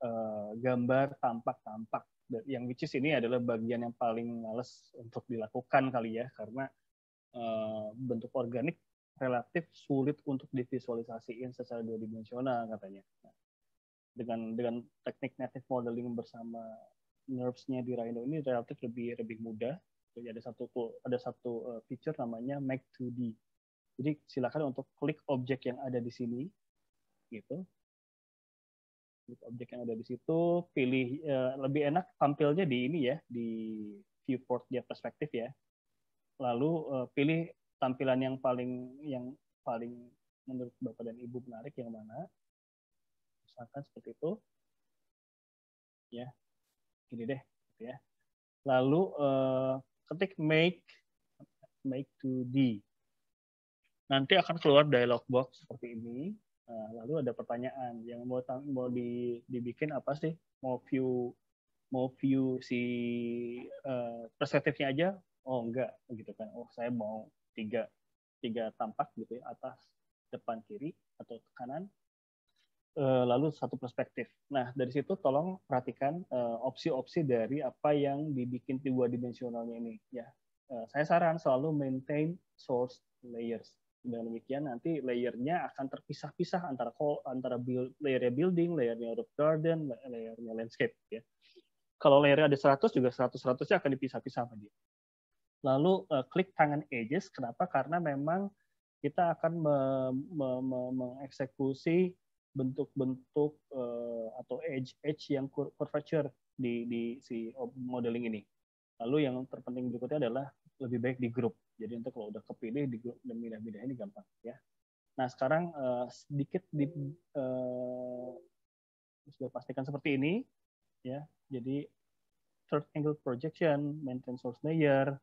eh, gambar tampak-tampak yang which is ini adalah bagian yang paling males untuk dilakukan kali ya karena uh, bentuk organik relatif sulit untuk divisualisasiin secara dua dimensional katanya. Dengan dengan teknik native modeling bersama nerves-nya di Rhino ini relatif lebih lebih mudah. Jadi ada satu ada satu uh, feature namanya Make 2D. Jadi silakan untuk klik objek yang ada di sini, gitu. Klik objek yang ada di situ, pilih uh, lebih enak tampilnya di ini ya, di viewport dia perspektif ya lalu uh, pilih tampilan yang paling yang paling menurut bapak dan ibu menarik yang mana? Misalkan seperti itu. Ya ini deh gitu ya. Lalu uh, ketik make make to d. Nanti akan keluar dialog box seperti ini. Nah, lalu ada pertanyaan yang mau mau di, dibikin apa sih? Mau view mau view si uh, perspektifnya aja oh enggak gitu kan oh saya mau tiga tiga tampak gitu ya atas depan kiri atau kanan eh, lalu satu perspektif. Nah dari situ tolong perhatikan eh, opsi-opsi dari apa yang dibikin dua dimensionalnya ini ya. Eh, saya saran selalu maintain source layers. Dengan demikian nanti layernya akan terpisah-pisah antara antara build, layernya building, layernya roof garden, layernya landscape ya. Kalau layernya ada 100 juga 100 100-nya akan dipisah-pisah sama dia. Lalu uh, klik tangan edges, kenapa? Karena memang kita akan me, me, me, mengeksekusi bentuk-bentuk uh, atau edge-edge yang curvature di, di si modeling ini. Lalu yang terpenting berikutnya adalah lebih baik di grup. Jadi untuk kalau udah kepilih di grup dan pindah-pindah ini gampang ya. Nah sekarang uh, sedikit di uh, sudah pastikan seperti ini ya. Jadi third angle projection, maintain source layer,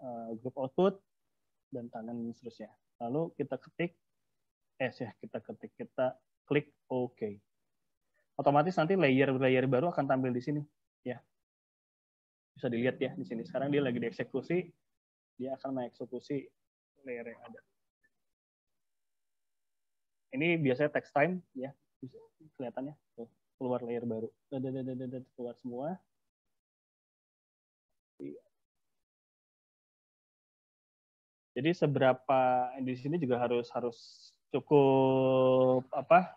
uh, group output dan tangan seterusnya. Lalu kita ketik S ya, kita ketik kita klik OK. Otomatis nanti layer-layer baru akan tampil di sini ya. Bisa dilihat ya di sini. Sekarang dia lagi dieksekusi, dia akan mengeksekusi layer yang ada. Ini biasanya text time ya, kelihatannya. Tuh. keluar layer baru. Keluar semua. Jadi seberapa di sini juga harus harus cukup apa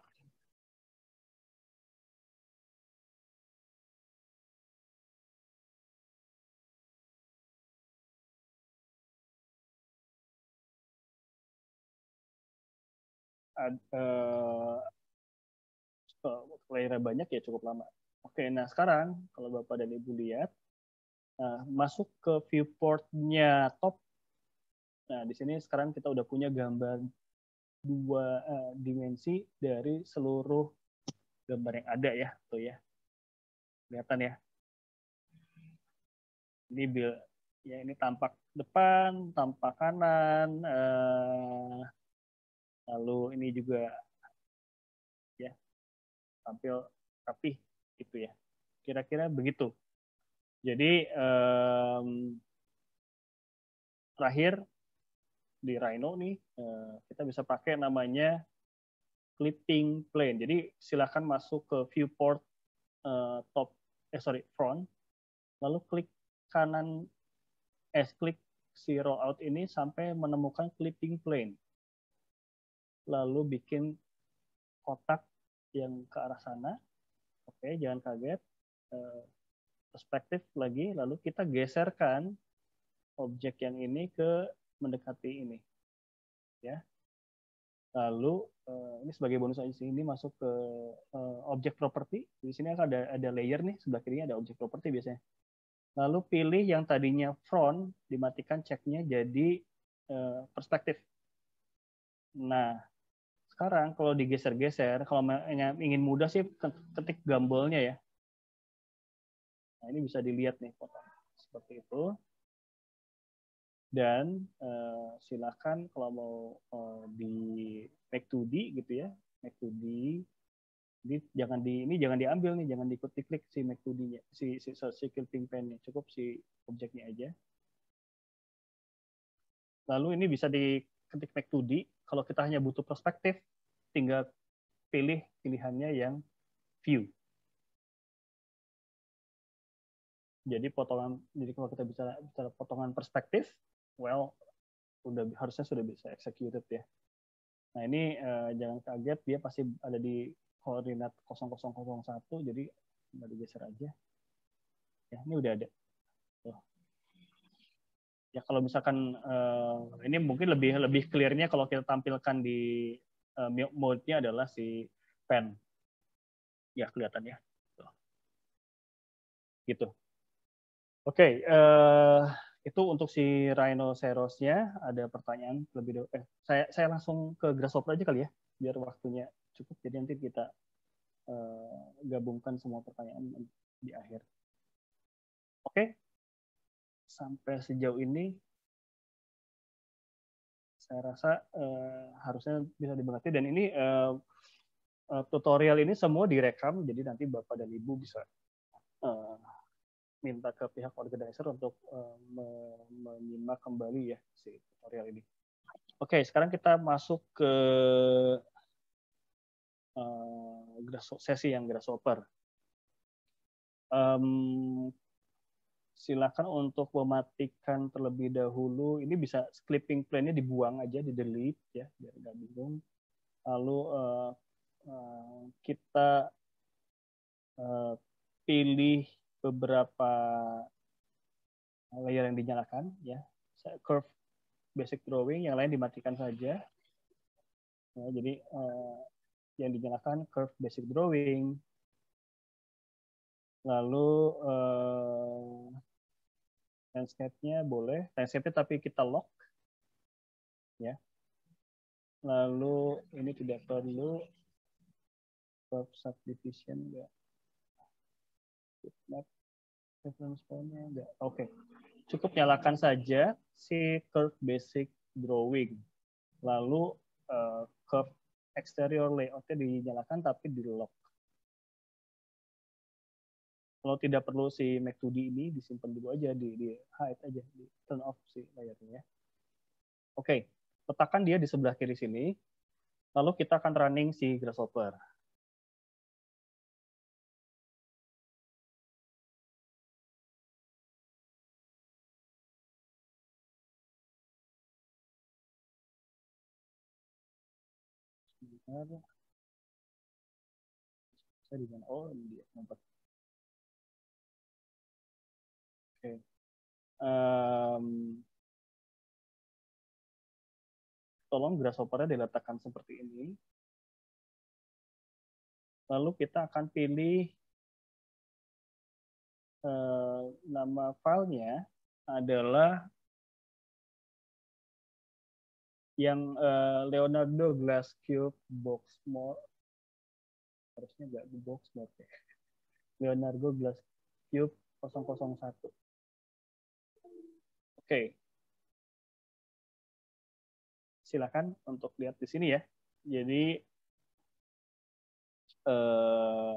uh, layernya banyak ya cukup lama. Oke, nah sekarang kalau Bapak dan Ibu lihat, uh, masuk ke viewportnya top. Nah, di sini sekarang kita udah punya gambar dua uh, dimensi dari seluruh gambar yang ada ya, tuh ya. Kelihatan ya. Ini bil ya ini tampak depan, tampak kanan, uh, lalu ini juga ya tampil rapih gitu ya kira-kira begitu jadi um, terakhir di Rhino nih uh, kita bisa pakai namanya clipping plane jadi silahkan masuk ke viewport uh, top eh sorry front lalu klik kanan eh klik si rollout ini sampai menemukan clipping plane lalu bikin kotak yang ke arah sana. Oke, jangan kaget. Eh, perspektif lagi, lalu kita geserkan objek yang ini ke mendekati ini. Ya. Lalu eh, ini sebagai bonus aja ini masuk ke eh, objek property. Di sini ada ada layer nih, sebelah kirinya ada objek property biasanya. Lalu pilih yang tadinya front, dimatikan ceknya jadi perspektif. Nah, sekarang kalau digeser-geser, kalau ingin mudah sih ketik gambolnya ya. Nah, ini bisa dilihat nih foto seperti itu. Dan uh, silakan kalau mau uh, di make to d gitu ya, make to d. Ini jangan di ini jangan diambil nih, jangan diikut klik si make to d-nya, si si, si pen-nya, cukup si objeknya aja. Lalu ini bisa diketik make to d kalau kita hanya butuh perspektif, tinggal pilih pilihannya yang view. Jadi potongan, jadi kalau kita bicara, bicara potongan perspektif, well, udah harusnya sudah bisa executed ya. Nah ini uh, jangan kaget, dia pasti ada di koordinat 0001, jadi tinggal digeser aja. Ya, ini udah ada. Tuh ya kalau misalkan uh, ini mungkin lebih lebih clearnya kalau kita tampilkan di uh, mode-nya adalah si pen ya kelihatan ya gitu oke okay, uh, itu untuk si rhinoceros-nya ada pertanyaan lebih dulu eh saya saya langsung ke grasshopper aja kali ya biar waktunya cukup. Jadi nanti kita uh, gabungkan semua pertanyaan di akhir. Oke. Okay sampai sejauh ini saya rasa uh, harusnya bisa dimengerti. Dan ini uh, tutorial ini semua direkam jadi nanti bapak dan ibu bisa uh, minta ke pihak organizer untuk uh, menyimak kembali ya si tutorial ini. Oke, okay, sekarang kita masuk ke uh, sesi yang grasshopper. Um, silakan untuk mematikan terlebih dahulu. Ini bisa clipping plan-nya dibuang aja, di delete ya, biar nggak bingung. Lalu uh, uh, kita uh, pilih beberapa layer yang dinyalakan ya. Curve basic drawing, yang lain dimatikan saja. Ya, jadi uh, yang dinyalakan curve basic drawing, lalu uh, landscape-nya boleh landscape tapi kita lock ya lalu ini tidak perlu curve subdivision enggak map reference enggak oke okay. cukup nyalakan saja si curve basic drawing lalu uh, curve exterior layout-nya dinyalakan tapi di lock kalau tidak perlu si Mac2D ini disimpan dulu aja di, di hide aja di turn off si layarnya ya. Oke, letakkan dia di sebelah kiri sini. Lalu kita akan running si Grasshopper. Saya di mana? Oh, dia. Oke. Tolong grasshopper diletakkan seperti ini. Lalu kita akan pilih uh, nama filenya adalah yang uh, Leonardo Glass Cube Box More harusnya nggak di box ya. Leonardo Glass Cube 001. Oke. Okay. Silakan untuk lihat di sini ya. Jadi uh,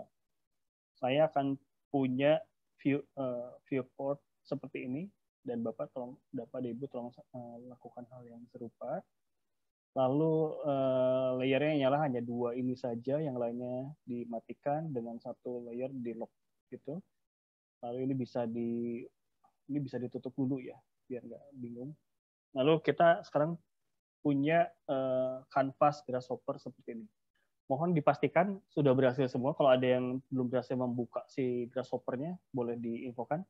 saya akan punya view uh, viewport seperti ini dan Bapak tolong Bapak Ibu tolong uh, lakukan hal yang serupa. Lalu uh, layernya nyala hanya dua ini saja, yang lainnya dimatikan dengan satu layer di lock gitu. Lalu ini bisa di ini bisa ditutup dulu ya, biar nggak bingung. Lalu kita sekarang punya uh, canvas grasshopper seperti ini. Mohon dipastikan sudah berhasil semua. Kalau ada yang belum berhasil membuka si grasshoppernya, boleh diinfokan.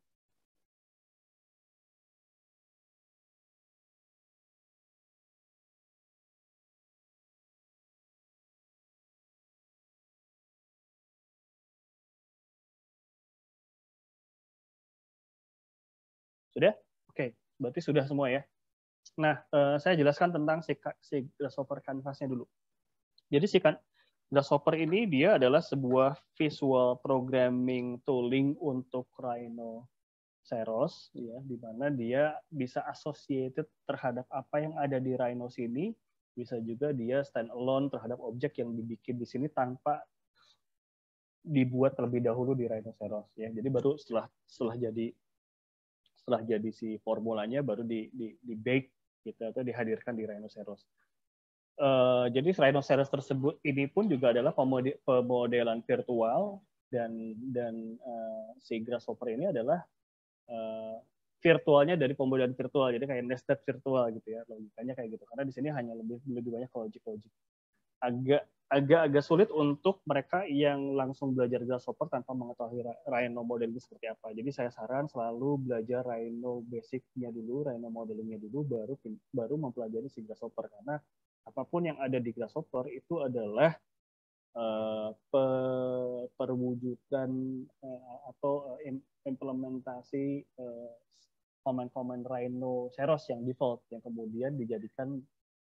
Berarti sudah semua ya. Nah, eh, saya jelaskan tentang si, si Grasshopper Canvas-nya dulu. Jadi si kan, Grasshopper ini dia adalah sebuah visual programming tooling untuk Rhinoceros, ya, di mana dia bisa associated terhadap apa yang ada di Rhino sini, bisa juga dia stand alone terhadap objek yang dibikin di sini tanpa dibuat terlebih dahulu di Rhinoceros ya. Jadi baru setelah setelah jadi setelah jadi si formulanya baru di, di, di bake gitu atau dihadirkan di rhinoceros. Uh, jadi rhinoceros tersebut ini pun juga adalah pemodelan virtual dan dan uh, si grasshopper ini adalah uh, virtualnya dari pemodelan virtual. Jadi kayak nested virtual gitu ya logikanya kayak gitu. Karena di sini hanya lebih lebih banyak logic logic agak agak-agak sulit untuk mereka yang langsung belajar Grasshopper tanpa mengetahui Rhino modeling seperti apa. Jadi saya saran selalu belajar Rhino basicnya dulu, Rhino modelingnya dulu, baru baru mempelajari si Grasshopper karena apa pun yang ada di Grasshopper itu adalah uh, pe perwujudan uh, atau uh, implementasi uh, komen-komen Rhino Seros yang default yang kemudian dijadikan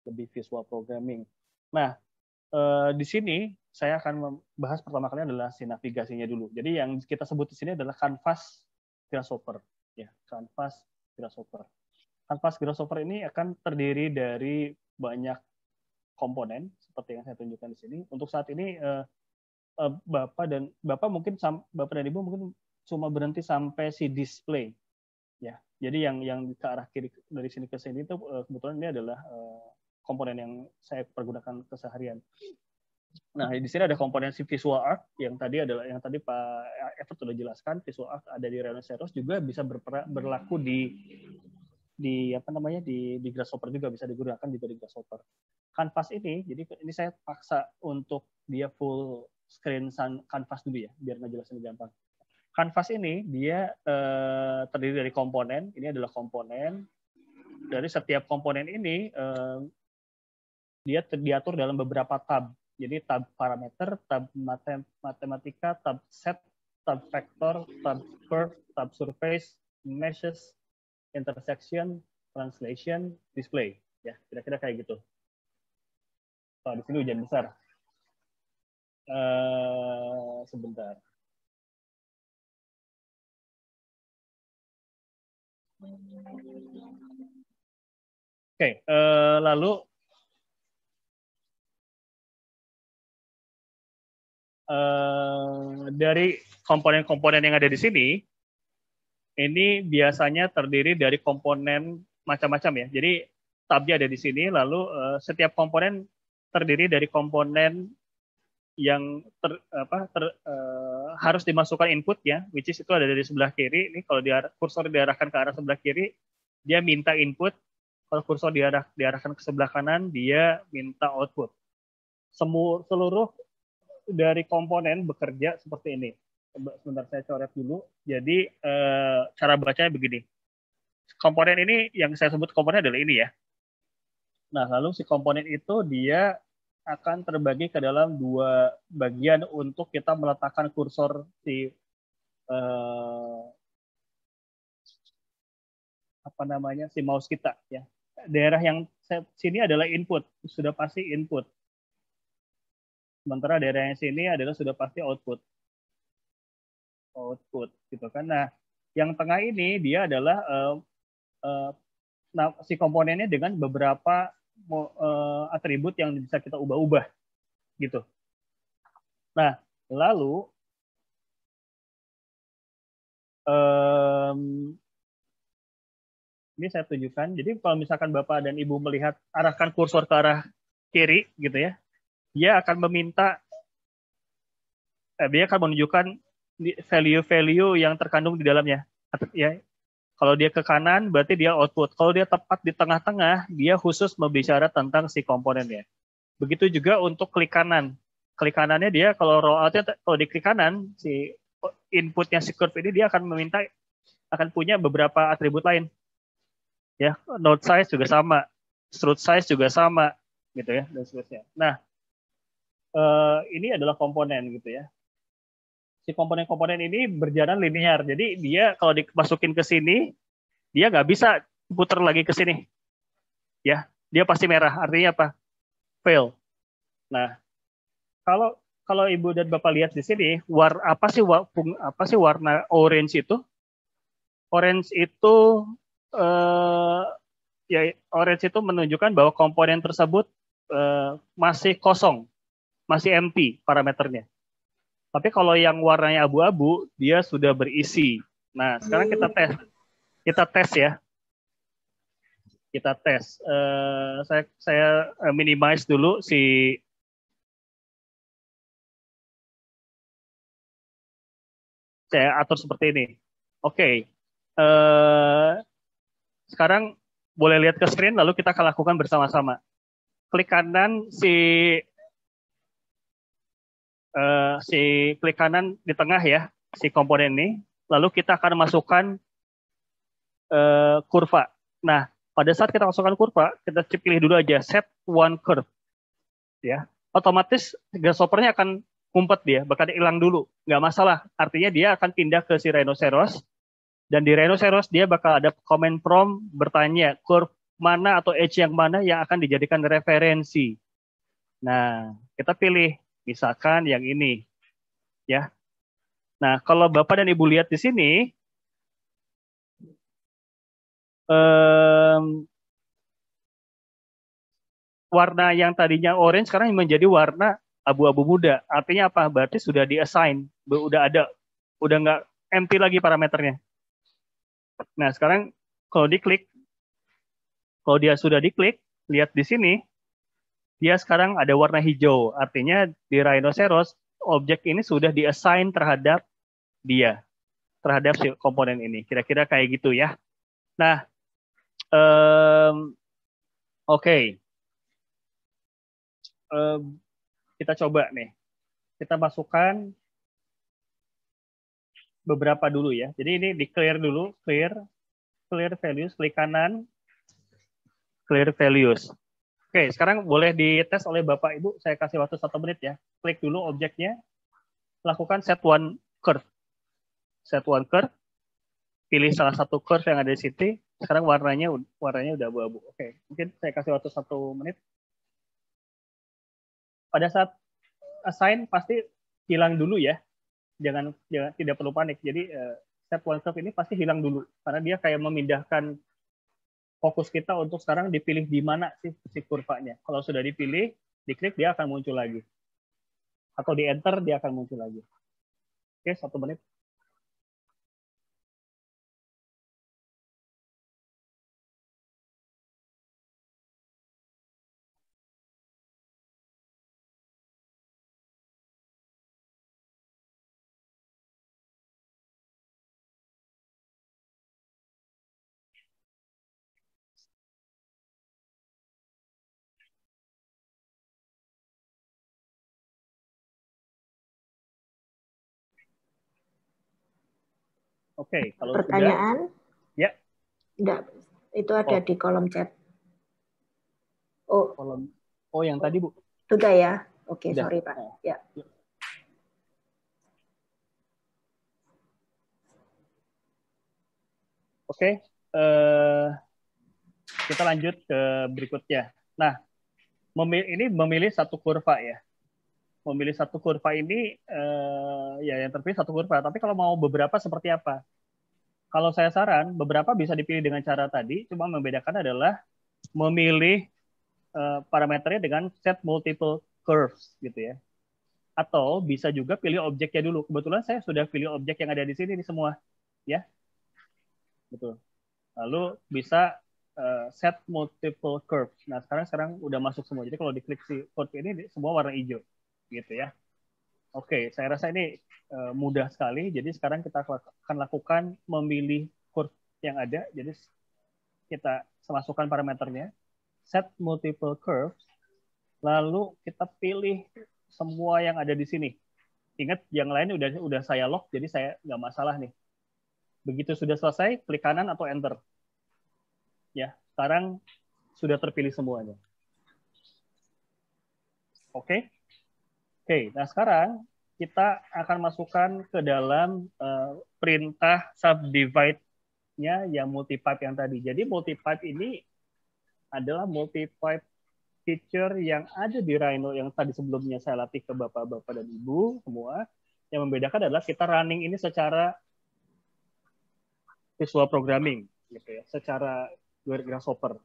lebih visual programming. Nah, uh, di sini saya akan membahas pertama kali adalah si navigasinya dulu. Jadi yang kita sebut di sini adalah canvas grasshopper, ya canvas grasshopper. Canvas grasshopper ini akan terdiri dari banyak komponen seperti yang saya tunjukkan di sini. Untuk saat ini uh, uh, bapak dan bapak mungkin bapak dan ibu mungkin cuma berhenti sampai si display, ya. Jadi yang yang ke arah kiri dari sini ke sini itu uh, kebetulan ini adalah uh, komponen yang saya pergunakan keseharian. Nah, di sini ada komponen si visual art yang tadi adalah yang tadi Pak Evert sudah jelaskan, visual art ada di Rhinoceros juga bisa berlaku di di apa namanya di di Grasshopper juga bisa digunakan juga di Grasshopper. Canvas ini, jadi ini saya paksa untuk dia full screen canvas dulu ya, biar ngejelasin gampang. Canvas ini dia eh, terdiri dari komponen, ini adalah komponen. Dari setiap komponen ini eh, dia diatur dalam beberapa tab. Jadi tab parameter, tab matematika, tab set, tab vector, tab curve, tab surface, meshes, intersection, translation, display. Ya, kira-kira kayak gitu. Oh, di sini hujan besar. Uh, sebentar. Oke, okay, uh, lalu uh, dari komponen-komponen yang ada di sini, ini biasanya terdiri dari komponen macam-macam ya. Jadi tabnya ada di sini, lalu uh, setiap komponen terdiri dari komponen yang ter, apa, ter, uh, harus dimasukkan input ya, which is itu ada dari sebelah kiri. Ini kalau diarah, kursor diarahkan ke arah sebelah kiri, dia minta input. Kalau kursor diarah, diarahkan ke sebelah kanan, dia minta output semua seluruh dari komponen bekerja seperti ini. Sebentar saya coret dulu. Jadi eh, cara bacanya begini. Komponen ini yang saya sebut komponen adalah ini ya. Nah, lalu si komponen itu dia akan terbagi ke dalam dua bagian untuk kita meletakkan kursor si eh, apa namanya si mouse kita ya. Daerah yang sini adalah input, sudah pasti input. Sementara daerah yang sini adalah sudah pasti output. Output gitu kan. Nah, yang tengah ini dia adalah uh, uh, nah, si komponennya dengan beberapa uh, atribut yang bisa kita ubah-ubah gitu. Nah, lalu um, ini saya tunjukkan. Jadi kalau misalkan Bapak dan Ibu melihat arahkan kursor ke arah kiri gitu ya, dia akan meminta eh, dia akan menunjukkan value-value yang terkandung di dalamnya. Ya, kalau dia ke kanan berarti dia output. Kalau dia tepat di tengah-tengah, dia khusus membicara tentang si komponennya. Begitu juga untuk klik kanan. Klik kanannya dia kalau rolloutnya kalau di klik kanan si inputnya si curve ini dia akan meminta akan punya beberapa atribut lain ya node size juga sama strut size juga sama gitu ya dan seterusnya nah eh, ini adalah komponen gitu ya. Si komponen-komponen ini berjalan linear. Jadi dia kalau dimasukin ke sini dia nggak bisa putar lagi ke sini. Ya dia pasti merah. Artinya apa? Fail. Nah kalau kalau ibu dan bapak lihat di sini war apa sih apa sih warna orange itu? Orange itu uh, ya orange itu menunjukkan bahwa komponen tersebut uh, masih kosong, masih empty parameternya. Tapi kalau yang warnanya abu-abu, dia sudah berisi. Nah, sekarang kita tes. Kita tes ya. Kita tes. Uh, saya saya minimize dulu si saya atur seperti ini. Oke. Okay. Uh, sekarang boleh lihat ke screen, lalu kita akan lakukan bersama-sama. Klik kanan si uh, si klik kanan di tengah ya, si komponen ini. Lalu kita akan masukkan uh, kurva. Nah, pada saat kita masukkan kurva, kita pilih dulu aja set one curve. Ya, otomatis grasshoppernya akan ngumpet dia, bakal hilang dulu, nggak masalah. Artinya dia akan pindah ke si rhinoceros, dan di Rhinoceros dia bakal ada comment prompt bertanya curve mana atau edge yang mana yang akan dijadikan referensi. Nah, kita pilih misalkan yang ini. Ya. Nah, kalau Bapak dan Ibu lihat di sini um, warna yang tadinya orange sekarang menjadi warna abu-abu muda. Artinya apa? Berarti sudah di-assign, udah ada, udah nggak empty lagi parameternya. Nah, sekarang kalau diklik, kalau dia sudah diklik, lihat di sini, dia sekarang ada warna hijau. Artinya di Rhinoceros, objek ini sudah diassign terhadap dia, terhadap si komponen ini. Kira-kira kayak gitu ya. Nah, um, oke. Okay. Um, kita coba nih. Kita masukkan beberapa dulu ya. Jadi ini di clear dulu, clear, clear values, klik kanan, clear values. Oke, sekarang boleh dites oleh Bapak Ibu. Saya kasih waktu satu menit ya. Klik dulu objeknya, lakukan set one curve. Set one curve, pilih salah satu curve yang ada di situ. Sekarang warnanya warnanya udah abu-abu. Oke, mungkin saya kasih waktu satu menit. Pada saat assign pasti hilang dulu ya jangan jangan tidak perlu panik. Jadi uh, step one curve ini pasti hilang dulu karena dia kayak memindahkan fokus kita untuk sekarang dipilih di mana sih si kurvanya. Kalau sudah dipilih, diklik dia akan muncul lagi. Atau di enter dia akan muncul lagi. Oke, satu menit. Oke, okay, kalau pertanyaan? Sudah, ya. Enggak, itu ada oh. di kolom chat. Oh. Kolom. Oh, yang tadi, Bu. Sudah ya. Oke, okay, sorry, Pak. Ya. ya. Oke, okay. uh, eh, kita lanjut ke berikutnya. Nah, memilih, ini memilih satu kurva ya. Memilih satu kurva ini, uh, ya yang terpilih satu kurva. Tapi kalau mau beberapa seperti apa? Kalau saya saran, beberapa bisa dipilih dengan cara tadi, cuma membedakan adalah memilih uh, parameternya dengan set multiple curves gitu ya. Atau bisa juga pilih objeknya dulu. Kebetulan saya sudah pilih objek yang ada di sini di semua, ya betul. Lalu bisa uh, set multiple curves. Nah sekarang sekarang udah masuk semua. Jadi kalau diklik si curve ini semua warna hijau, gitu ya. Oke, saya rasa ini uh, mudah sekali. Jadi sekarang kita akan lakukan memilih curve yang ada. Jadi kita masukkan parameternya, set multiple curves, lalu kita pilih semua yang ada di sini. Ingat, yang lain udah udah saya lock, jadi saya nggak masalah nih Begitu sudah selesai, klik kanan atau enter. Ya, sekarang sudah terpilih semuanya. Oke. Oke, nah sekarang kita akan masukkan ke dalam uh, perintah subdivide-nya yang multipipe yang tadi. Jadi multipipe ini adalah multipipe feature yang ada di Rhino yang tadi sebelumnya saya latih ke bapak-bapak dan ibu semua. Yang membedakan adalah kita running ini secara visual programming gitu ya secara grasshopper.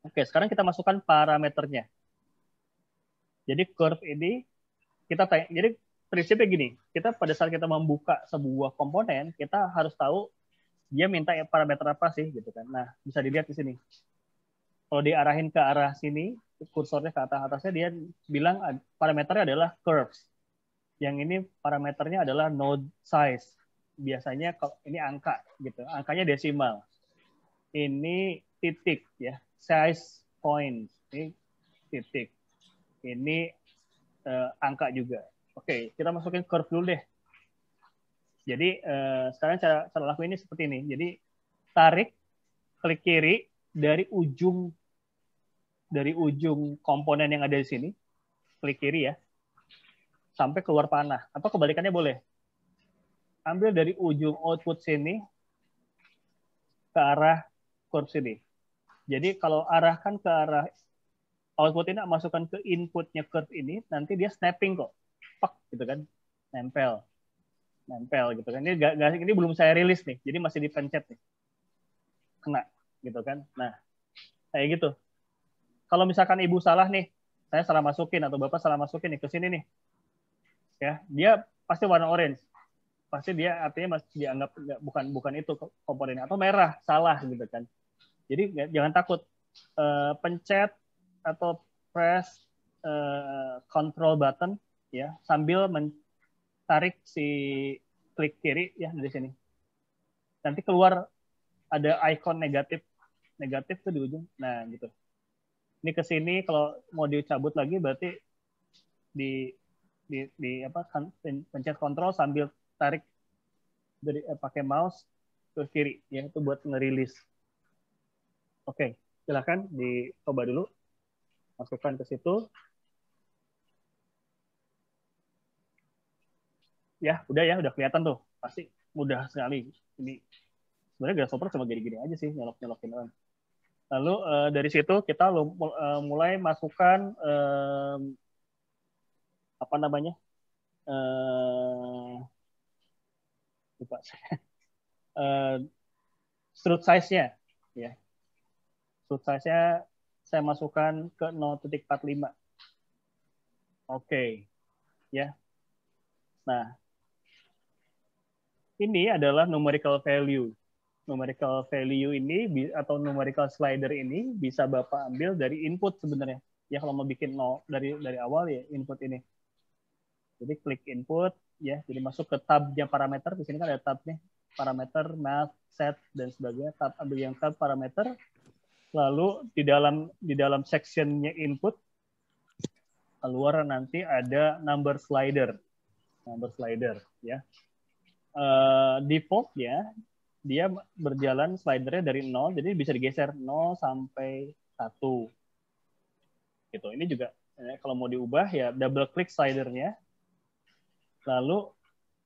Oke, sekarang kita masukkan parameternya. Jadi curve ini kita tanya, jadi prinsipnya gini, kita pada saat kita membuka sebuah komponen, kita harus tahu dia minta parameter apa sih gitu kan. Nah, bisa dilihat di sini. Kalau diarahin ke arah sini, kursornya ke atas atasnya dia bilang parameternya adalah curves. Yang ini parameternya adalah node size biasanya ini angka gitu. Angkanya desimal. Ini titik ya, size point. Ini titik. Ini uh, angka juga. Oke, kita masukin curve dulu deh. Jadi uh, sekarang cara cara lakuin ini seperti ini. Jadi tarik klik kiri dari ujung dari ujung komponen yang ada di sini, klik kiri ya, sampai keluar panah. Atau kebalikannya boleh ambil dari ujung output sini ke arah curve sini. Jadi kalau arahkan ke arah output ini masukkan ke inputnya curve ini, nanti dia snapping kok. Pak gitu kan. Nempel. Nempel gitu kan. Ini gak, gak, ini belum saya rilis nih. Jadi masih dipencet nih. Kena gitu kan. Nah, kayak gitu. Kalau misalkan ibu salah nih, saya salah masukin atau bapak salah masukin nih ke sini nih. Ya, dia pasti warna orange pasti dia artinya masih dianggap bukan bukan itu komponennya atau merah salah gitu kan jadi jangan takut uh, pencet atau press uh, control button ya sambil menarik si klik kiri ya dari sini nanti keluar ada icon negatif negatif tuh di ujung nah gitu ini ke sini kalau mau dicabut lagi berarti di di, di apa kan, pencet kontrol sambil tarik dari eh, pakai mouse ke kiri ya itu buat ngerilis. Oke, silakan dicoba dulu. Masukkan ke situ. Ya, udah ya, udah kelihatan tuh. Pasti mudah sekali. Ini sebenarnya grasshopper cuma gini-gini aja sih nyolok-nyolokin orang. Lalu uh, dari situ kita uh, mulai masukkan uh, apa namanya? Uh, lupa saya. Uh, strut size-nya ya. Strut size-nya saya masukkan ke 0.45. Oke. Okay. Ya. Nah, ini adalah numerical value. Numerical value ini atau numerical slider ini bisa Bapak ambil dari input sebenarnya. Ya kalau mau bikin nol dari dari awal ya input ini. Jadi klik input, ya jadi masuk ke tabnya parameter di sini kan ada tabnya parameter math set dan sebagainya tab ambil yang tab parameter lalu di dalam di dalam sectionnya input keluar nanti ada number slider number slider ya uh, defaultnya dia berjalan slidernya dari 0, jadi bisa digeser 0 sampai 1. Gitu. Ini juga ya, kalau mau diubah ya double klik slidernya, lalu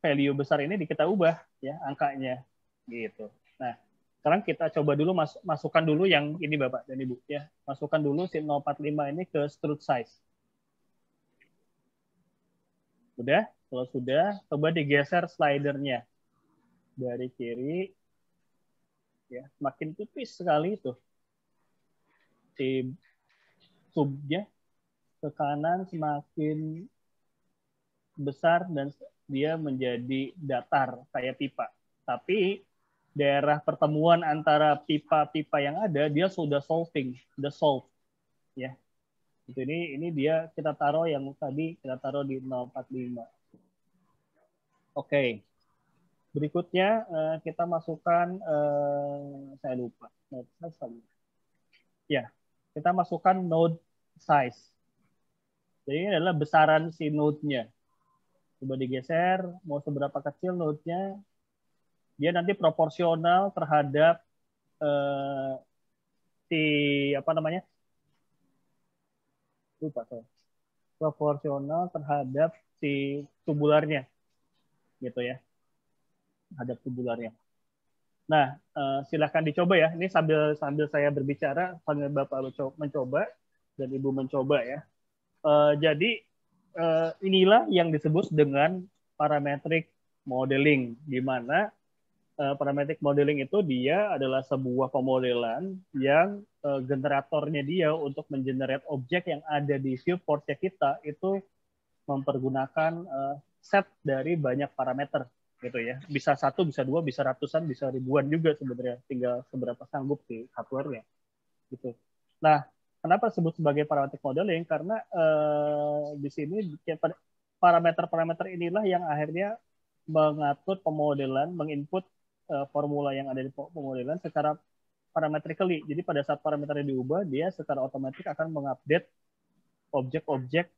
value besar ini kita ubah ya angkanya gitu. Nah, sekarang kita coba dulu mas masukkan dulu yang ini Bapak dan Ibu ya. Masukkan dulu si 045 ini ke strut size. Udah? Kalau sudah, coba digeser slidernya dari kiri ya semakin tipis sekali itu si subnya ke kanan semakin besar dan dia menjadi datar kayak pipa tapi daerah pertemuan antara pipa-pipa yang ada dia sudah solving sudah solve ya itu ini ini dia kita taruh yang tadi kita taruh di 045 oke okay. Berikutnya uh, kita masukkan, uh, saya lupa, node size. Ya, kita masukkan node size. Jadi ini adalah besaran si node-nya. Coba digeser, mau seberapa kecil node-nya, dia nanti proporsional terhadap uh, si apa namanya? Lupa saya. Proporsional terhadap si tubularnya. Gitu ya terhadap tubularnya. Nah, uh, silahkan dicoba ya. Ini sambil sambil saya berbicara, sambil Bapak mencoba dan Ibu mencoba ya. Uh, jadi uh, inilah yang disebut dengan parametric modeling, di mana uh, parametric modeling itu dia adalah sebuah pemodelan yang uh, generatornya dia untuk mengenerate objek yang ada di viewportnya kita itu mempergunakan uh, set dari banyak parameter gitu ya. Bisa satu, bisa dua, bisa ratusan, bisa ribuan juga sebenarnya. Tinggal seberapa sanggup di hardware-nya. Gitu. Nah, kenapa sebut sebagai parametric modeling? Karena eh, di sini parameter-parameter inilah yang akhirnya mengatur pemodelan, menginput eh, formula yang ada di pemodelan secara parametrically. Jadi pada saat parameternya diubah, dia secara otomatis akan mengupdate objek-objek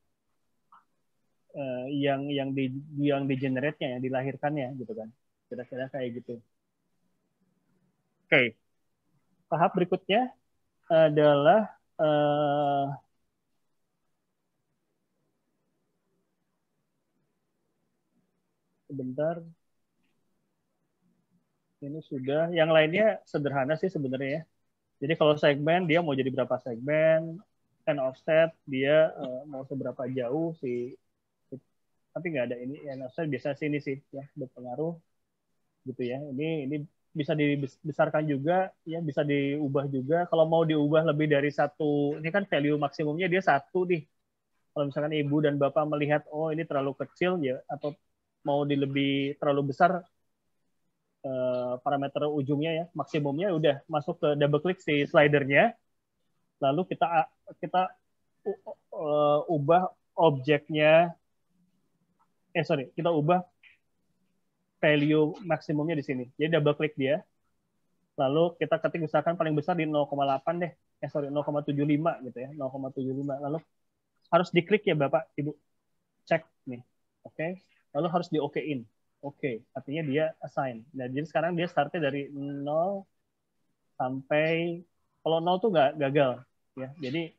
uh, yang yang di yang di generate-nya yang dilahirkannya gitu kan kira-kira kayak gitu oke okay. tahap berikutnya adalah uh, sebentar ini sudah. Yang lainnya sederhana sih sebenarnya ya. Jadi kalau segmen dia mau jadi berapa segmen and offset dia uh, mau seberapa jauh si tapi nggak ada ini ya saya biasa sini sih ya berpengaruh gitu ya. Ini ini bisa dibesarkan juga ya bisa diubah juga. Kalau mau diubah lebih dari satu ini kan value maksimumnya dia satu nih. Kalau misalkan ibu dan bapak melihat oh ini terlalu kecil ya atau mau di lebih terlalu besar eh, parameter ujungnya ya maksimumnya udah masuk ke double klik si slidernya lalu kita kita uh, ubah objeknya eh sorry, kita ubah value maksimumnya di sini. Jadi double klik dia, lalu kita ketik misalkan paling besar di 0,8 deh, eh sorry 0,75 gitu ya, 0,75. Lalu harus diklik ya Bapak, Ibu. Cek nih. Oke. Okay. Lalu harus di OK-in. Oke, okay. artinya dia assign. Nah, jadi sekarang dia startnya dari 0 sampai kalau 0 tuh nggak gagal ya. Jadi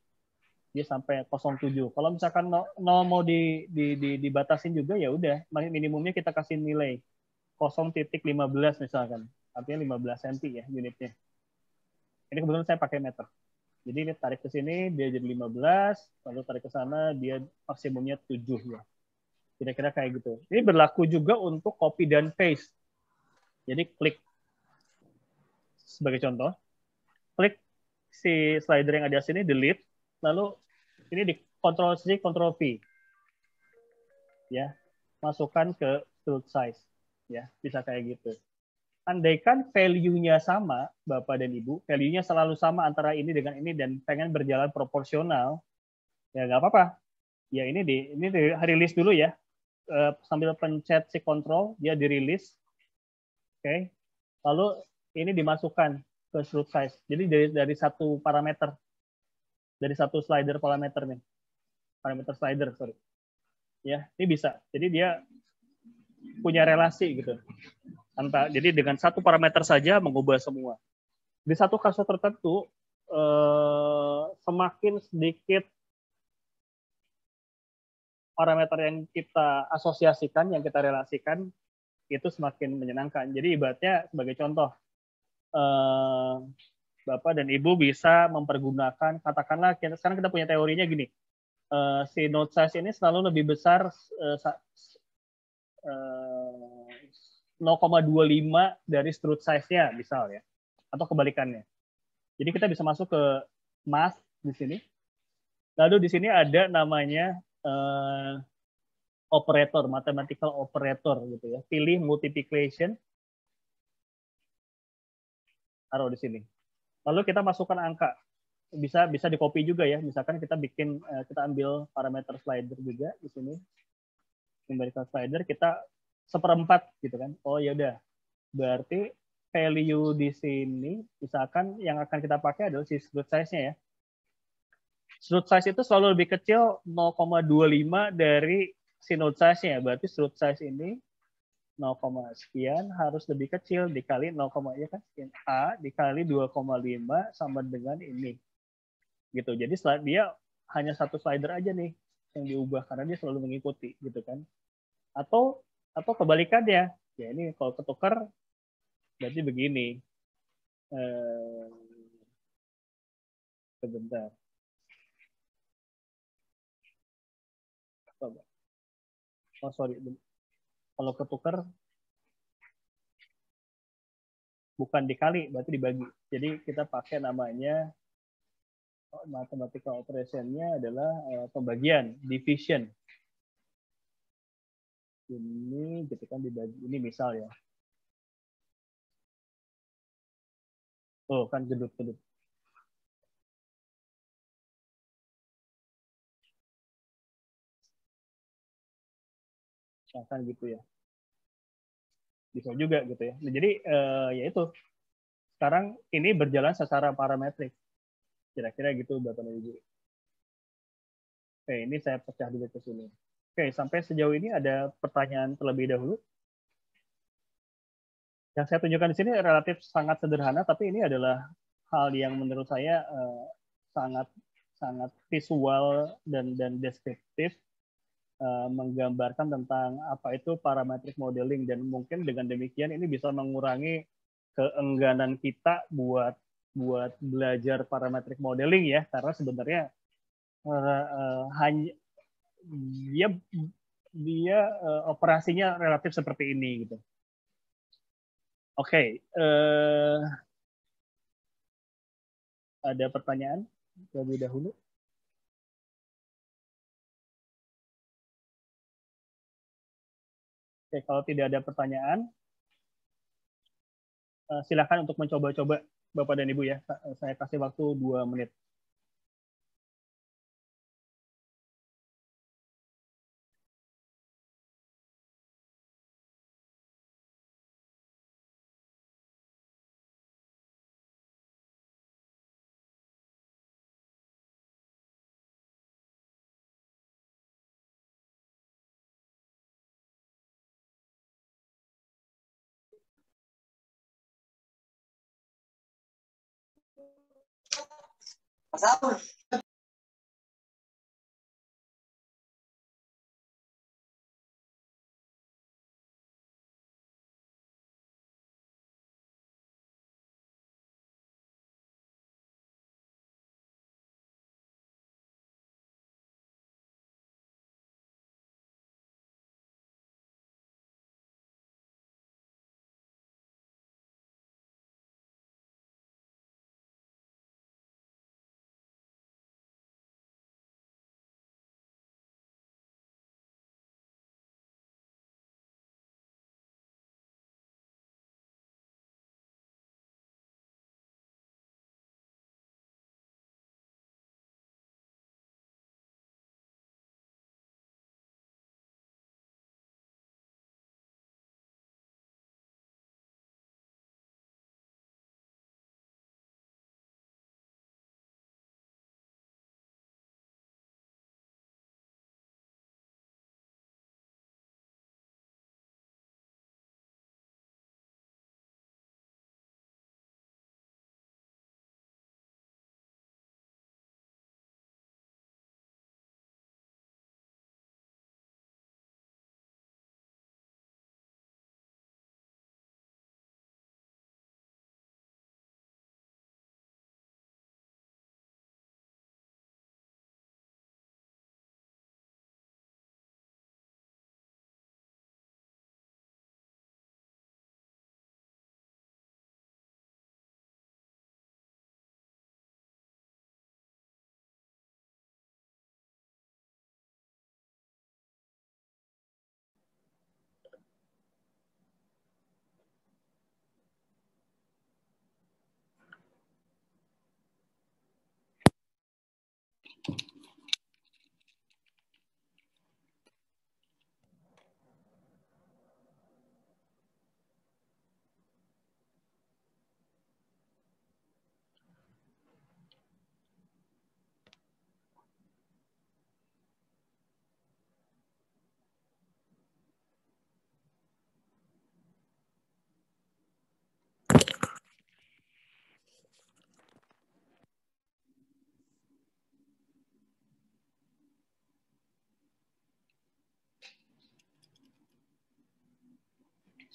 dia sampai 07. Kalau misalkan 0, mau di, di, di, dibatasin juga ya udah, minimumnya kita kasih nilai 0.15 misalkan. Artinya 15 cm ya unitnya. Ini kebetulan saya pakai meter. Jadi ini tarik ke sini dia jadi 15, lalu tarik ke sana dia maksimumnya 7 ya. Kira-kira kayak gitu. Ini berlaku juga untuk copy dan paste. Jadi klik sebagai contoh, klik si slider yang ada sini delete lalu ini di Ctrl C, Ctrl V. Ya, masukkan ke field size. Ya, bisa kayak gitu. Andaikan value-nya sama, Bapak dan Ibu, value-nya selalu sama antara ini dengan ini dan pengen berjalan proporsional, ya nggak apa-apa. Ya ini di ini di rilis dulu ya. Uh, sambil pencet si control, dia dirilis. Oke. Okay. Lalu ini dimasukkan ke strut size. Jadi dari dari satu parameter dari satu slider parameter nih. Parameter slider, sorry. Ya, ini bisa. Jadi dia punya relasi gitu. Entah, jadi dengan satu parameter saja mengubah semua. Di satu kasus tertentu, eh, semakin sedikit parameter yang kita asosiasikan, yang kita relasikan, itu semakin menyenangkan. Jadi ibaratnya sebagai contoh, eh, Bapak dan Ibu bisa mempergunakan, katakanlah sekarang kita punya teorinya gini, eh, si node size ini selalu lebih besar eh, 0,25 dari strut size-nya misal ya atau kebalikannya. Jadi kita bisa masuk ke mass di sini. Lalu di sini ada namanya uh, operator, mathematical operator gitu ya. Pilih multiplication taruh di sini. Lalu kita masukkan angka. Bisa bisa di copy juga ya. Misalkan kita bikin uh, kita ambil parameter slider juga di sini. Numerical slider kita seperempat gitu kan. Oh ya udah. Berarti value di sini misalkan yang akan kita pakai adalah si size-nya ya. Strut size itu selalu lebih kecil 0,25 dari si node size-nya. Berarti strut size ini 0, sekian harus lebih kecil dikali 0, ya kan sekian A dikali 2,5 sama dengan ini. Gitu. Jadi dia hanya satu slider aja nih yang diubah karena dia selalu mengikuti gitu kan. Atau atau kebalikannya ya ini kalau ketukar berarti begini eh, sebentar oh sorry. Kalau ketukar bukan dikali berarti dibagi. Jadi kita pakai namanya oh, mathematical operationnya adalah uh, pembagian division. Ini gitu kan dibagi. Ini misal ya. Oh kan gedut gedut nah, kan gitu ya. Bisa juga gitu ya. Nah, jadi eh, ya itu. Sekarang ini berjalan secara parametrik. Kira-kira gitu bapak dan ibu. Oke ini saya pecah dulu ke sini. Oke, sampai sejauh ini ada pertanyaan terlebih dahulu. Yang saya tunjukkan di sini relatif sangat sederhana, tapi ini adalah hal yang menurut saya uh, sangat sangat visual dan dan deskriptif uh, menggambarkan tentang apa itu parametric modeling dan mungkin dengan demikian ini bisa mengurangi keengganan kita buat buat belajar parametric modeling ya karena sebenarnya uh, uh, hanya dia dia uh, operasinya relatif seperti ini gitu. Oke, okay, uh, eh, ada pertanyaan terlebih dahulu? Oke, kalau tidak ada pertanyaan, uh, silakan untuk mencoba-coba Bapak dan Ibu ya. Saya kasih waktu dua menit. as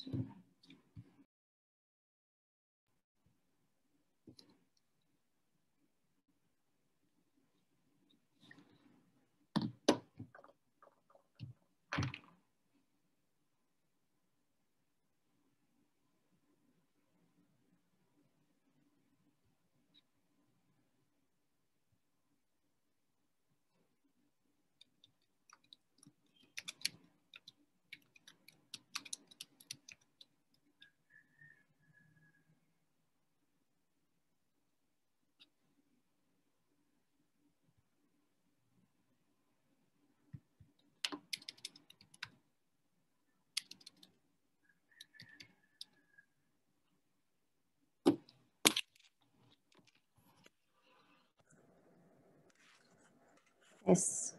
soon. Yes.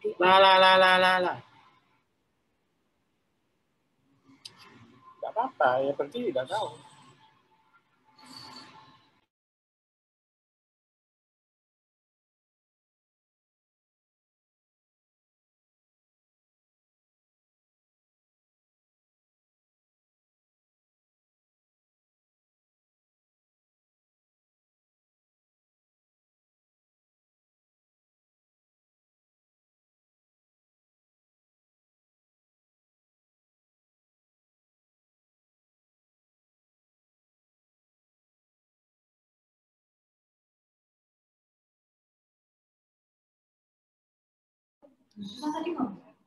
Lah, lah, lah, lah, lah, lah. Tidak apa-apa, ya berarti tidak tahu.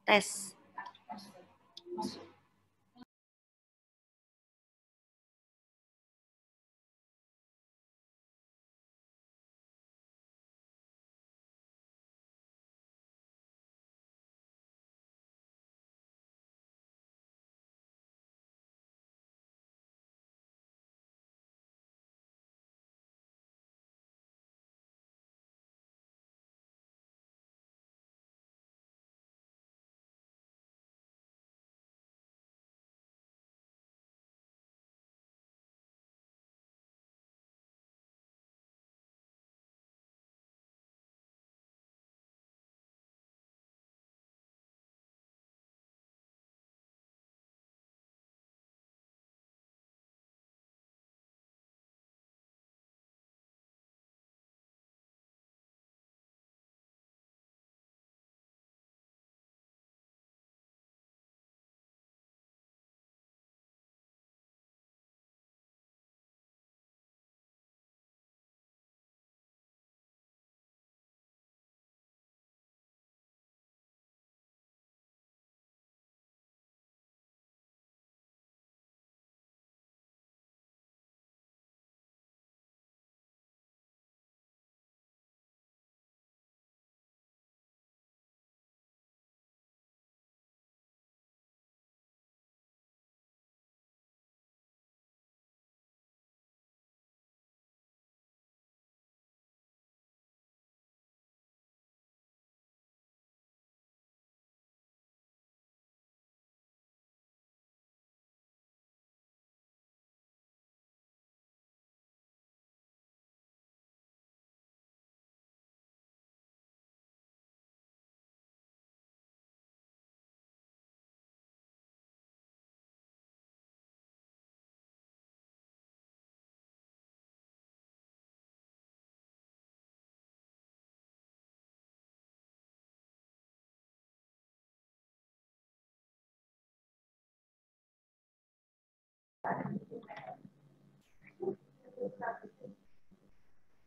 Tes.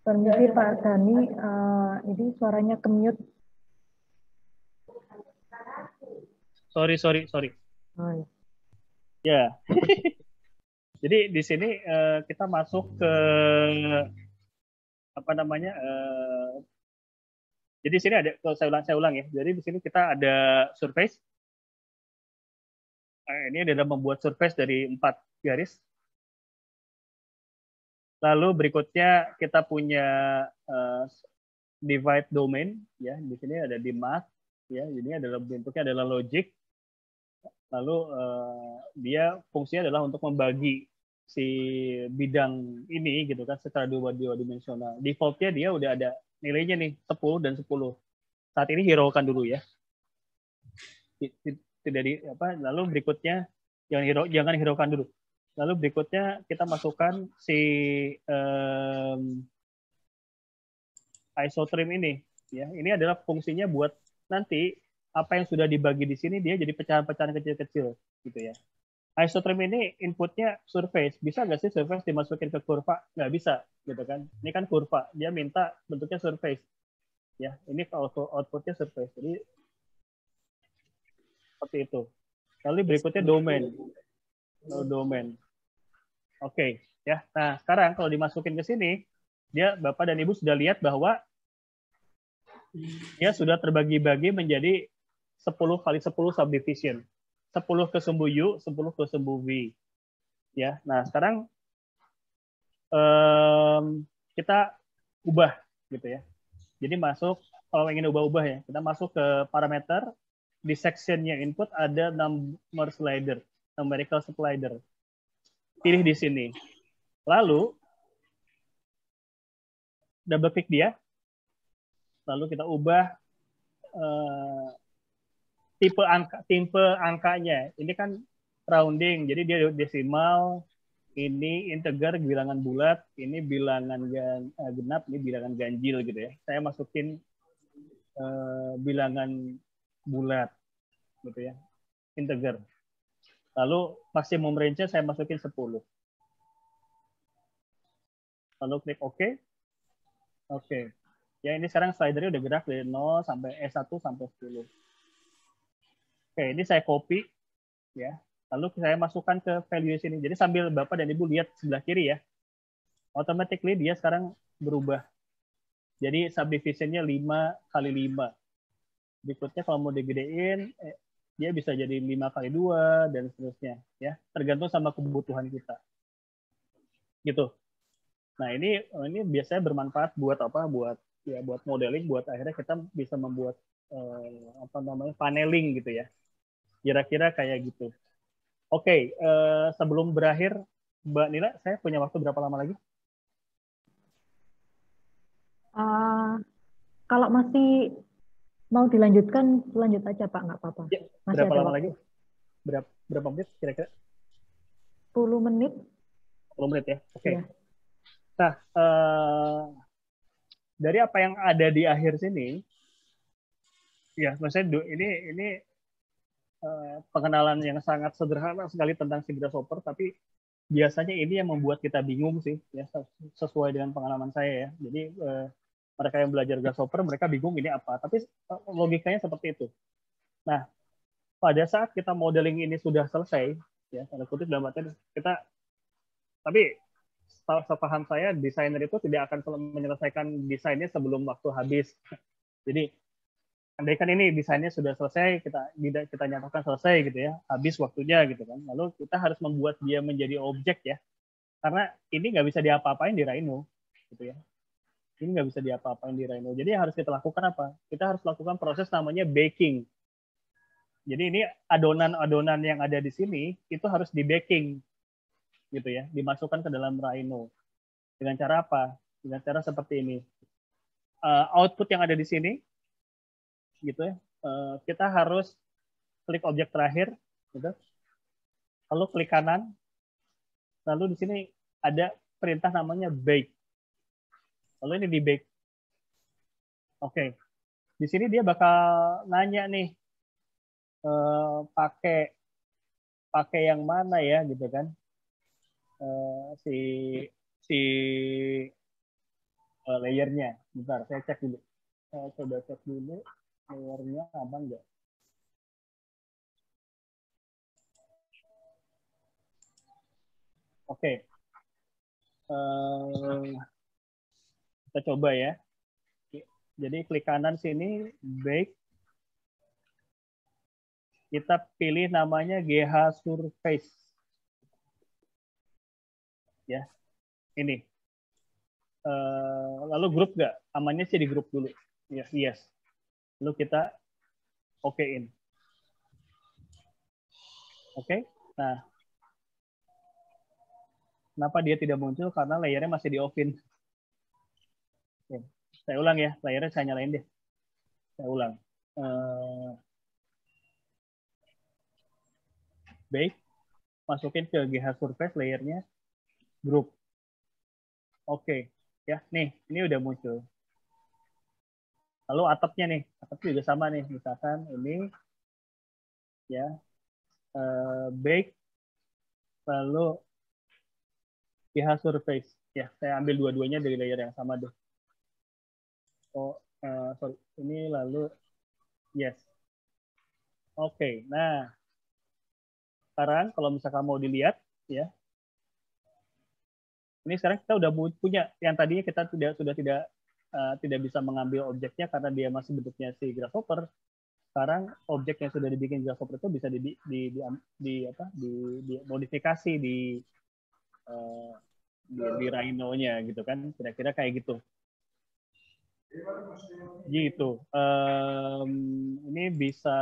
Permisi Pak Dani, uh, ini suaranya kemute. Sorry, sorry, sorry. Oh, ya. Jadi di sini uh, kita masuk ke apa namanya? Uh, jadi di sini ada, kalau saya ulang, saya ulang ya. Jadi di sini kita ada surface. Nah, ini adalah membuat surface dari empat garis. Lalu berikutnya kita punya uh, divide domain ya. Di sini ada di math ya. Ini adalah bentuknya adalah logic. Lalu uh, dia fungsinya adalah untuk membagi si bidang ini gitu kan secara dua dua dimensional defaultnya dia udah ada nilainya nih 10 dan 10 saat ini hiraukan dulu ya. Tidak di apa lalu berikutnya jangan hero jangan hiraukan dulu Lalu berikutnya kita masukkan si um, isotrim ini. Ya, ini adalah fungsinya buat nanti apa yang sudah dibagi di sini dia jadi pecahan-pecahan kecil-kecil gitu ya. Isotrim ini inputnya surface. Bisa nggak sih surface dimasukin ke kurva? Nggak bisa, gitu kan. Ini kan kurva. Dia minta bentuknya surface. Ya, ini outputnya surface. Jadi seperti itu. Lalu berikutnya domain. domain. Oke, okay, ya. Nah, sekarang kalau dimasukin ke sini, dia Bapak dan Ibu sudah lihat bahwa dia sudah terbagi-bagi menjadi 10 kali 10 subdivision. 10 ke sumbu U, 10 ke sumbu V. Ya. Nah, sekarang um, kita ubah gitu ya. Jadi masuk kalau ingin ubah-ubah ya, kita masuk ke parameter di sectionnya input ada number slider, numerical slider pilih di sini. Lalu double klik dia. Lalu kita ubah uh, tipe angka tipe angkanya. Ini kan rounding, jadi dia desimal, ini integer bilangan bulat, ini bilangan gan, uh, genap, ini bilangan ganjil gitu ya. Saya masukin uh, bilangan bulat gitu ya, integer. Lalu maksimum range saya masukin 10. Lalu klik OK. Oke. Ya ini sekarang slidernya udah gerak dari 0 sampai S1 sampai 10. Oke, ini saya copy ya. Lalu saya masukkan ke value sini. Jadi sambil Bapak dan Ibu lihat sebelah kiri ya. Automatically dia sekarang berubah. Jadi subdivisionnya 5 kali 5. Berikutnya kalau mau digedein, eh, dia bisa jadi lima kali dua dan seterusnya ya. Tergantung sama kebutuhan kita. Gitu. Nah ini ini biasanya bermanfaat buat apa? Buat ya buat modeling buat akhirnya kita bisa membuat eh, apa namanya paneling gitu ya. Kira-kira kayak gitu. Oke eh, sebelum berakhir mbak Nila saya punya waktu berapa lama lagi? Uh, kalau masih Mau dilanjutkan, lanjut aja Pak, nggak apa-apa. Ya, berapa lama lagi? Berapa, berapa menit kira-kira? 10 menit. 10 menit ya, oke. Okay. Ya. Nah, uh, dari apa yang ada di akhir sini, ya maksudnya ini ini uh, pengenalan yang sangat sederhana sekali tentang si grasshopper, tapi biasanya ini yang membuat kita bingung sih, ya sesuai dengan pengalaman saya ya. Jadi uh, mereka yang belajar grasshopper mereka bingung ini apa. Tapi eh, logikanya seperti itu. Nah pada saat kita modeling ini sudah selesai ya tanda kutip dalam artian kita tapi sepaham saya desainer itu tidak akan menyelesaikan desainnya sebelum waktu habis. Jadi andaikan ini desainnya sudah selesai kita tidak kita nyatakan selesai gitu ya habis waktunya gitu kan. Lalu kita harus membuat dia menjadi objek ya. Karena ini nggak bisa diapa-apain di Rhino gitu ya ini nggak bisa diapa-apain di Rhino. Jadi yang harus kita lakukan apa? Kita harus lakukan proses namanya baking. Jadi ini adonan-adonan yang ada di sini itu harus di baking, gitu ya, dimasukkan ke dalam Rhino. Dengan cara apa? Dengan cara seperti ini. Uh, output yang ada di sini, gitu ya, uh, kita harus klik objek terakhir, gitu. Lalu klik kanan, lalu di sini ada perintah namanya bake Lalu ini di back. Oke. Okay. Di sini dia bakal nanya nih uh, pakai pakai yang mana ya gitu kan. uh, si si uh, layernya. Bentar, saya cek dulu. Saya coba cek dulu layernya apa enggak. Oke. Okay. Uh, kita coba ya. Jadi klik kanan sini, bake. Kita pilih namanya GH Surface. Ya, ini. Uh, lalu grup nggak? Amannya sih di grup dulu. Ya, yes. Lalu kita okein. Oke. Okay? Nah, kenapa dia tidak muncul? Karena layernya masih di offin. Saya ulang ya, layarnya saya nyalain deh. Saya ulang. Uh, baik, masukin ke GH Surface layernya, group. Oke, okay. ya nih, ini udah muncul. Lalu atapnya nih, atapnya juga sama nih, misalkan ini, ya, uh, bake, lalu GH Surface. Ya, saya ambil dua-duanya dari layer yang sama deh oh uh, sorry ini lalu yes. Oke okay, nah sekarang kalau misalkan mau dilihat ya. Ini sekarang kita udah punya yang tadinya kita tidak sudah tidak uh, tidak bisa mengambil objeknya karena dia masih bentuknya si grasshopper. Sekarang objek yang sudah dibikin grasshopper itu bisa di di di, di, di apa di, di modifikasi di uh, di, di rhino-nya gitu kan kira-kira kayak gitu Gitu. Um, ini bisa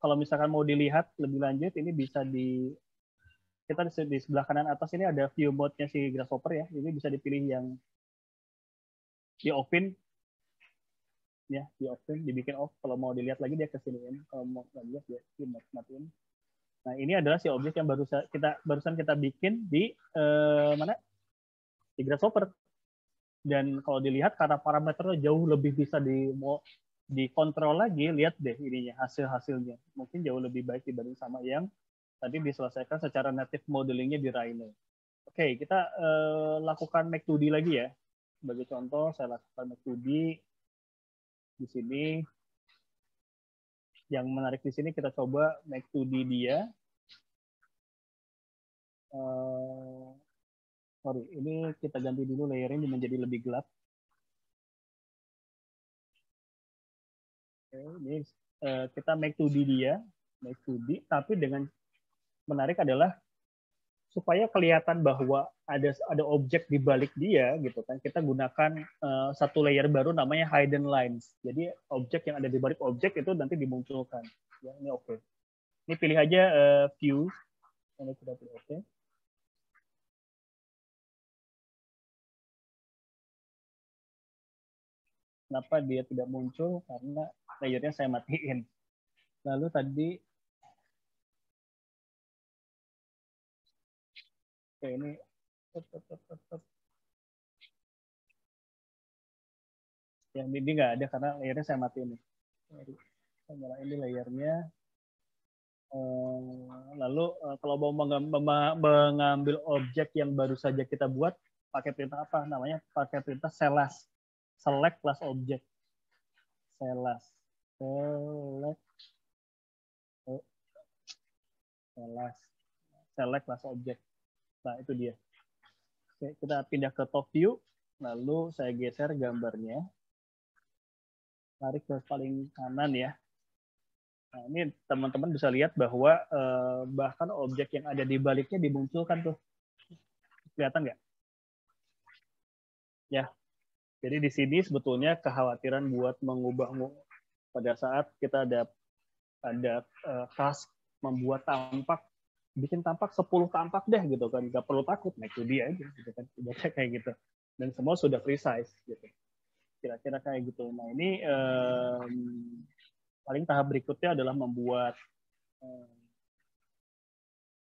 kalau misalkan mau dilihat lebih lanjut ini bisa di kita di sebelah kanan atas ini ada view mode-nya si Grasshopper ya. Ini bisa dipilih yang di open ya di open dibikin off. Kalau mau dilihat lagi dia kesiniin kalau mau lihat dia di matiin. Nah ini adalah si objek yang baru kita barusan kita bikin di eh, mana? Di grasshopper dan kalau dilihat karena parameternya jauh lebih bisa di dikontrol lagi lihat deh ininya hasil hasilnya mungkin jauh lebih baik dibanding sama yang tadi diselesaikan secara native modelingnya di Rhino. Oke, kita uh, lakukan Make 2D lagi ya. Sebagai contoh, saya lakukan Make 2D di sini. Yang menarik di sini kita coba Make 2D dia. Uh, sorry, ini kita ganti dulu layernya menjadi lebih gelap. Oke, ini uh, kita make 2D dia, make 2D, tapi dengan menarik adalah supaya kelihatan bahwa ada ada objek di balik dia gitu kan kita gunakan uh, satu layer baru namanya hidden lines jadi objek yang ada di balik objek itu nanti dimunculkan ya ini oke okay. ini pilih aja uh, view ini sudah pilih oke okay. Kenapa dia tidak muncul? Karena layernya saya matiin. Lalu tadi Oke, ini yang ini nggak ada karena layernya saya matiin. Saya nyalain ini layernya. Eh, lalu eh, kalau mau mengambil objek yang baru saja kita buat, pakai perintah apa? Namanya pakai perintah selas select class object. Select. Select. Select. Select class object. Nah itu dia. Oke, kita pindah ke top view. Lalu saya geser gambarnya. Tarik ke paling kanan ya. Nah ini teman-teman bisa lihat bahwa eh, bahkan objek yang ada di baliknya dimunculkan tuh. Kelihatan nggak? Ya jadi di sini sebetulnya kekhawatiran buat mengubah pada saat kita ada ada uh, task membuat tampak bikin tampak 10 tampak deh gitu kan. Nggak perlu takut naik dia aja gitu kan udah kayak gitu. Dan semua sudah precise gitu. Kira-kira kayak gitu. Nah ini um, paling tahap berikutnya adalah membuat um,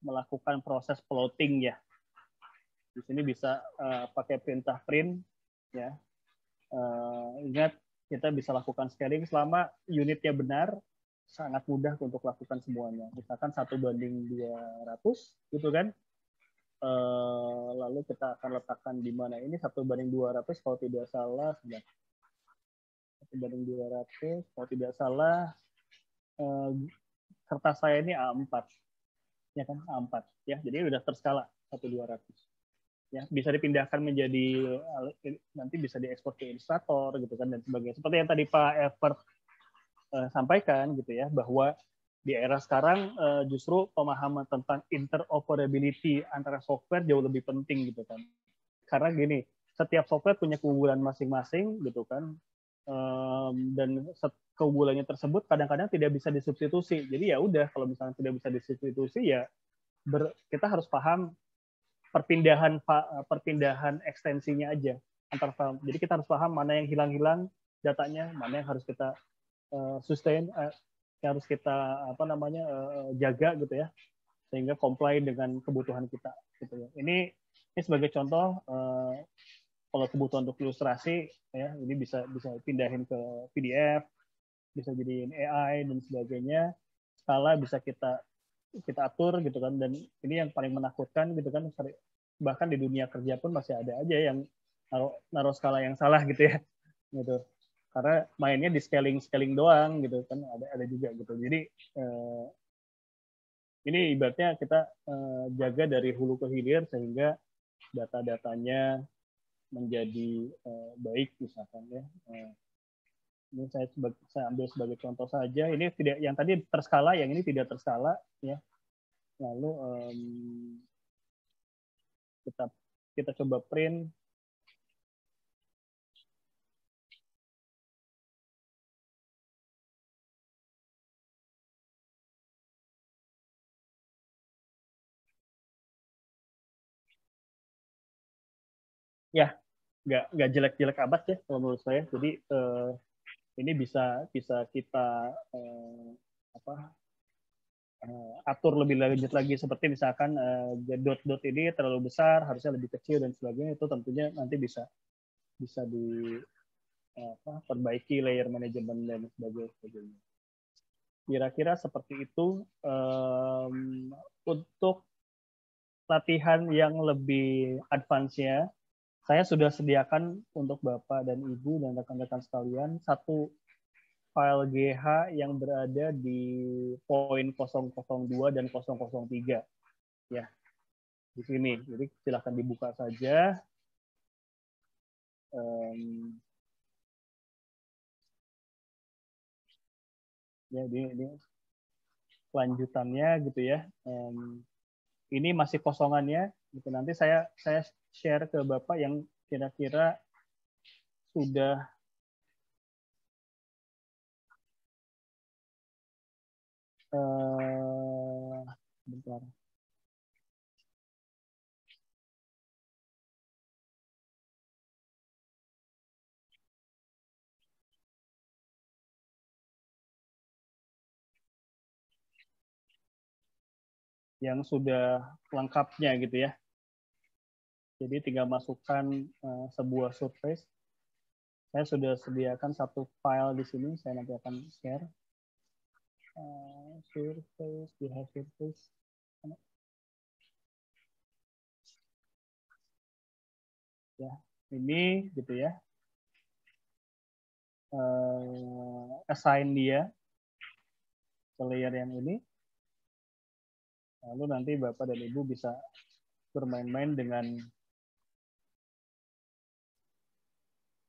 melakukan proses plotting ya. Di sini bisa uh, pakai perintah print ya uh, ingat kita bisa lakukan scaling selama unitnya benar sangat mudah untuk lakukan semuanya. Misalkan satu banding 200 gitu kan? Uh, lalu kita akan letakkan di mana ini satu banding 200 kalau tidak salah satu banding 200 kalau tidak salah uh, kertas saya ini A4 ya kan? A4 ya. Jadi udah terskala satu 200 ya bisa dipindahkan menjadi nanti bisa diekspor ke Illustrator gitu kan dan sebagainya. Seperti yang tadi Pak Evert uh, sampaikan gitu ya bahwa di era sekarang uh, justru pemahaman tentang interoperability antara software jauh lebih penting gitu kan. Karena gini setiap software punya keunggulan masing-masing gitu kan um, dan keunggulannya tersebut kadang-kadang tidak bisa disubstitusi. Jadi ya udah kalau misalnya tidak bisa disubstitusi ya ber, kita harus paham perpindahan perpindahan ekstensinya aja antar jadi kita harus paham mana yang hilang-hilang datanya mana yang harus kita uh, sustain uh, yang harus kita apa namanya jaga gitu ya sehingga comply dengan kebutuhan kita gitu ya. Ini ini sebagai contoh kalau kebutuhan untuk ilustrasi ya ini bisa bisa pindahin ke PDF bisa jadiin AI dan sebagainya. Skala bisa kita kita atur gitu kan. Dan ini yang paling menakutkan gitu kan. Bahkan di dunia kerja pun masih ada aja yang naruh, naruh skala yang salah gitu ya. Gitu. Karena mainnya di scaling scaling doang gitu kan. Ada ada juga gitu. Jadi eh, ini ibaratnya kita eh, jaga dari hulu ke hilir sehingga data-datanya menjadi eh, baik misalkan ya. Eh, ini saya sebagai, saya ambil sebagai contoh saja. Ini tidak yang tadi terskala yang ini tidak terskala ya. Lalu um, kita kita coba print. Ya nggak nggak jelek-jelek amat ya kalau menurut saya. Jadi uh, ini bisa bisa kita uh, apa uh, atur lebih lanjut lagi seperti misalkan uh, dot-dot ini terlalu besar harusnya lebih kecil dan sebagainya itu tentunya nanti bisa bisa di apa, perbaiki layer manajemen dan sebagainya. Kira-kira seperti itu um, untuk latihan yang lebih advance-nya saya sudah sediakan untuk Bapak dan Ibu dan rekan-rekan sekalian satu file GH yang berada di poin 002 dan 003 ya di sini. Jadi silahkan dibuka saja. Um, ya ini, ini lanjutannya gitu ya. Ini masih kosongannya. Gitu nanti saya saya share ke Bapak yang kira-kira sudah uh, bentar. yang sudah lengkapnya gitu ya. Jadi tinggal masukkan uh, sebuah surface. Saya sudah sediakan satu file di sini, saya nanti akan share. Uh, surface, we have surface. Ya, ini gitu ya. Uh, assign dia ke layer yang ini. Lalu nanti Bapak dan Ibu bisa bermain-main dengan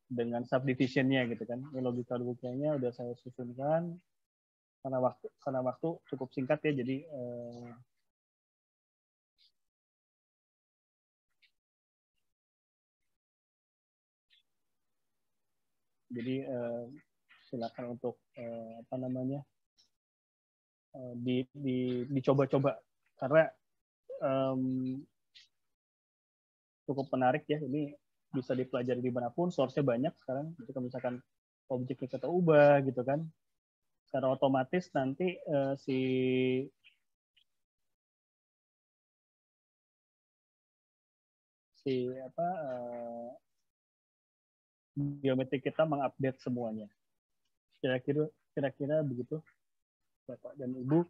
dengan subdivisionnya gitu kan. Ini logical booknya udah saya susunkan karena waktu karena waktu cukup singkat ya jadi eh, jadi eh, silakan untuk eh, apa namanya eh, di, di dicoba-coba karena um, cukup menarik ya ini bisa dipelajari di mana pun, source-nya banyak sekarang. Kalau misalkan objeknya kita ubah gitu kan, secara otomatis nanti uh, si si apa uh, biometrik kita mengupdate semuanya. Kira-kira kira-kira begitu Bapak dan Ibu.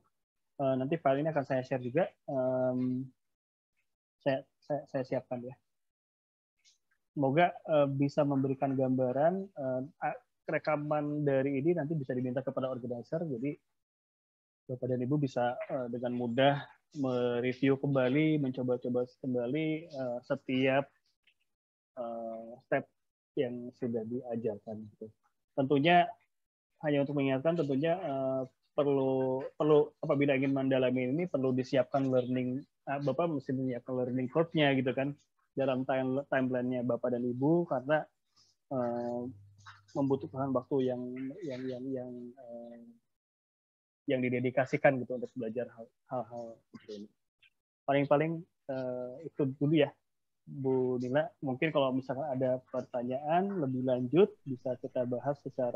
Uh, nanti file ini akan saya share juga. Um, saya, saya, saya siapkan ya. Semoga uh, bisa memberikan gambaran uh, rekaman dari ini nanti bisa diminta kepada organizer, jadi Bapak dan Ibu bisa uh, dengan mudah mereview kembali, mencoba-coba kembali uh, setiap uh, step yang sudah diajarkan. Gitu. Tentunya hanya untuk mengingatkan, tentunya uh, perlu perlu apabila ingin mendalami ini perlu disiapkan learning uh, Bapak mesti menyiapkan learning curve-nya gitu kan dalam time timeline-nya Bapak dan Ibu karena uh, membutuhkan waktu yang yang yang yang uh, yang didedikasikan gitu untuk belajar hal-hal seperti ini. Paling-paling uh, itu dulu ya, Bu Nila. Mungkin kalau misalkan ada pertanyaan lebih lanjut bisa kita bahas secara